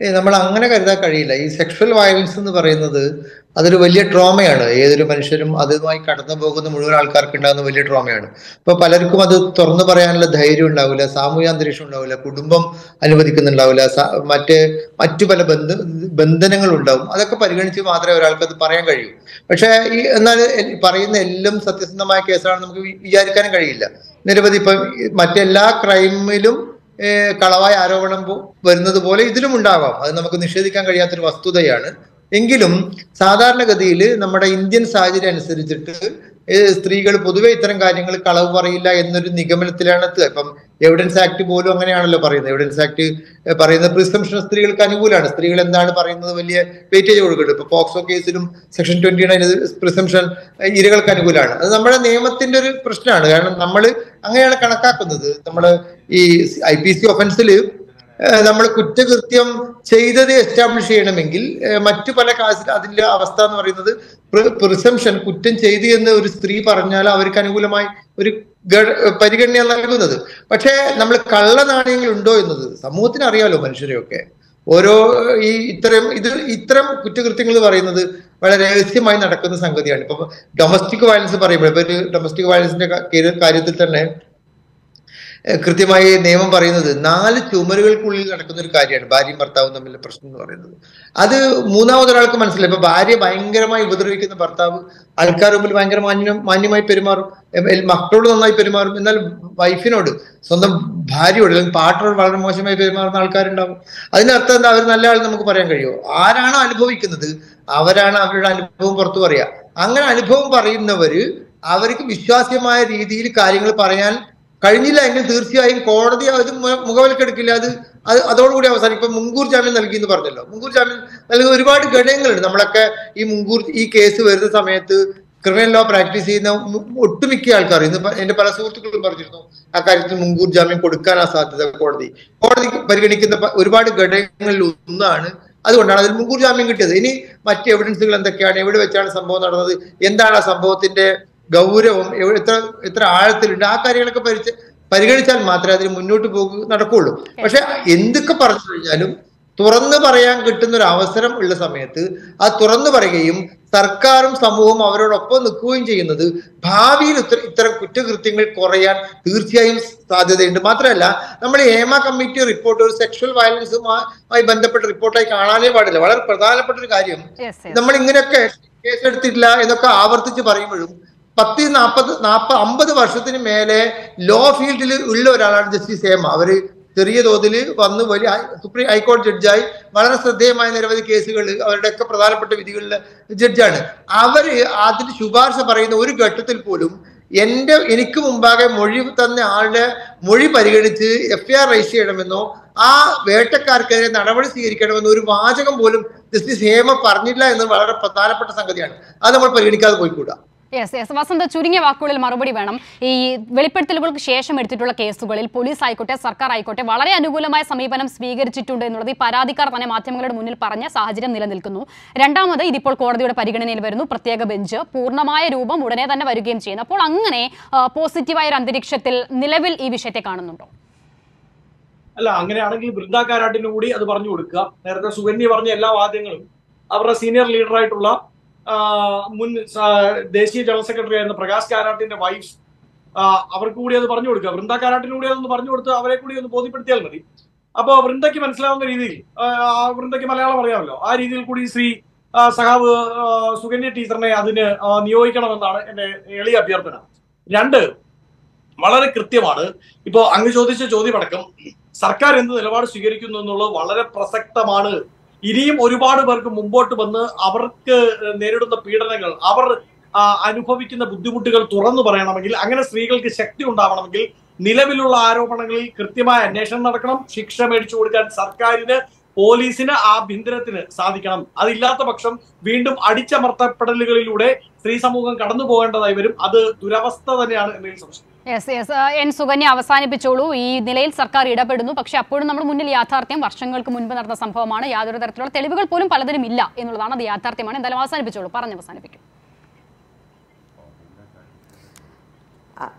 നമ്മൾ അങ്ങനെ കരുതാൻ കഴിയില്ല. ഈ സെക്ഷൽ വയലൻസ് എന്ന് പറയുന്നത് അതൊരു വലിയ ട്രോമയാണ് ഏതൊരു മനുഷ്യരും അതുമായി കടന്നു പോകുന്ന മുഴുവൻ ആൾക്കാർക്ക് ഉണ്ടാകുന്ന വലിയ ട്രോമയാണ് ഇപ്പൊ പലർക്കും അത് തുറന്നു പറയാനുള്ള ധൈര്യം ഉണ്ടാവില്ല സാമൂഹ്യ അന്തരീക്ഷം ഉണ്ടാവില്ല കുടുംബം അനുവദിക്കുന്നുണ്ടാവില്ല മറ്റ് മറ്റു പല ബന്ധ ബന്ധനങ്ങൾ ഉണ്ടാവും. അതൊക്കെ പരിഗണിച്ച് മാത്രമേ ഒരാൾക്ക് അത് പറയാൻ കഴിയൂ. പക്ഷേ ഈ എന്നാൽ പറയുന്ന എല്ലാം സത്യസന്ധമായ കേസാണെന്ന് നമുക്ക് വിചാരിക്കാനും കഴിയില്ല. നിരവധി ഇപ്പം മറ്റെല്ലാ ക്രൈമിലും കളവായ ആരോപണം വരുന്നത് പോലെ ഇതിലും ഉണ്ടാവാം. അത് നമുക്ക് നിഷേധിക്കാൻ കഴിയാത്തൊരു വസ്തുതയാണ്. എങ്കിലും സാധാരണഗതിയിൽ നമ്മുടെ ഇന്ത്യൻ സാഹചര്യം അനുസരിച്ചിട്ട് സ്ത്രീകൾ പൊതുവെ ഇത്തരം കാര്യങ്ങൾ കളവ് പറയില്ല എന്നൊരു നിഗമനത്തിലാണ് എത്തുക. ഇപ്പം എവിഡൻസ് ആക്ട് പോലും അങ്ങനെയാണല്ലോ പറയുന്നത്. എവിഡൻസ് ആക്ട് പറയുന്ന പ്രിസംഷൻ സ്ത്രീകൾക്ക് അനുകൂലമാണ്. സ്ത്രീകൾ എന്താണ് പറയുന്നത്? വലിയ വെയിറ്റേജ് കൊടുക്കുന്നുണ്ട്. ഇപ്പൊ പോക്സോ കേസിലും സെക്ഷൻ ട്വന്റി നയൻ പ്രിസംഷൻ ഇരകൾക്ക് അനുകൂലമാണ്. അത് നമ്മുടെ നിയമത്തിന്റെ ഒരു പ്രശ്നമാണ്. കാരണം നമ്മൾ അങ്ങനെയാണ് കണക്കാക്കുന്നത്. നമ്മൾ ഈ ഐ പി സി ഒഫൻസിൽ നമ്മൾ കുറ്റകൃത്യം ചെയ്തത് എസ്റ്റാബ്ലിഷ് ചെയ്യണമെങ്കിൽ മറ്റു പല കാസിൽ അതിന്റെ അവസ്ഥ എന്ന് പറയുന്നത് പ്രിസംഷൻ കുറ്റം ചെയ്തു എന്ന് ഒരു സ്ത്രീ പറഞ്ഞാൽ അവർക്ക് അനുകൂലമായി ഒരു പരിഗണന നൽകുന്നത്. പക്ഷേ നമ്മൾ കള്ള നാണയങ്ങൾ ഉണ്ടോ എന്നത് സമൂഹത്തിന് അറിയാലോ മനുഷ്യരെയൊക്കെ. ഓരോ ഈ ഇത്തരം ഇത് ഇത്തരം കുറ്റകൃത്യങ്ങൾ പറയുന്നത് വളരെ രഹസ്യമായി നടക്കുന്ന സംഗതിയാണ്. ഇപ്പൊ ഡൊമസ്റ്റിക് വയലൻസ് പറയുമ്പോൾ ഇപ്പൊ ഒരു ഡൊമസ്റ്റിക് വയലൻസിന്റെ കാര്യത്തിൽ തന്നെ കൃത്യമായി നിയമം പറയുന്നത് നാല് ചുമരുകൾക്കുള്ളിൽ നടക്കുന്ന ഒരു കാര്യമാണ് ഭാര്യയും ഭർത്താവും തമ്മിലുള്ള പ്രശ്നം എന്ന് പറയുന്നത്. അത് മൂന്നാമതൊരാൾക്ക് മനസ്സിലായി. ഇപ്പൊ ഭാര്യ ഭയങ്കരമായി ഉപദ്രവിക്കുന്ന ഭർത്താവ് ആൾക്കാർ മുമ്പിൽ ഭയങ്കര മാന്യം മാന്യമായി പെരുമാറും. മക്കളോട് നന്നായി പെരുമാറും. എന്നാൽ വൈഫിനോട് സ്വന്തം ഭാര്യയോട് അല്ലെങ്കിൽ പാട്ടിനോട് വളരെ മോശമായി പെരുമാറുന്ന ആൾക്കാരുണ്ടാവും. അതിനർത്ഥം എന്താ? അവർ നല്ല ആൾ നമുക്ക് പറയാൻ കഴിയുമോ? ആരാണോ അനുഭവിക്കുന്നത്? അവരാണ് അവരുടെ അനുഭവം പുറത്തു പറയുക. അങ്ങനെ അനുഭവം പറയുന്നവര് അവർക്ക് വിശ്വാസ്യമായ രീതിയിൽ കാര്യങ്ങൾ പറയാൻ കഴിഞ്ഞില്ല എങ്കിൽ തീർച്ചയായും കോടതി അത് മുഖവിലക്കെടുക്കില്ല. അത് അത് അതോടുകൂടി അവസാനം ഇപ്പൊ മുൻകൂർ ജാമ്യം നൽകി എന്ന് പറഞ്ഞല്ലോ. മുൻകൂർ ജാമ്യം നൽകുന്ന ഒരുപാട് ഘടകങ്ങളുണ്ട്. നമ്മളൊക്കെ ഈ മുൻകൂർ ഈ കേസ് വരുന്ന സമയത്ത് ക്രിമിനൽ ലോ പ്രാക്ടീസ് ചെയ്യുന്ന ഒട്ടുമിക്ക ആൾക്കാർ ഇന്ന് എന്റെ പല സുഹൃത്തുക്കളും പറഞ്ഞിരുന്നു അക്കാര്യത്തിൽ മുൻകൂർ ജാമ്യം കൊടുക്കാനാ സാധ്യത കോടതി. കോടതി പരിഗണിക്കുന്ന ഒരുപാട് ഘടകങ്ങളിൽ ഒന്നാണ്. അതുകൊണ്ടാണ് അതിൽ മുൻകൂർ ജാമ്യം കിട്ടിയത്. ഇനി മറ്റ് എവിഡൻസുകൾ എന്തൊക്കെയാണ്? എവിടെ വെച്ചാണ് സംഭവം നടന്നത്? എന്താണ് ആ സംഭവത്തിന്റെ ഗൗരവം എത്ര എത്ര ആഴത്തിലുണ്ട്. ആ കാര്യങ്ങളൊക്കെ പരിച പരിഗണിച്ചാൽ മാത്രമേ അതിന് മുന്നോട്ട് പോകു നടക്കുള്ളൂ. പക്ഷെ എന്തൊക്കെ പറഞ്ഞു കഴിഞ്ഞാലും തുറന്നു പറയാൻ കിട്ടുന്ന ഒരു അവസരം ഉള്ള സമയത്ത് ആ തുറന്നു പറയുകയും സർക്കാരും സമൂഹവും അവരോടൊപ്പം നിൽക്കുകയും ചെയ്യുന്നത് ഭാവിയിൽ ഇത്ര ഇത്തരം കുറ്റകൃത്യങ്ങൾ കുറയാൻ തീർച്ചയായും സാധ്യതയുണ്ട്. മാത്രമല്ല നമ്മൾ ഏമ കമ്മിറ്റി റിപ്പോർട്ട് ഒരു സെക്ഷൽ വയലൻസുമായി ബന്ധപ്പെട്ട റിപ്പോർട്ടായി കാണാനേ പാടില്ല. വളരെ പ്രധാനപ്പെട്ട ഒരു കാര്യം. നമ്മൾ ഇങ്ങനെയൊക്കെ കേസെടുത്തിട്ടില്ല എന്നൊക്കെ ആവർത്തിച്ച് പറയുമ്പോഴും പത്ത് നാൽപ്പത് നാൽപ്പത് അമ്പത് വർഷത്തിന് മേലെ ലോ ഫീൽഡിൽ ഉള്ള ഒരാളാണ് ജസ്റ്റിസ് ഹേമ. അവർ ചെറിയ തോതിൽ വന്ന് വലിയ സുപ്രീം ഹൈക്കോടതി ജഡ്ജായി. വളരെ ശ്രദ്ധേയമായ നിരവധി കേസുകൾ അവരുടെയൊക്കെ പ്രധാനപ്പെട്ട വിധികളിലെ ജഡ്ജാണ്. അവർ അതിന് ശുപാർശ പറയുന്ന ഒരു ഘട്ടത്തിൽ പോലും എന്റെ എനിക്ക് മുമ്പാകെ മൊഴി തന്ന ആളുടെ മൊഴി പരിഗണിച്ച് എഫ് ഐ ആർ രജിസ്റ്റർ ചെയ്യണമെന്നോ ആ വേട്ടക്കാർക്കെതിരെ നടപടി സ്വീകരിക്കണമെന്നോ ഒരു വാചകം പോലും ജസ്റ്റിസ് ഹേമ പറഞ്ഞില്ല എന്ന് വളരെ പ്രധാനപ്പെട്ട സംഗതിയാണ്. അത് നമ്മൾ പരിഗണിക്കാതെ പോയിക്കൂടാ. യെസ് യെസ് വസന്ത ചുരുങ്ങിയ വാക്കുകളിൽ മറുപടി വേണം. ഈ വെളിപ്പെടുത്തലുകൾക്ക് ശേഷം എടുത്തിട്ടുള്ള കേസുകളിൽ പോലീസ് ആയിക്കോട്ടെ സർക്കാർ ആയിക്കോട്ടെ വളരെ അനുകൂലമായ സമീപനം സ്വീകരിച്ചിട്ടുണ്ട് എന്നുള്ളത് ഈ പരാതിക്കാർ തന്നെ മാധ്യമങ്ങളുടെ മുന്നിൽ പറഞ്ഞ സാഹചര്യം നിലനിൽക്കുന്നു. രണ്ടാമത് ഇതിപ്പോൾ കോടതിയുടെ പരിഗണനയിൽ വരുന്നു. പ്രത്യേക ബെഞ്ച് പൂർണമായ രൂപം ഉടനെ തന്നെ വരികയും ചെയ്യുന്നു. അപ്പോൾ അങ്ങനെ പോസിറ്റീവായ ഒരു അന്തരീക്ഷത്തിൽ നിലവിൽ ഈ വിഷയത്തെ കാണുന്നുണ്ടോ? അല്ല അങ്ങനെയാണെങ്കിൽ വൃന്ദാകാരാട്ടിനും കൂടി അത് പറഞ്ഞു കൊടുക്കുക. നേരത്തെ സുകന്യ പറഞ്ഞ എല്ലാ വാദ്യങ്ങളും അവരുടെ സീനിയർ ലീഡറായിട്ടുള്ള മുൻ ദേശീയ ജനറൽ സെക്രട്ടറി ആയിരുന്ന പ്രകാശ് കാരാട്ടിന്റെ വൈഫ് അവർക്ക് കൂടി അത് പറഞ്ഞു കൊടുക്കുക. വൃന്ദ കാരാട്ടിന് കൂടി അതൊന്ന് പറഞ്ഞു കൊടുത്ത് അവരെ കൂടി ഒന്ന് ബോധ്യപ്പെടുത്തിയാൽ മതി. അപ്പോൾ വൃന്ദയ്ക്ക് മനസ്സിലാവുന്ന രീതിയിൽ വൃന്ദയ്ക്ക് മലയാളം അറിയാമല്ലോ. ആ രീതിയിൽ കൂടി ശ്രീ സഹാവ് സുകന്യ ടീച്ചറിനെ അതിന് നിയോഗിക്കണമെന്നാണ് എന്റെ എളിയ അഭ്യർത്ഥന. രണ്ട് വളരെ കൃത്യമാണ്. ഇപ്പോ അങ്ങ് ചോദിച്ച ചോദ്യമടക്കം സർക്കാർ എന്ത് നിലപാട് സ്വീകരിക്കുന്നു എന്നുള്ളത് വളരെ പ്രസക്തമാണ്. ഇനിയും ഒരുപാട് പേർക്ക് മുമ്പോട്ട് വന്ന് അവർക്ക് നേരിടുന്ന പീഡനങ്ങൾ അവർ അനുഭവിക്കുന്ന ബുദ്ധിമുട്ടുകൾ തുറന്നു പറയണമെങ്കിൽ അങ്ങനെ സ്ത്രീകൾക്ക് ശക്തി ഉണ്ടാവണമെങ്കിൽ നിലവിലുള്ള ആരോപണങ്ങളിൽ കൃത്യമായ അന്വേഷണം നടക്കണം. ശിക്ഷ മേടിച്ചു കൊടുക്കാൻ സർക്കാരിന് പോലീസിന് ആഭ്യന്തരത്തിന് സാധിക്കണം. അതില്ലാത്ത പക്ഷം വീണ്ടും അടിച്ചമർത്തപ്പെടലുകളിലൂടെ സ്ത്രീ സമൂഹം കടന്നു പോകേണ്ടതായി വരും. അത് ദുരവസ്ഥ തന്നെയാണ് എന്നതിൽ സംശയം. യെസ് യെസ് എൻ സുകന്യ അവസാനിപ്പിച്ചോളൂ. ഈ നിലയിൽ സർക്കാർ ഇടപെടുന്നു. പക്ഷെ അപ്പോഴും നമ്മുടെ മുന്നിൽ യാഥാർത്ഥ്യം. വർഷങ്ങൾക്ക് മുൻപ് നടന്ന സംഭവമാണ്. യാതൊരു തരത്തിലുള്ള തെളിവുകൾ പോലും പലതിനും ഇല്ല എന്നുള്ളതാണ് അത് യാഥാർത്ഥ്യമാണ്. എന്തായാലും അവസാനിപ്പിച്ചോളൂ. പറഞ്ഞ് അവസാനിപ്പിക്കും.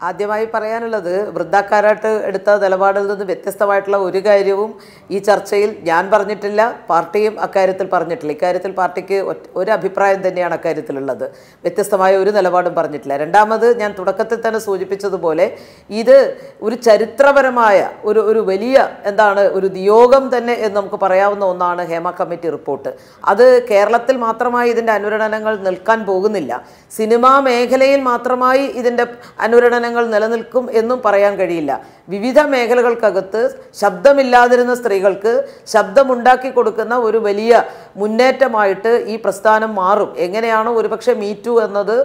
ആദ്യമായി പറയാനുള്ളത് വൃദ്ധാക്കാരായിട്ട് എടുത്ത നിലപാടിൽ നിന്ന് വ്യത്യസ്തമായിട്ടുള്ള ഒരു കാര്യവും ഈ ചർച്ചയിൽ ഞാൻ പറഞ്ഞിട്ടില്ല പാർട്ടിയും അക്കാര്യത്തിൽ പറഞ്ഞിട്ടില്ല. ഇക്കാര്യത്തിൽ പാർട്ടിക്ക് ഒരു അഭിപ്രായം തന്നെയാണ് അക്കാര്യത്തിലുള്ളത്. വ്യത്യസ്തമായ ഒരു നിലപാടും പറഞ്ഞിട്ടില്ല. രണ്ടാമത് ഞാൻ തുടക്കത്തിൽ തന്നെ സൂചിപ്പിച്ചതുപോലെ ഇത് ഒരു ചരിത്രപരമായ ഒരു ഒരു വലിയ എന്താണ് ഒരു നിയോഗം തന്നെ എന്ന് നമുക്ക് പറയാവുന്ന ഒന്നാണ് ഹേമ കമ്മിറ്റി റിപ്പോർട്ട്. അത് കേരളത്തിൽ മാത്രമായി ഇതിന്റെ അനുരണനങ്ങൾ നിൽക്കാൻ പോകുന്നില്ല. സിനിമാ മേഖലയിൽ മാത്രമായി ഇതിന്റെ അനുരണനങ്ങൾ നിലനിൽക്കും എന്നും പറയാൻ കഴിയില്ല. വിവിധ മേഖലകൾക്കകത്ത് ശബ്ദമില്ലാതിരുന്ന സ്ത്രീകൾക്ക് ശബ്ദമുണ്ടാക്കി കൊടുക്കുന്ന ഒരു വലിയ മുന്നേറ്റമായിട്ട് ഈ പ്രസ്ഥാനം മാറും. എങ്ങനെയാണ് ഒരുപക്ഷെ മീറ്റു എന്നത്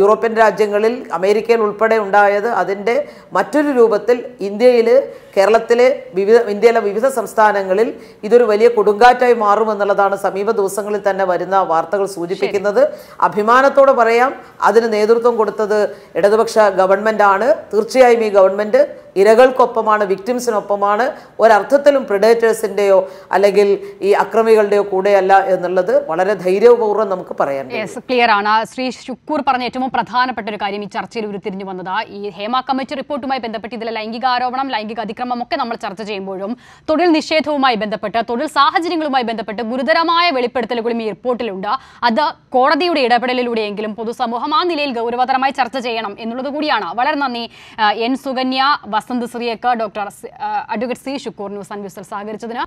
യൂറോപ്യൻ രാജ്യങ്ങളിൽ അമേരിക്കയിൽ ഉൾപ്പെടെ ഉണ്ടായത് അതിന്റെ മറ്റൊരു രൂപത്തിൽ ഇന്ത്യയിൽ കേരളത്തിലെ വിവിധ ഇന്ത്യയിലെ വിവിധ സംസ്ഥാനങ്ങളിൽ ഇതൊരു വലിയ കൊടുങ്കാറ്റായി മാറുമെന്നുള്ളതാണ് സമീപ ദിവസങ്ങളിൽ തന്നെ വരുന്ന വാർത്തകൾ സൂചിപ്പിക്കുന്നത്. അഭിമാനത്തോടെ പറയാം അതിന് നേതൃത്വം കൊടുത്തത് ഇടതുപക്ഷ ഗവൺമെന്റ് ആണ് തീർച്ചയായും ഈ ഗവൺമെന്റ് ഇരകൾക്കൊപ്പമാണ് വിക്ടിംസിനൊപ്പമാണ് ഒരർത്ഥത്തിലും പ്രിഡേറ്റേഴ്സിന്റെയോ അല്ലെങ്കിൽ ഈ അക്രമികളുടെയോ കൂടെയല്ല എന്നുള്ളത് വളരെ ധൈര്യപൂർവം നമുക്ക് പറയാൻ ക്ലിയർ ആണ്. ശ്രീ ശുക്കൂർ പറഞ്ഞ ഏറ്റവും പ്രധാനപ്പെട്ട ഒരു കാര്യം ഈ ചർച്ചയിൽ ഉരുത്തിരിഞ്ഞു വന്നത്. ഈ ഹേമ കമ്മിറ്റി റിപ്പോർട്ടുമായി ബന്ധപ്പെട്ട് ഇതിലെ ലൈംഗിക ആരോപണം ലൈംഗിക അതിക്രമം ഒക്കെ നമ്മൾ ചർച്ച ചെയ്യുമ്പോഴും തൊഴിൽ നിഷേധവുമായി ബന്ധപ്പെട്ട് തൊഴിൽ സാഹചര്യങ്ങളുമായി ബന്ധപ്പെട്ട് ഗുരുതരമായ വെളിപ്പെടുത്തലുകളും ഈ റിപ്പോർട്ടിലുണ്ട്. അത് കോടതിയുടെ ഇടപെടലിലൂടെയെങ്കിലും പൊതുസമൂഹം ആ നിലയിൽ ഗൗരവതരമായി ചർച്ച ചെയ്യണം എന്നുള്ളത് കൂടിയാണ്. വളരെ നന്ദി N Sukanya Vasanth ശ്രീയക്ക doctor advocate C Shukkur news and വ്യൂസിൽ സഹകരിച്ചതിന്.